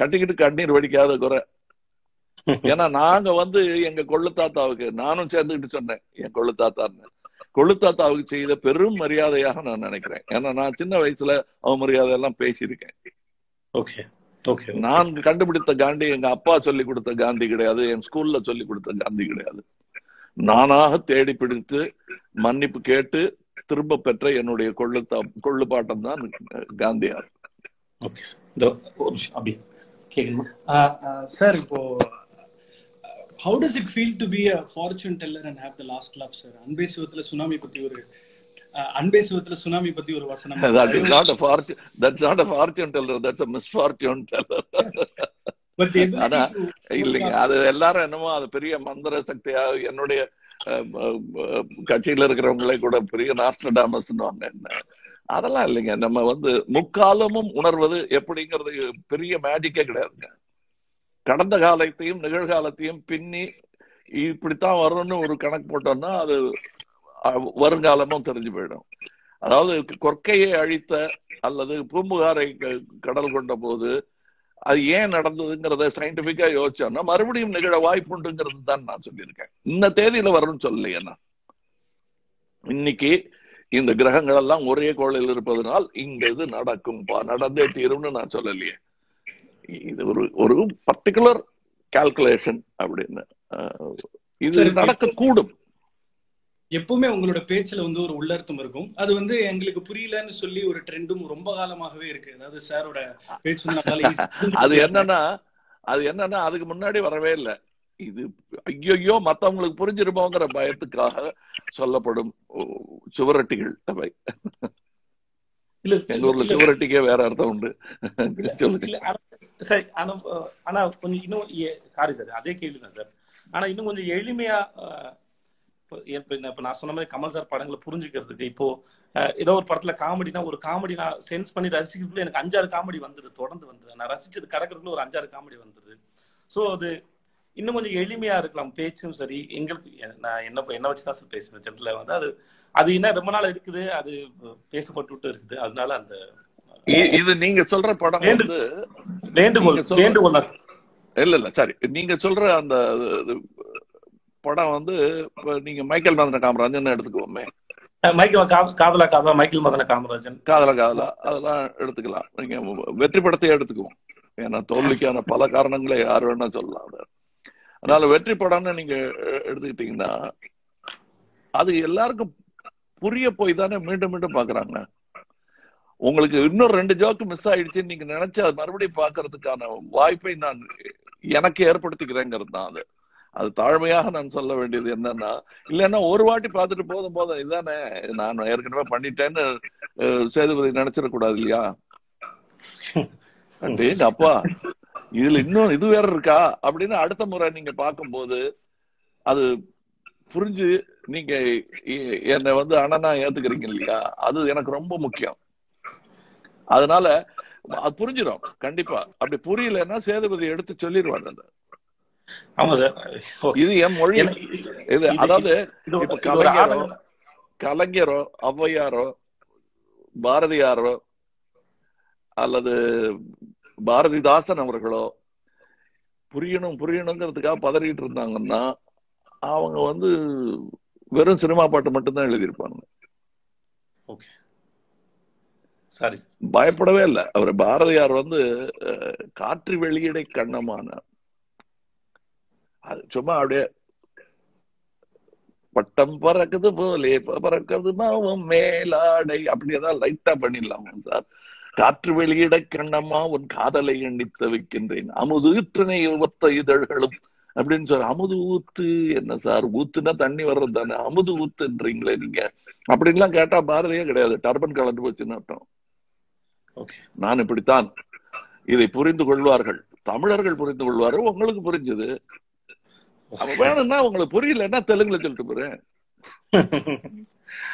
கட்டிக்கிட்டு கண்ணீர் வடிக்காத குறை. ஏன்னா நாங்க வந்து எங்க கொள்ளு தாத்தாவுக்கு நானும் சேர்ந்துக்கிட்டு சொன்னேன் என் கொள்ளு தாத்தான்னு. கொள்ளு தாத்தாவுக்கு செய்த பெரும் மரியாதையாக நான் நினைக்கிறேன். ஏன்னா நான் சின்ன வயசுல அவமரியாதை எல்லாம் பேசியிருக்கேன். ஓகே. ஓகே நான் கண்டுபிடித்த காந்தி எங்க அப்பா சொல்லி கொடுத்த காந்தி கிடையாது என் ஸ்கூல்ல சொல்லி கொடுத்த காந்தி கிடையாது. நானாக தேடி பிடித்து மன்னிப்பு கேட்டு திரும்ப பெற்ற என்னுடைய கொள்ளு தா- கொள்ளு பாட்டம் தான் காந்தியார் சார் இப்போ how does it feel to be a fortune teller and have the last love sir அன்பே சிவத்துல சுனாமி பத்தி ஒரு அன்பே சிவத்துல சுனாமி பத்தி ஒரு வசனம். [LAUGHS] That is not a fortune that's not a fortune teller that's a misfortune teller. [LAUGHS] But ஆனா, இல்லைங்க அது எல்லாரும் என்னமோ அது பெரிய மந்திர சக்தியா என்னுடைய அஹ், அஹ், கட்சியில இருக்கிறவங்களே கூட பெரிய நாஸ்டடாமஸ் என்ன. அதெல்லாம் இல்லைங்க நம்ம வந்து முக்காலமும் உணர்வது எப்படிங்கிறது பெரிய மேஜிக்கே கிடையாதுங்க. கடந்த காலத்தையும் நிகழ்காலத்தையும் பின்னி இப்படித்தான் வரும்னு ஒரு கணக்கு போட்டோம்னா அது வருங்காலமும் தெரிஞ்சு போயிடும். அதாவது கொற்கையை அழித்த அல்லது பூம்புகாரை க- கடல் கொண்ட போது அது ஏன் நடந்ததுங்கிறத சயின்டிபிக்கா யோசிச்சோம்னா மறுபடியும் நிகழ வாய்ப்புண்டுங்கிறது தான் நான் சொல்லியிருக்கேன். இந்த தேதியில வரும்னு சொல்லலையே நான். இன்னைக்கு இந்த கிரகங்கள் எல்லாம் ஒரே கோளில் இருப்பதனால் இந்த இது நடக்கும். நடந்தே தீரும்னு நான் சொல்லலையே. இது ஒரு ஒரு பர்டிகுலர் கால்குலேஷன் அப்படின்னு இது. நடக்க கூடும் எப்பவுமே உங்களோட பேச்சுல வந்து ஒரு உள்ளர்த்தம் இருக்கும். அது வந்து எங்களுக்கு புரியலன்னு சொல்லி ஒரு ட்ரெண்டும் ரொம்ப காலமாகவே இருக்கு. அதாவது சாரோட பேச்சு அது. என்னன்னா அது என்னன்னா அதுக்கு முன்னாடி வரவே இல்லை. இது ஐயோ மத்தவங்களுக்கு புரிஞ்சிருமோங்கிற பயத்துக்காக சொல்லப்படும் சுவரொட்டிகள் அவை. இல்ல எங்க ஊர்ல சுவரொட்டிக்கே வேற அர்த்தம் உண்டு. சரி ஆனா ஆனா கொஞ்சம் இன்னும் சாரி சார் அதே கேள்வி தான் சார் ஆனா இன்னும் கொஞ்சம் எளிமையா இப்போ நான் சொன்ன மாதிரி கமல் சார் படங்களை புரிஞ்சுக்கிறதுக்கு இப்போ ஏதோ ஒரு படத்துல காமெடினா ஒரு காமெடி நான் சென்ஸ் பண்ணி ரசிக்கிறதுக்குள்ள எனக்கு அஞ்சாறு காமெடி வந்தது தொடர்ந்து வந்தது நான் ரசிச்சது கடக்கிறதுக்குள்ள ஒரு அஞ்சாறு காமெடி வந்தது ஸோ அது இன்னும் கொஞ்சம் எளிமையா இருக்கலாம் பேச்சும் சரி. எங்களுக்கு நான் என்ன என்ன வச்சு தான் சார் பேசுறேன் ஜென்ரலா வந்து அது அது என்ன ரொம்ப நாள் இருக்குது அது பேசப்பட்டு இருக்குது. அதனால அந்த இது நீங்க சொல்ற படம் வந்து. இல்ல இல்ல சரி. நீங்க சொல்ற அந்த படம் வந்து நீங்க மைக்கேல் மதன காமராஜன் எடுத்துக்குவோமே. Michael Kadhala Kadhala Michael Madana Kamarajan. காதல காதலா அதெல்லாம் எடுத்துக்கலாம். நீங்க வெற்றி படத்தையே எடுத்துக்குவோம். ஏன்னா தோல்விக்கான பல காரணங்களை யார் வேணா சொல்லலாம். அது அதனால வெற்றி படம்னு நீங்க எடுத்துக்கிட்டீங்கன்னா அது எல்லாருக்கும் புரிய போய் தானே மீண்டும் மீண்டும் பாக்குறாங்க உங்களுக்கு இன்னும் ரெண்டு ஜோக்கு மிஸ் ஆயிடுச்சுன்னு நீங்க நினைச்சு அது மறுபடியும் பாக்குறதுக்கான வாய்ப்பை நான் எனக்கு ஏற்படுத்திக்கிறேங்கிறது தான் அது. அது தாழ்மையாக நான் சொல்ல வேண்டியது என்னன்னா இல்லைன்னா ஒரு வாட்டி பார்த்துட்டு போதும் போதும் இதானே நான் ஏற்கனவே பண்ணிட்டேன்னு சேதுபதி நினைச்சிடக்கூடாது இல்லையா? [LAUGHS] அப்பா இதுல இன்னும் இது வேற இருக்கா? அப்படின்னு அடுத்த முறை நீங்க பார்க்கும்போது அது புரிஞ்சு நீங்க என்னை வந்து அண்ணனா ஏத்துக்கிறீங்க இல்லையா? அது எனக்கு ரொம்ப முக்கியம். அதனால அது புரிஞ்சிடும் கண்டிப்பா. அப்படி புரியலன்னா சேதுபதி எடுத்து சொல்லிடுவாங்க அந்த. ஆமா சார். இது என் மொழி. இது அதாவது இப்ப கலைஞரோ. கலைஞரோ ஔவையாரோ பாரதியாரோ அல்லது பாரதிதாசன் அவர்களோ புரியணும் புரியணுங்கிறதுக்காக பதறிட்டு இருந்தாங்கன்னா அவங்க வந்து வெறும் சினிமா பாட்டு மட்டும்தான் எழுதியிருப்பாங்க. ஓகே. சாரி. பயப்படவே இல்லை. அவர் பாரதியார் வந்து காற்று வெளியிடை கண்ணமான. அது சும்மா அப்படியே பட்டம் பறக்குது போலே பறக்குது மாவும் மேலாடை அப்படியேதான் லைட்டா பண்ணிடலாம் சார். காற்று வெளியிட கண்ணம்மா உன் காதலை எண்ணித்து வைக்கின்றேன். அமுது இற்றனை ஒத்த இதழ்களும் அப்படின்னு சொல்ற அமுது ஊத்து என்ன சார்? ஊத்துனா தண்ணி வர்றது தானே அமுது ஊத்துன்றீங்களே நீங்க. அப்படின்லாம் கேட்டா பாரதியே கிடையாது. டர்பன் கலந்து போச்சுன்னு அர்த்தம். நான் இப்படித்தான் இதை புரிந்து கொள்வார்கள். தமிழர்கள் புரிந்து கொள்வார்கள். உங்களுக்கு புரிஞ்சது. வேணும்னா உங்களுக்கு புரியலன்னா தெலுங்குல சொல்லிட்டு போறேன். [LAUGHS]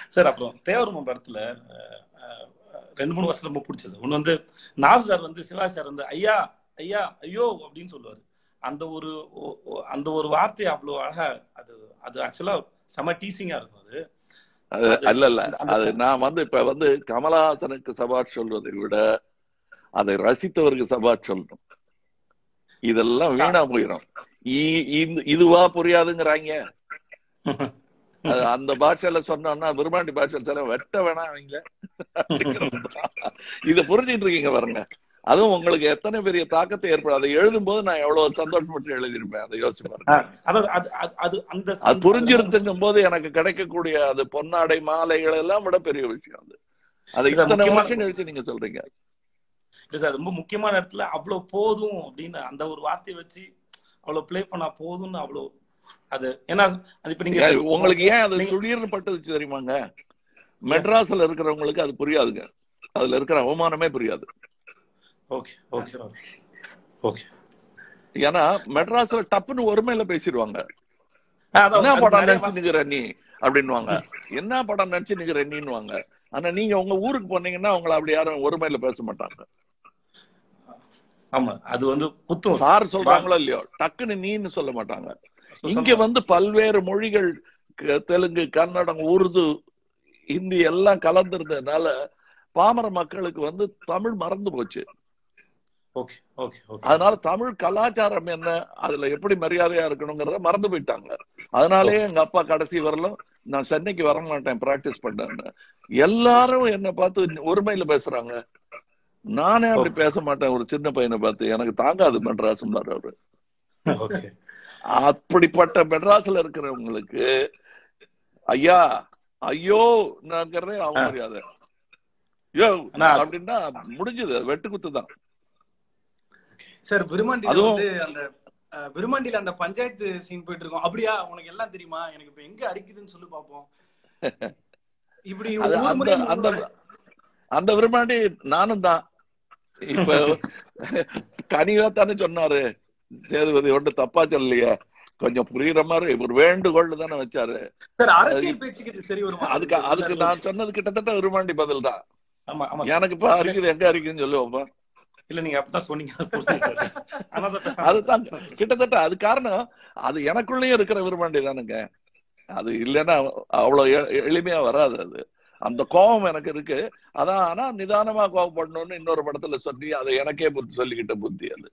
சார் அப்புறம் தேவரம படத்துல ரெண்டு மூணு வருஷம் ரொம்ப பிடிச்சது. ஒண்ணு வந்து நாசு சார் வந்து சிவாஜி சார் வந்து ஐயா ஐயா ஐயோ அப்படின்னு சொல்லுவாரு. அந்த ஒரு அந்த ஒரு வார்த்தை அவ்வளவு அழகா அது அது ஆக்சுவலா செம டீசிங்கா இருக்கும் அது. அது அல்ல அந்த- அது நான் வந்து இப்ப வந்து கமலஹாசனுக்கு சபாட் சொல்வதை விட அதை ரசித்தவருக்கு சபாட் சொல்லணும். இதெல்லாம் வீணா போயிடும் இதுவா புரியாதுங்கிறாங்க. [LAUGHS] அந்த பாஷையில சொன்னோம்னா விரும்பாண்டி பாஷையில சொல்ல வெட்ட வேணாம் அவங்க [LAUGHS] இத புரிஞ்சிட்டு இருக்கீங்க பாருங்க. அதுவும் உங்களுக்கு எத்தனை பெரிய தாக்கத்தை ஏற்படும்? அதை எழுதும் போது நான் எவ்வளவு சந்தோஷப்பட்டு எழுதியிருப்பேன்? அதை அதாவது அது அது- அது அந்த அது புரிஞ்சிருத்துங்கும் போது எனக்கு கிடைக்கக்கூடிய அது பொன்னாடை மாலைகள் எல்லாம் விட பெரிய விஷயம் அது. அது இது இத்தனை வருஷம் கழிச்சு நீங்க சொல்றீங்க. சார் ரொம்ப முக்கியமான இடத்துல அவ்வளவு போதும் அப்படின்னு அந்த ஒரு வார்த்தையை வச்சு அவ்வளவு ப்ளே பண்ணா போதும்னு அவ்வளவு அது. ஏன்னா அது இப்ப நீங்க உங்களுக்கு ஏன் அது சுளீர்னு பட்டுச்சு தெரியுமாங்க? மெட்ராஸ்ல இருக்கிறவங்களுக்கு அது புரியாதுங்க. அதுல இருக்கிற அவமானமே புரியாது. Okay okay okay. ஏன்னா மெட்ராஸ்ல டப்புன்னு ஒருமையில பேசிடுவாங்க. என்ன படம் நினைச்சு நிக்கிற நீ? அப்படின்னுவாங்க. என்ன படம் நினைச்சு நிக்கிற நீன்னுவாங்க. ஆனா நீங்க உங்க ஊருக்கு போனீங்கன்னா உங்களை அப்படி யாரும் ஒருமையில பேச மாட்டாங்க. ஆமா அது வந்து குத்தும். சார் சொல்றாங்களோ இல்லையோ டக்குன்னு நீன்னு சொல்ல மாட்டாங்க. இங்க வந்து பல்வேறு மொழிகள் தெலுங்கு கன்னடம் உருது ஹிந்தி எல்லாம் கலந்துருந்ததுனால பாமர மக்களுக்கு வந்து தமிழ் மறந்து போச்சு. அதனால தமிழ் கலாச்சாரம் என்ன அதுல எப்படி மரியாதையா இருக்கணுங்கிறத மறந்து போயிட்டாங்க. அதனாலேயே எங்க அப்பா கடைசி வரலும் நான் சென்னைக்கு வர மாட்டேன் பிராக்டிஸ் பண்ணேன்னு எல்லாரும் என்ன பார்த்து ஒருமையில பேசுறாங்க. நானே அப்படி பேச மாட்டேன் ஒரு சின்ன பையனை பார்த்து. எனக்கு தாங்காது மெட்ராஸ் அவரு. ஓகே அப்படிப்பட்ட மெட்ராஸ்ல இருக்கிறவங்களுக்கு ஐயா ஐயோ நாங்கிறதே அவன் மரியாதை யோ ஆனா- அப்படின்னா முடிஞ்சது வெட்டு குத்து தான். சார் விருமாண்டில அதுவும்- வந்து அந்த அஹ், விருமாண்டில அந்த பஞ்சாயத்து சீன் போயிட்டு இருக்கோம் அப்படியா? உனக்கு எல்லாம் தெரியுமா? எனக்கு இப்ப எங்க அடிக்குதுன்னு சொல்லி பாப்போம். இப்படி அந்த அந்த விரும்பாண்டி நானும் தான். இப்ப கனிவா தானே சொன்னாரு. சேதுபதி ஒன்று தப்பா சொல்லலையே. கொஞ்சம் புரியுற மாதிரி ஒரு வேண்டுகோள் தானே வச்சாரு. அதுக்கு அதுக்கு நான் சொன்னது கிட்டத்தட்ட விரும்பாண்டி பதில் தான். எனக்கு இப்ப அரிக்குது எங்க அரிக்குதுன்னு சொல்லுவோம் இல்ல நீங்க அப்படிதான் சொன்னீங்க. அதுதான் கிட்டத்தட்ட அது காரணம் அது எனக்குள்ளேயும் இருக்கிற விரும்பாண்டி தானுங்க. அது இல்லைன்னா அவ்வளவு எளிமையா வராது அது. அந்த கோபம் எனக்கு இருக்கு. அதான் ஆனா நிதானமா கோபப்படணும்னு இன்னொரு படத்துல சொல்லி அதை எனக்கே புத்தி சொல்லிக்கிட்ட புத்தி அது.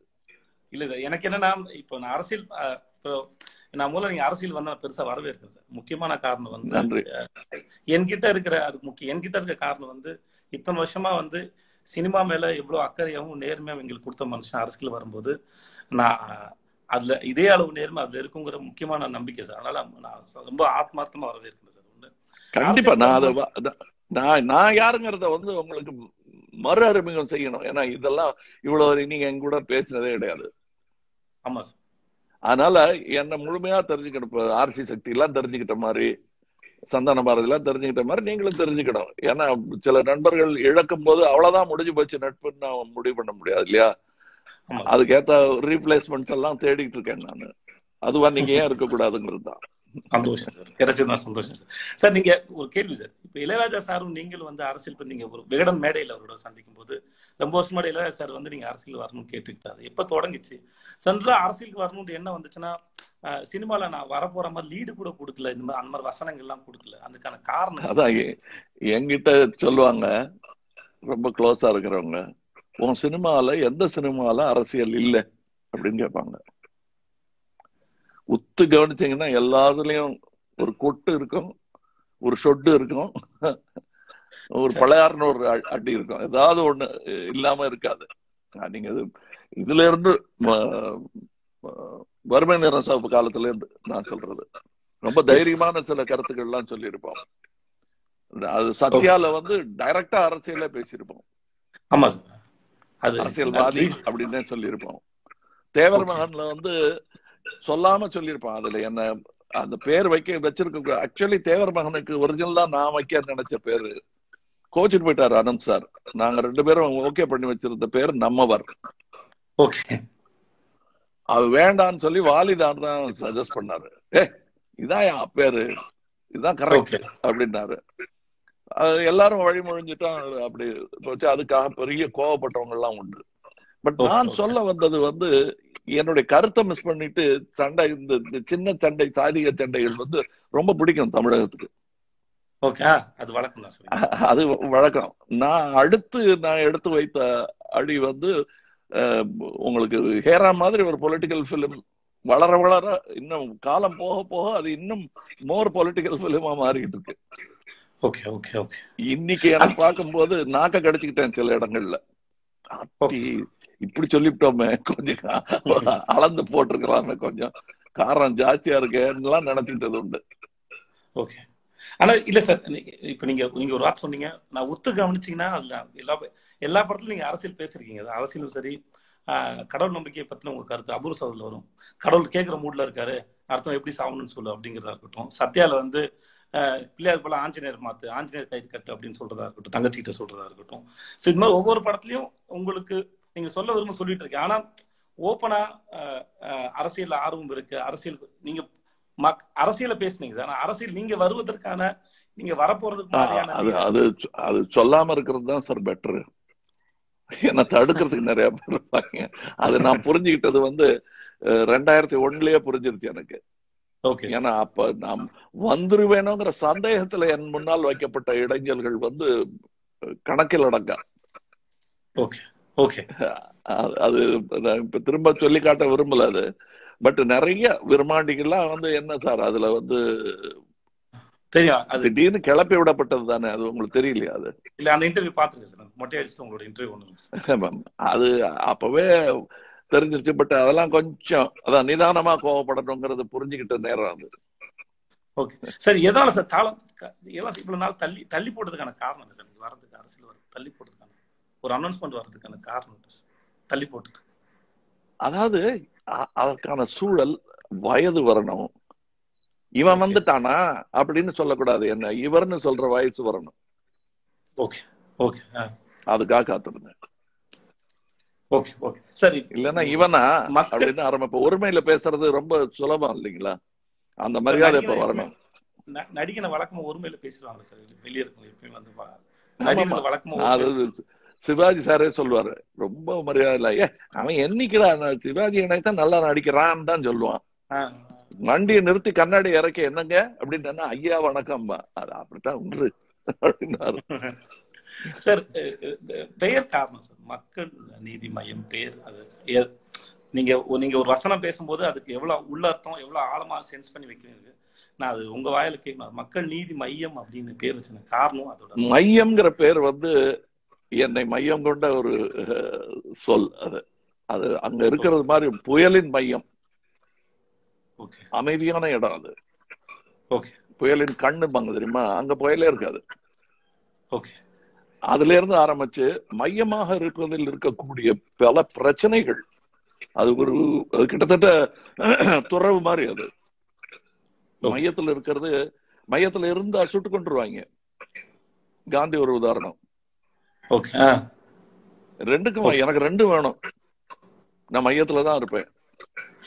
இல்ல சார் எனக்கு என்னன்னா இப்போ நான் அரசியல் இப்போ நான் மூலம் நீங்க அரசியல் வந்து பெருசா வரவே இருக்கேன் சார். முக்கியமான காரணம் வந்து என்கிட்ட இருக்கிற அதுக்கு முக்கிய என்கிட்ட இருக்க காரணம் வந்து இத்தனை வருஷமா வந்து சினிமா மேல எவ்வளவு அக்கறையாவும் நேர்மையாவும் எங்களுக்கு கொடுத்த மனுஷன் அரசியல் வரும்போது நான் அதுல இதே அளவு நேர்மை அதுல இருக்குங்கிற முக்கியமான நம்பிக்கை சார். அதனால நான் ரொம்ப ஆத்மார்த்தமா வரவே இருக்கேன் சார். ஒண்ணு கண்டிப்பா நான் அதை நான் நான் யாருங்கிறத வந்து உங்களுக்கு மறு அறிமுகம் செய்யணும். ஏன்னா இதெல்லாம் இவ்வளவு நீங்க என் கூட பேசினதே கிடையாது. ஆமா சார். அதனால என்ன முழுமையா தெரிஞ்சுக்கணும் இப்ப ஆர்சி சக்தி எல்லாம் தெரிஞ்சுக்கிட்ட மாதிரி சந்தான பாரதி எல்லாம் தெரிஞ்சுக்கிட்ட மாதிரி நீங்களும் தெரிஞ்சுக்கணும். ஏன்னா சில நண்பர்கள் இழக்கும் போது அவ்வளவுதான் முடிஞ்சு போச்சு நட்புன்னு முடிவு பண்ண முடியாது இல்லையா. அதுக்கேத்த ரீப்ளேஸ்மெண்ட்ஸ் எல்லாம் தேடிட்டு இருக்கேன் நான். அதுவா நீங்க ஏன் இருக்கக்கூடாதுங்கிறது தான். சந்தோஷம் சார். கிடைச்சதுதான் சந்தோஷம் சார். சார் நீங்க ஒரு கேள்வி சார். இப்ப இளையராஜா சாரும் நீங்களும் வந்து அரசியல் பத்தி நீங்க ஒரு விகடன் மேடையில் அவரோட சந்திக்கும் போது ரொம்ப வருஷமா இளையராஜா சார் வந்து நீங்க அரசியல் வரணும்னு கேட்டுக்கிட்டாரு எப்ப தொடங்குச்சு? சென்றா அரசியலுக்கு வரணும்னு என்ன வந்துச்சுன்னா சினிமால நான் வரப்போற மாதிரி லீடு கூட கொடுக்கல. இந்த மாதிரி அந்த மாதிரி வசனங்கள் எல்லாம் கொடுக்கல. அதுக்கான காரணம் அதான் என்கிட்ட சொல்லுவாங்க. ரொம்ப க்ளோஸா இருக்கிறவங்க உன் சினிமால எந்த சினிமால அரசியல் இல்லை? அப்படின்னு கேட்பாங்க. உத்து கவனிச்சீங்கன்னா எல்லாத்துலயும் ஒரு கொட்டு இருக்கும் ஒரு சொட்டு இருக்கும் ஒரு பழையாறுன்னு ஒரு அடி இருக்கும். ஏதாவது ஒண்ணு இல்லாம இருக்காது. நீங்க இது இதுல இருந்து வறுமை நிற சிவப்பு காலத்துல இருந்து நான் சொல்றது. ரொம்ப தைரியமான சில கருத்துக்கள் எல்லாம் சொல்லியிருப்போம். அது சத்யால வந்து டைரக்டா அரசியலே பேசியிருப்போம். ஆமா அரசியல்வாதி அப்படின்னே சொல்லியிருப்போம். தேவர் மகன்ல வந்து சொல்லாம சொல்லியிருப்பான். அதுல என்ன அந்த பேர் வைக்க வச்சிருக்க ஆக்சுவலி தேவர் மகனுக்கு ஒரிஜினலா நான் வைக்க நினைச்ச பேரு. கோச்சிட்டு போயிட்டாரு அனந்த் சார். நாங்க ரெண்டு பேரும் ஓகே பண்ணி வச்சிருந்த பேர் நம்மவர். ஓகே அது வேண்டாம்னு சொல்லி வாலிதார் தான் சஜஸ்ட் பண்ணாரு. ஏ இதான் பேரு இதுதான் கரெக்ட் அப்படின்னாரு. அது எல்லாரும் வழிமொழிஞ்சுட்டான் அது அப்படி அதுக்காக பெரிய கோவப்பட்டவங்க எல்லாம் உண்டு. பட் நான். சொல்ல வந்தது வந்து என்னுடைய கருத்தை மிஸ் பண்ணிட்டு சண்டை இந்த சின்ன சண்டை சாதிக சண்டைகள் வந்து ரொம்ப பிடிக்கும் தமிழகத்துக்கு. அது வழக்கம் அது வழக்கம். நான் அடுத்து நான் எடுத்து வைத்த அடி வந்து உங்களுக்கு ஹேரா மாதிரி ஒரு பொலிட்டிக்கல் ஃபிலிம் வளர வளர இன்னும் காலம் போக போக அது இன்னும் மோர் பொலிட்டிக்கல் ஃபிலிமா மாறிட்டு இருக்கு. ஓகே ஓகே ஓகே இன்னைக்கு எனக்கு பார்க்கும்போது நாக்க கடிச்சுக்கிட்டேன் சில இடங்கள்ல. அத்தி இப்படி சொல்லிவிட்டோமே கொஞ்சம் அளந்து போட்டிருக்கலாமே கொஞ்சம். காரம் ஜாஸ்தியா இருக்கேன்னுலாம் நினைச்சிட்டது உண்டு. ஓகே ஆனா இல்ல சார் நீ- இப்ப நீங்க நீங்க ஒரு வார்த்தை சொன்னீங்க. நான் ஒத்து கவனிச்சீங்கன்னா அதுல எல்லா எல்லா படத்துலயும் நீங்க அரசியல் பேசிருக்கீங்க. அரசியலும் சரி கடவுள் நம்பிக்கையை பத்தின உங்க கருத்து அபூர்வ சோதரில் வரும். கடவுள் கேட்கிற மூட்ல இருக்காரு. அர்த்தம் எப்படி சாகணும்னு சொல்லு அப்படிங்கிறதா இருக்கட்டும். சத்யால வந்து பிள்ளையார் போல ஆஞ்சநேயர் மாத்து ஆஞ்சநேயர் கயிறு கட்டு அப்படின்னு சொல்றதா இருக்கட்டும் தங்கச்சிக்கிட்ட சொல்றதா இருக்கட்டும். ஸோ இது மாதிரி ஒவ்வொரு படத்துலயும் உங்களுக்கு நீங்க சொல்ல விரும்ப சொல்லிட்டு இருக்கேன் ஆனா ஓப்பனா அரசியல் ஆர்வம் இருக்கு. அரசியல் நீங்க மக் அரசியல பேசுனீங்க சார். ஆனா அரசியல் நீங்க வருவதற்கான நீங்க வரப்போறதுக்கு அது அது அது சொல்லாம இருக்கிறது தான் சார் பெட்டர் என்ன தடுக்கிறதுக்கு நிறைய பேர் இருப்பாங்க. அது நான் புரிஞ்சுக்கிட்டது வந்து ரெண்டாயிரத்தி ஒண்ணுலயே புரிஞ்சிருச்சு எனக்கு. ஓகே. ஏன்னா அப்ப நாம் வந்துருவேணுங்கிற சந்தேகத்துல என் முன்னால் வைக்கப்பட்ட இடைஞ்சல்கள் வந்து கணக்கில் அடங்கா ஓகே அது- இப்ப திரும்ப சொல்லி காட்ட விரும்பல அது. பட் நிறைய விரும்மாண்டிகள்லாம் வந்து என்ன சார் அதுல வந்து தெரியும் அது திடீர்னு கிளப்பி விடப்பட்டது தானே அது உங்களுக்கு தெரியலையா அது? இல்ல அந்த இன்டர்வியூ பாத்துருக்கேன் சார் மொட்டை அடிச்சுட்டு உங்களோட இன்டர்வியூ ஒண்ணு. அது அப்பவே தெரிஞ்சிருச்சு பட் அதெல்லாம் கொஞ்சம் அதான் நிதானமா கோவப்படணுங்கிறது புரிஞ்சுக்கிட்ட நேரம் அது. ஓகே சார் எதால சார் காலம் எல்லாம் இவ்வளவு நாள் தள்ளி தள்ளி போட்டதுக்கான காரணம் சார்? நீங்க வர்றதுக்கு அரசியல் வர தள்ளி போட்டதுக்கான ஒரு அனௌன்ஸ்மெண்ட் வர்றதுக்கான காரணம் தள்ளி போட்டுட்டு அதாவது அதற்கான சூழல் வயது வரணும். இவன். வந்துட்டானா? அப்படின்னு சொல்லக்கூடாது என்ன? இவர்னு சொல்ற வயசு வரணும். ஓகே ஓகே அதுக்காக காத்திருந்தேன். ஓகே ஓகே சரி. இல்லைன்னா இவனா? அப்படின்னு ஆரம்பிப்ப ஒருமையில பேசுறது ரொம்ப சுலபம் இல்லைங்களா? அந்த மரியாதை இப்ப வரணும். நடிகனை வழக்கமா ஒருமையில பேசுவாங்க சார். வெளியே இருக்கும் எப்பயும் வந்து அது சிவாஜி சாரே சொல்லுவாரு. ரொம்ப மரியாதை இல்ல. ஏ அவன் என்னைக்குடா சிவாஜி தான் நல்லா நடிக்கிறான்னு தான் சொல்லுவான். வண்டியை நிறுத்தி கண்ணாடி இறக்கி என்னங்க? அப்படின்னு ஐயா வணக்கம்பா அது அப்படித்தான் உண்டு. அப்படின்னாரு. சார் பெயர் காரணம் சார் மக்கள் நீதி மையம் பேர் அது நீங்க நீங்க ஒரு வசனம் பேசும்போது அதுக்கு எவ்வளவு உள்ள அர்த்தம் எவ்வளவு ஆழமா சென்ஸ் பண்ணி வைக்கிறீங்க? நான் அது உங்க வாயில கேட்கணும். மக்கள் நீதி மையம் அப்படின்னு பேர் வச்ச காரணம் அதோட. மையம்ங்கிற பேர் வந்து என்னை மையம் கொண்ட ஒரு சொல் அது. அது அங்க இருக்கிறது மாதிரி புயலின் மையம். அமைதியான இடம் அது. ஓகே. புயலின் கண்ணுப்பாங்க தெரியுமா? அங்க புயலே இருக்காது. அதுல இருந்து ஆரம்பிச்சு மையமாக இருப்பதில் இருக்கக்கூடிய பல பிரச்சனைகள். அது ஒரு அது கிட்டத்தட்ட துறவு மாதிரி அது. மையத்துல இருக்கிறது மையத்துல இருந்தா சுட்டு கொண்டுருவாங்க காந்தி ஒரு உதாரணம். ஓகே. ரெண்டுக்கும் எனக்கு ரெண்டும் வேணும். நான் மையத்துல தான் இருப்பேன்.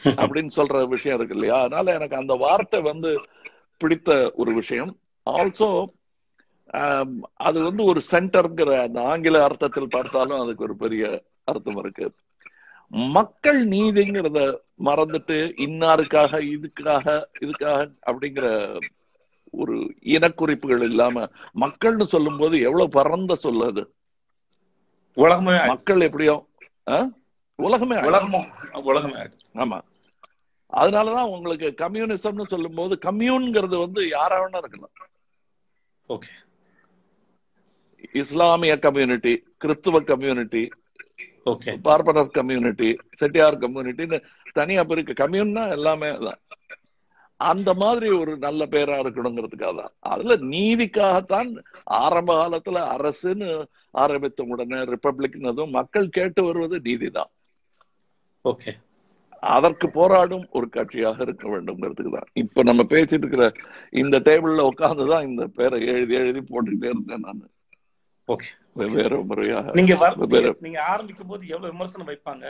[LAUGHS] அப்படின்னு சொல்ற விஷயம் இருக்கு இல்லையா? அதனால எனக்கு அந்த வார்த்தை வந்து பிடித்த ஒரு விஷயம். ஆல்சோ அது வந்து ஒரு சென்டர்ங்கிற அந்த ஆங்கில அர்த்தத்தில் பார்த்தாலும் அதுக்கு ஒரு பெரிய அர்த்தம் இருக்கு. மக்கள் நீதிங்கிறத மறந்துட்டு இன்னாருக்காக இதுக்காக இதுக்காக அப்படிங்கிற ஒரு இனக்குறிப்புகள் இல்லாம மக்கள்னு சொல்லும்போது எவ்வளவு பரந்த சொல் அது. உலகமே. மக்கள் எப்படியோ? உலகமே உலகமே. ஆமா அதனாலதான் உங்களுக்கு கம்யூனிசம்னு சொல்லும்போது கம்யூன்ங்கிறது வந்து யாரா வேணா இருக்கலாம் ஓகே இஸ்லாமிய கம்யூனிட்டி கிறிஸ்துவ கம்யூனிட்டி ஓகே பார்ப்பனர் கம்யூனிட்டி செட்டியார் கம்யூனிட்டின்னு தனியா பிரிக்க கம்யூன்னா எல்லாமே தான் அந்த மாதிரி ஒரு நல்ல பேரா இருக்கணுங்கிறதுக்காக தான். அதுல நீதிக்காகத்தான் ஆரம்ப காலத்துல அரசுன்னு ஆரம்பித்த உடனே ரிப்பப்ளிக்னதும் மக்கள் கேட்டு வருவது நீதிதான். ஓகே. அதற்கு போராடும் ஒரு கட்சியாக இருக்க வேண்டும்ங்கிறதுக்கு தான். இப்ப நம்ம பேசிட்டு இருக்கிற இந்த டேபிள்ல உட்கார்ந்துதான் இந்த பேரை எழுதி எழுதி போட்டுக்கிட்டே இருந்தேன் நான். ஓகே. வெவ்வேறு முறையாக நீங்க நீங்க ஆரம்பிக்கும் போது எவ்வளவு விமர்சனம் வைப்பாங்க?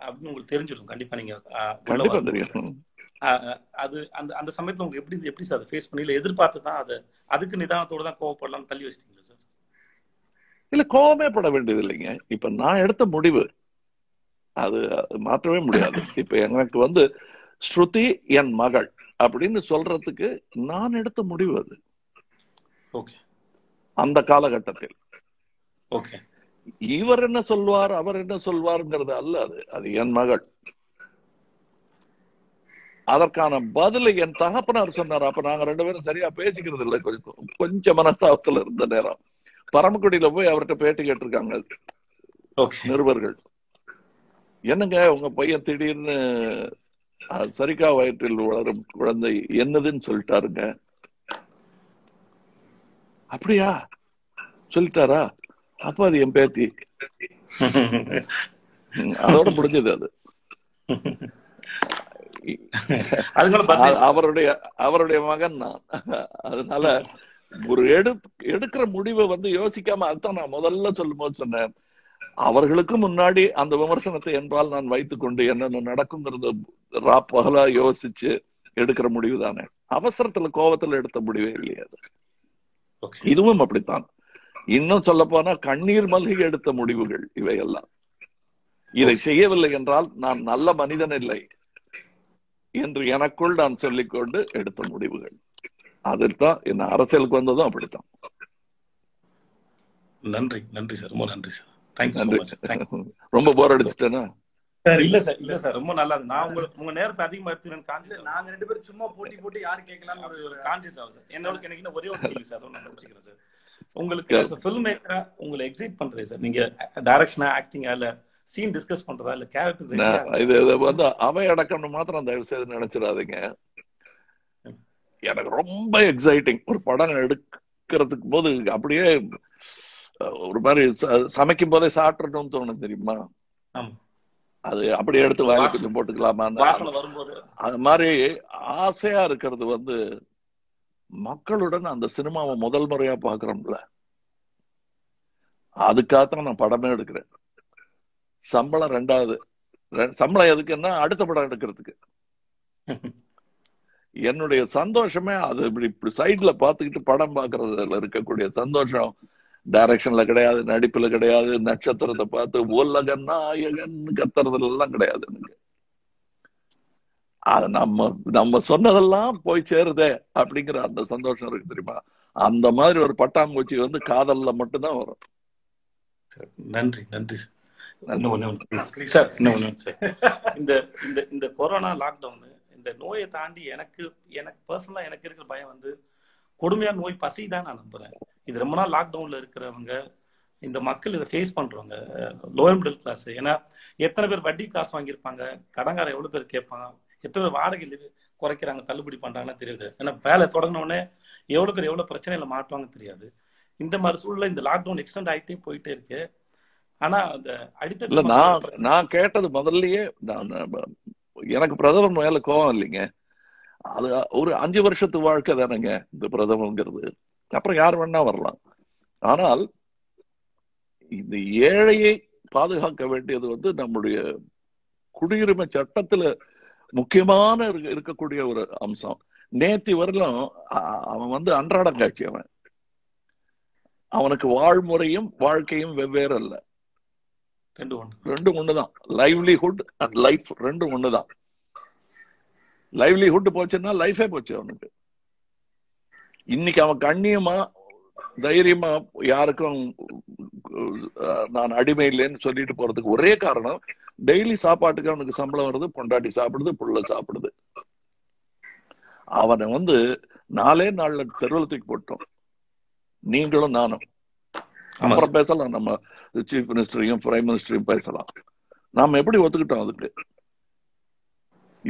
அப்படின்னு உங்களுக்கு தெரிஞ்சிடும் கண்டிப்பா நீங்க கண்டிப்பா. தெரியும். அது அந்த அந்த சமயத்துல உங்களுக்கு எப்படி எப்படி சார் ஃபேஸ் பண்ணி இல்ல எதிர்பார்த்து தான் அதை அதுக்கு நிதானத்தோட தான் கோவப்படலாம் தள்ளி வச்சிட்டீங்களா சார்? இல்ல கோவமே பட வேண்டியது இல்லைங்க. இப்ப நான் எடுத்த முடிவு அது அது மாற்றவே முடியாது. [COUGHS] இப்ப எனக்கு வந்து ஸ்ருதி என் மகள் அப்படின்னு சொல்றதுக்கு நான் எடுத்த முடிவு அது. ஓகே. அந்த காலகட்டத்தில். ஓகே. இவர் என்ன சொல்வார் அவர் என்ன சொல்வாருங்கிறது அல்ல அது. அது என் மகள். அதற்கான பதிலை என் தகப்பனார் சொன்னார். அப்ப நாங்க ரெண்டு பேரும் சரியா பேசிக்கிறது இல்லை. கொஞ்சம் கொஞ்சம் மனஸ்தாபத்துல இருந்த நேரம். பரமக்குடியில போய் அவர்கிட்ட பேட்டி கேட்டிருக்காங்க நிருபர்கள். என்னங்க உங்க பையன் திடீர்னு சரிகா வயிற்றில் வளரும் குழந்தை என்னதுன்னு சொல்லிட்டாருங்க. அப்படியா? சொல்லிட்டாரா? அப்ப அது என் பேத்தி. [LAUGHS] அதோட முடிஞ்சது அது. அவருடைய அவருடைய மகன் நான். அதனால ஒரு எடு எடுக்கிற முடிவை வந்து யோசிக்காம அதுதான் நான் முதல்ல சொல்லும்போது சொன்னேன். அவர்களுக்கு முன்னாடி அந்த விமர்சனத்தை என்பால் நான் வைத்துக் கொண்டு என்னென்ன நடக்குங்கிறத ரா பகலா யோசிச்சு எடுக்கிற முடிவு தானே. அவசரத்துல கோவத்துல எடுத்த முடிவே இல்லையா அது. இதுவும் அப்படித்தான். இன்னும் சொல்ல போனா கண்ணீர் மல்கி எடுத்த முடிவுகள் இவையெல்லாம். இதை செய்யவில்லை என்றால் நான் நல்ல மனிதன் இல்லை. என்று எனக்குள் நான் சொல்லிக்கொண்டு எடுத்த முடிவுகள். அதுதான் என்ன அரசியலுக்கு வந்ததும் அப்படித்தான். நன்றி நன்றி சார். ரொம்ப நன்றி சார். தேங்க்யூ ரொம்ப போர் அடிச்சுட்டேனா? சார் இல்ல சார் இல்ல சார். ரொம்ப நல்லா நான் உங்களுக்கு உங்க நேரத்தை அதிகமா எடுத்துக்கிறேன் கான்சியஸ் நாங்க ரெண்டு பேரும் சும்மா போட்டி போட்டு யாரு கேட்கலாம் ஒரு ஒரு கான்சியஸ் ஆகும் சார் என்னோட எனக்கு ஒரே ஒரு கேள்வி சார். அதை நான் முடிச்சுக்கிறேன் சார். உங்களுக்கு ஃபில்ம் மேக்கரா உங்களை எக்ஸைட் பண்றது சார். நீங்க டைரக்ஷனா ஆக்டிங்கா இல்ல சீன் டிஸ்கஸ் பண்றதா? இல்ல கேரக்டர் இது வந்து அவை அடக்கம்னு மாத்திரம் தயவு செய்து நினைச்சிடாதீங்க. எனக்கு ரொம்ப எக்ஸைட்டிங் ஒரு படம் எடுக்கிறதுக்கு போது அப்படியே ஒரு மாதிரி சமைக்கும் போதே சாப்பிடணும்னு தோணும் தெரியுமா? அது அப்படியே எடுத்து வாசனை- கொஞ்சம் போட்டுக்கலாமா? அது மாதிரி ஆசையா இருக்கிறது வந்து மக்களுடன் அந்த சினிமாவை முதல் முறையா பாக்குறோம்ல அதுக்காகத்தான் நான் படமே எடுக்கிறேன். சம்பளம் ரெண்டாவது. ரெ- சம்பளம் எதுக்குன்னா அடுத்த படம் எடுக்கிறதுக்கு. என்னுடைய சந்தோஷமே அது. இப்படி இப்படி சைட்ல பாத்துக்கிட்டு படம் பாக்குறதுல இருக்கக்கூடிய சந்தோஷம் டைரக்ஷன்ல கிடையாது நடிப்புல கிடையாது நட்சத்திரத்தை பார்த்து உலகன் நாயகன் கத்துறதுல எல்லாம் கிடையாது எனக்கு. அது நம்ம நம்ம சொன்னதெல்லாம் போய் சேருதே அப்படிங்கிற அந்த சந்தோஷம் இருக்கு தெரியுமா? அந்த மாதிரி ஒரு பட்டாம்பூச்சி வந்து காதல்ல மட்டும்தான் வரும். நன்றி நன்றி சார். சார் [LAUGHS] இந்த இந்த இந்த கொரோனா லாக்டவுன் இந்த நோயை தாண்டி எனக்கு எனக்கு பர்சனலா எனக்கு இருக்கிற பயம் வந்து கொடுமையான நோய் பசி தான் நான் நம்புறேன். இது ரொம்ப நாள் லாக்டவுன்ல இருக்கிறவங்க இந்த மக்கள் இதை ஃபேஸ் பண்றவங்க லோயர் மிடில் கிளாஸ் ஏன்னா எத்தனை பேர் வட்டி காசு வாங்கியிருப்பாங்க கடங்கார எவ்வளவு பேர் கேட்பாங்க எத்தனை பேர் வாடகை குறைக்கிறாங்க தள்ளுபடி பண்றாங்கன்னு தெரியுது. ஏன்னா வேலை தொடங்கின உடனே எவ்வளவு பேர் எவ்வளவு பிரச்சனையில மாட்டுவாங்க தெரியாது. இந்த மாதிரி சூழ்நிலை இந்த லாக்டவுன் எக்ஸ்டெண்ட் ஆகிட்டே போயிட்டே இருக்கு. ஆனா அந்த இல்ல அடித்தட்டு நான் நான் கேட்டது முதல்லயே நான் எனக்கு பிரதமர் மேல கோவம் இல்லைங்க. அது ஒரு அஞ்சு வருஷத்து வாழ்க்கை தானேங்க இந்த பிரதமங்கிறது அப்புறம் யார் வேணா வரலாம். ஆனால் இந்த ஏழையை பாதுகாக்க வேண்டியது வந்து நம்முடைய குடியுரிமை சட்டத்துல முக்கியமான இருக்க- இருக்கக்கூடிய ஒரு அம்சம். நேத்தி வரலும் அவன் வந்து அன்றாடம் காட்சி அவன். அவனுக்கு வாழ்முறையும் வாழ்க்கையும் வெவ்வேறு அல்ல. ரெண்டு ஒண்ணு. ரெண்டும் ஒண்ணுதான். லைவ்லிஹுட் அண்ட் லைஃப் ரெண்டும் ஒண்ணுதான். லைவ்லிஹுட் போச்சுன்னா லைஃபே போச்சு அவனுக்கு. இன்னைக்கு அவன் கண்ணியமா தைரியமா யாருக்கும் நான் அடிமை இல்லைன்னு சொல்லிட்டு போறதுக்கு ஒரே காரணம் டெய்லி சாப்பாட்டுக்கு அவனுக்கு சம்பளம் வருது பொண்டாட்டி சாப்பிடுது புள்ள சாப்பிடுது. அவனை வந்து நாலே நாள்ல தெருவில் தூக்கி போட்டோம் நீங்களும் நானும். அப்புறம் பேசலாம். நம்ம சீஃப் மினிஸ்டரையும் பிரைம் மினிஸ்டரையும் பேசலாம். நாம எப்படி ஒத்துக்கிட்டோம் அதுக்கு?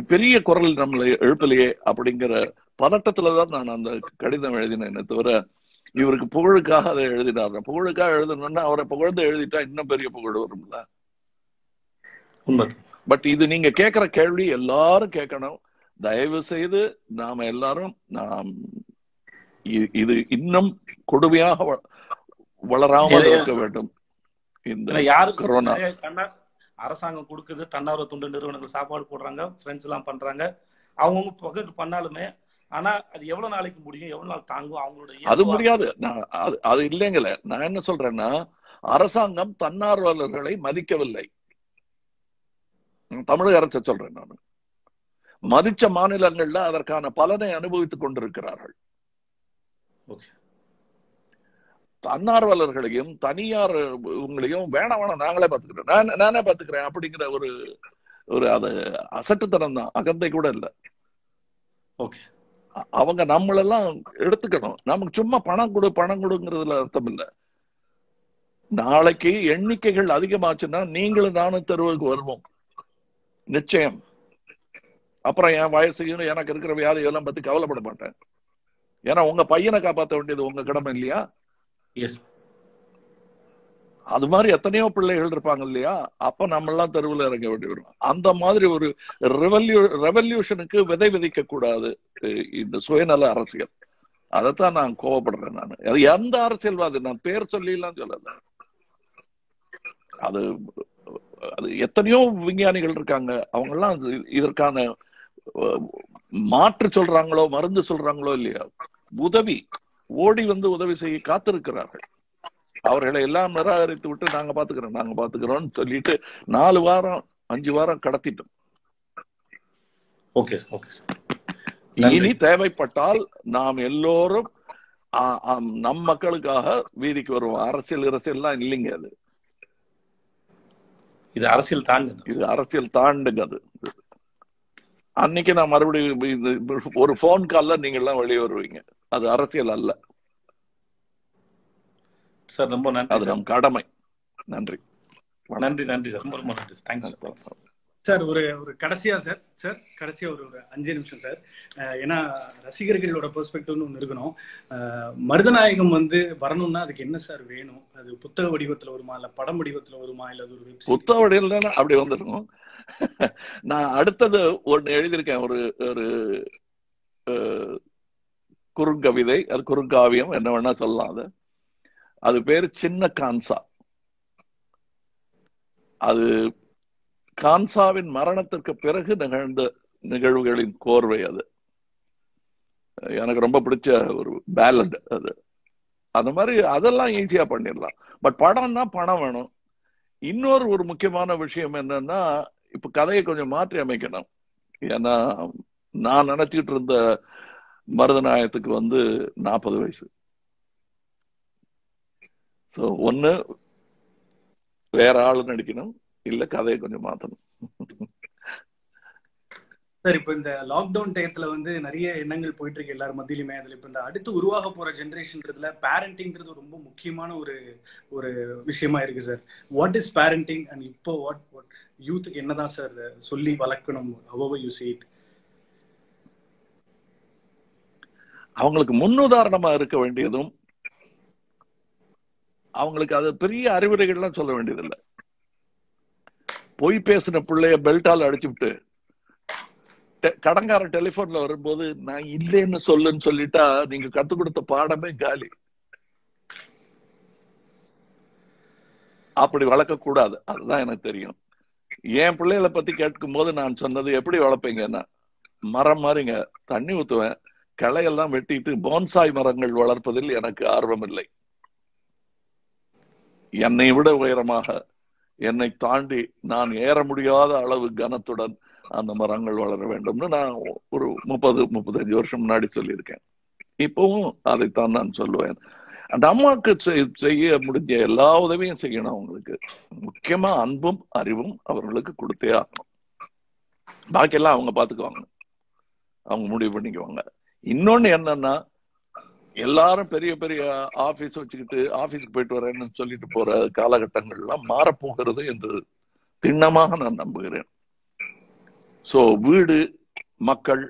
பெரிய குரல் நம்மளை எழுப்பலையே அப்படிங்கிற பதட்டத்துலதான் நான் அந்த கடிதம் எழுதினேன் தவிர இவருக்கு புகழுக்காக அதை எழுதினார் புகழுக்காக எழுதணும்னா அவரை புகழ்ந்து எழுதிட்டா இன்னும் பெரிய புகழ் வரும்ல? உண்மை. பட் இது நீங்க கேட்கிற கேள்வி எல்லாரும் கேட்கணும். தயவு செய்து நாம எல்லாரும் நாம் இது இன்னும் கொடுமையாக வளராமல் இருக்க வேண்டும். இந்த யாருக்கு கொரோனா. அரசாங்கம் கொடுக்குது தன்னார்வ தொண்டு நிறுவனங்கள் சாப்பாடு போடுறாங்க ஃப்ரெண்ட்ஸ் எல்லாம் பண்றாங்க. அவங்கவுங்க பக்கத்து பண்ணாலுமே ஆனா அது எவ்வளவு நாளைக்கு முடியும் எவ்வளவு நாள் தாங்கும் அவங்களோட அது முடியாது. நான் அது அது இல்லைங்கள. நான் என்ன சொல்றேன்னா அரசாங்கம் தன்னார்வலர்களை மதிக்கவில்லை. தமிழக அரசை சொல்றேன் நான். மதிச்ச மாநிலங்கள்ல அதற்கான பலனை அனுபவித்துக் கொண்டிருக்கிறார்கள். Okay. தன்னார்வலர்களையும் தனியார் உங்களையும் வேணாம் வேணாம் நாங்களே பாத்துக்கிறோம் நான் நானே பாத்துக்கிறேன் அப்படிங்கிற ஒரு ஒரு அது அசட்டுத்தனம் தான். அகந்தை கூட இல்ல. ஓகே. அவங்க நம்மளெல்லாம் எடுத்துக்கணும். நமக்கு சும்மா பணம் கொடு பணம் கொடுங்கிறதுல அர்த்தம் இல்ல. நாளைக்கு எண்ணிக்கைகள் அதிகமாச்சுன்னா நீங்களும் நானும் தெருவுக்கு வருவோம். நிச்சயம். அப்புறம் என் வயசையும் எனக்கு இருக்கிற வியாதி எல்லாம் பத்தி கவலைப்பட மாட்டேன். ஏன்னா உங்க பையனை காப்பாற்ற வேண்டியது உங்க கடமை இல்லையா? எஸ் அது மாதிரி எத்தனையோ பிள்ளைகள் இருப்பாங்க இல்லையா? அப்ப நம்ம எல்லாம் தெருவில் இறங்க வேண்டி வரும். அந்த மாதிரி ஒரு ரெவல்யூ ரெவல்யூஷனுக்கு விதை விதைக்க கூடாது இந்த சுயநல அரசியல். அதைத்தான் நான் கோவப்படுறேன் நான். அது எந்த அரசியல்வாதி நான் பேர் சொல்லிலாம் எல்லாம் சொல்லல. அது அது எத்தனையோ விஞ்ஞானிகள் இருக்காங்க. அவங்க எல்லாம் இதற்கான மாற்று சொல்றாங்களோ மருந்து சொல்றாங்களோ இல்லையா? உதவி. ஓடி வந்து உதவி செய்ய காத்திருக்கிறார்கள். அவர்களை எல்லாம் நிராகரித்து விட்டு நாங்க பாத்துக்கிறோம் நாங்க பாத்துக்கிறோம்னு சொல்லிட்டு நாலு வாரம் அஞ்சு வாரம் கடத்திட்டோம். Okay okay. இனி தேவைப்பட்டால் நாம் எல்லோரும் நம் மக்களுக்காக வீதிக்கு வருவோம். அரசியல் அரசியல்லாம் இல்லைங்க அது. இது அரசியல் தாண்டி இது அரசியல் தாண்டுங்க அது. அன்னைக்கு நான் மறுபடியும் ஒரு போன் கால்ல நீங்க எல்லாம் வெளியே வருவீங்க. அது அரசியல் அல்ல. சார் ரொம்ப நன்றி அது சார். நம் கடமை. நன்றி. நன்றி நன்றி சார். ரொம்ப ரொம்ப நன்றி தேங்க்யூ சார். சார் ஒரு ஒரு கடைசியா சார் சார் கடைசியா ஒரு ஒரு அஞ்சு நிமிஷம் சார். ஏன்னா ரசிகர்களோட பெர்ஸ்பெக்டிவ்னு ஒன்று இருக்கணும். மருதநாயகம் வந்து வரணும்னா அதுக்கு என்ன சார் வேணும்? அது புத்தக வடிவத்துல வருமா? இல்ல படம் வடிவத்துல வருமா? இல்ல அது ஒரு புத்தகம் இல்லைன்னா அப்படி வந்துடும் நான் அடுத்தது ஒன்று எழுதியிருக்கேன். ஒரு ஒரு குறுங்கவிதை அது குறுங்காவியம் என்ன வேணா சொல்லலாம் அது. அது பேரு சின்ன கான்சா. அது கான்சாவின் மரணத்திற்கு பிறகு நிகழ்ந்த நிகழ்வுகளின் கோர்வை அது. எனக்கு ரொம்ப பிடிச்ச ஒரு பேலட் அது. அந்த மாதிரி அதெல்லாம் ஈஸியா பண்ணிடலாம். பட் படம்னா பணம் வேணும். இன்னொரு ஒரு முக்கியமான விஷயம் என்னன்னா இப்ப கதையை கொஞ்சம் மாற்றி அமைக்கணும். ஏன்னா நான் நினைச்சிட்டு இருந்த மருதநாயகத்துக்கு வந்து நாற்பது வயசு. சோ ஒன்று வேற ஆளு நடிக்கணும் இல்ல கதையை கொஞ்சம் மாத்தணும். சார் இப்போ இந்த லாக்டவுன் டயத்துல வந்து நிறைய எண்ணங்கள் போயிட்டு இருக்கு எல்லாரும் மத்தியிலுமே. அதுல இப்போ இந்த அடுத்து உருவாக போற ஜென்ரேஷன்றதுல பேரண்டிங்கிறது ரொம்ப முக்கியமான ஒரு ஒரு விஷயமா இருக்கு sir. What is parenting and இப்போ வாட் வாட் யூத்துக்கு என்னதான் சார் சொல்லி வளர்க்கணும் அவ்வளோ யூ சீட் அவங்களுக்கு முன்னுதாரணமா இருக்க வேண்டியதும் அவங்களுக்கு அது பெரிய அறிவுரைகள்லாம் சொல்ல வேண்டியதில்லை. பொய் பேசின பிள்ளைய பெல்ட்டால் அடிச்சுவிட்டு கடங்காரன் டெலிபோன்ல வரும்போது நான் இல்லைன்னு சொல்லுன்னு சொல்லிட்டா நீங்க கத்து கொடுத்த பாடமே காலி. அப்படி வளர்க்க கூடாது அதுதான் எனக்கு தெரியும். என் பிள்ளைகளை பத்தி கேட்கும் போது நான் சொன்னது எப்படி வளர்ப்பீங்கன்னா மரம் மாதிரிங்க தண்ணி ஊத்துவேன் களையெல்லாம் வெட்டிட்டு போன்சாய் மரங்கள் வளர்ப்பதில் எனக்கு ஆர்வம் இல்லை என்னை விட உயரமாக என்னை தாண்டி நான் ஏற முடியாத அளவு கனத்துடன் அந்த மரங்கள் வளர வேண்டும்னு நான் ஒரு முப்பது முப்பத்தஞ்சு வருஷம் முன்னாடி சொல்லியிருக்கேன். இப்பவும் அதைத்தான் நான் சொல்லுவேன். அந்த அம்மாவுக்கு செய்- செய்ய முடிஞ்ச எல்லா உதவியும் செய்யணும் அவங்களுக்கு. முக்கியமா அன்பும் அறிவும் அவர்களுக்கு கொடுத்தே ஆகணும். பாக்கியெல்லாம் அவங்க பாத்துக்குவாங்க அவங்க முடிவு பண்ணிக்குவாங்க. இன்னொன்னு என்னன்னா எல்லாரும் பெரிய பெரிய ஆபீஸ் வச்சுக்கிட்டு ஆபீஸ்க்கு போயிட்டு வரேன்னு சொல்லிட்டு போற காலகட்டங்கள்லாம் மாறப்போகிறது என்று திண்ணமாக நான் நம்புகிறேன். சோ வீடு மக்கள்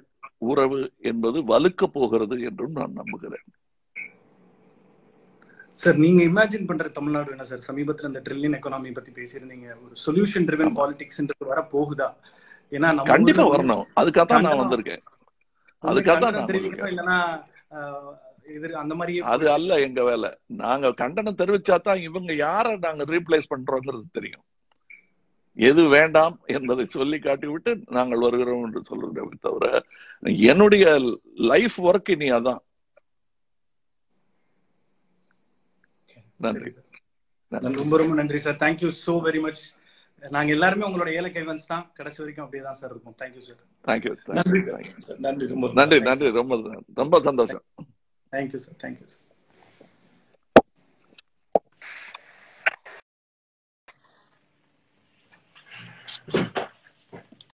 உறவு என்பது வலுக்க போகிறது என்றும் நான் நம்புகிறேன். சார் நீங்க இமேஜின் பண்ற தமிழ்நாடு என்ன சார் சமீபத்துல இந்த ட்ரில்லியன் எக்கானமி பத்தி பேசியிருந்தீங்க. ஒரு சொல்யூஷன் ட்ரிவன் பாலிடிக்ஸ்ன்றது வர போகுதா ஏன்னா கண்டிப்பா வரணும். அதுக்காக தான் நான். வந்திருக்கேன். மாதிரியே அது அல்ல எங்க வேலை. நாங்க கண்டனம் தெரிவிச்சா தான் இவங்க யார நாங்க ரீப்ளேஸ் பண்றோங்கிறது தெரியும். எது வேண்டாம் என்பதை சொல்லி காட்டிவிட்டு நாங்கள் வருகிறோம் என்று சொல்லுகிறோமே தவிர என்னுடைய லைஃப் ஒர்க் இனி அதான். நன்றி. நன்றி ரொம்ப ரொம்ப நன்றி sir. Thank you so very much நாங்க எல்லாருமே உங்களோட ஏலக்கை கைவன்ஸ் தான். கடைசி வரைக்கும் அப்படியே தான் சார் இருக்கும். Thank you sir thank you நன்றி சார் நன்றி ரொம்ப நன்றி. நன்றி ரொம்ப ரொம்ப சந்தோஷம். Thank you sir thank you sir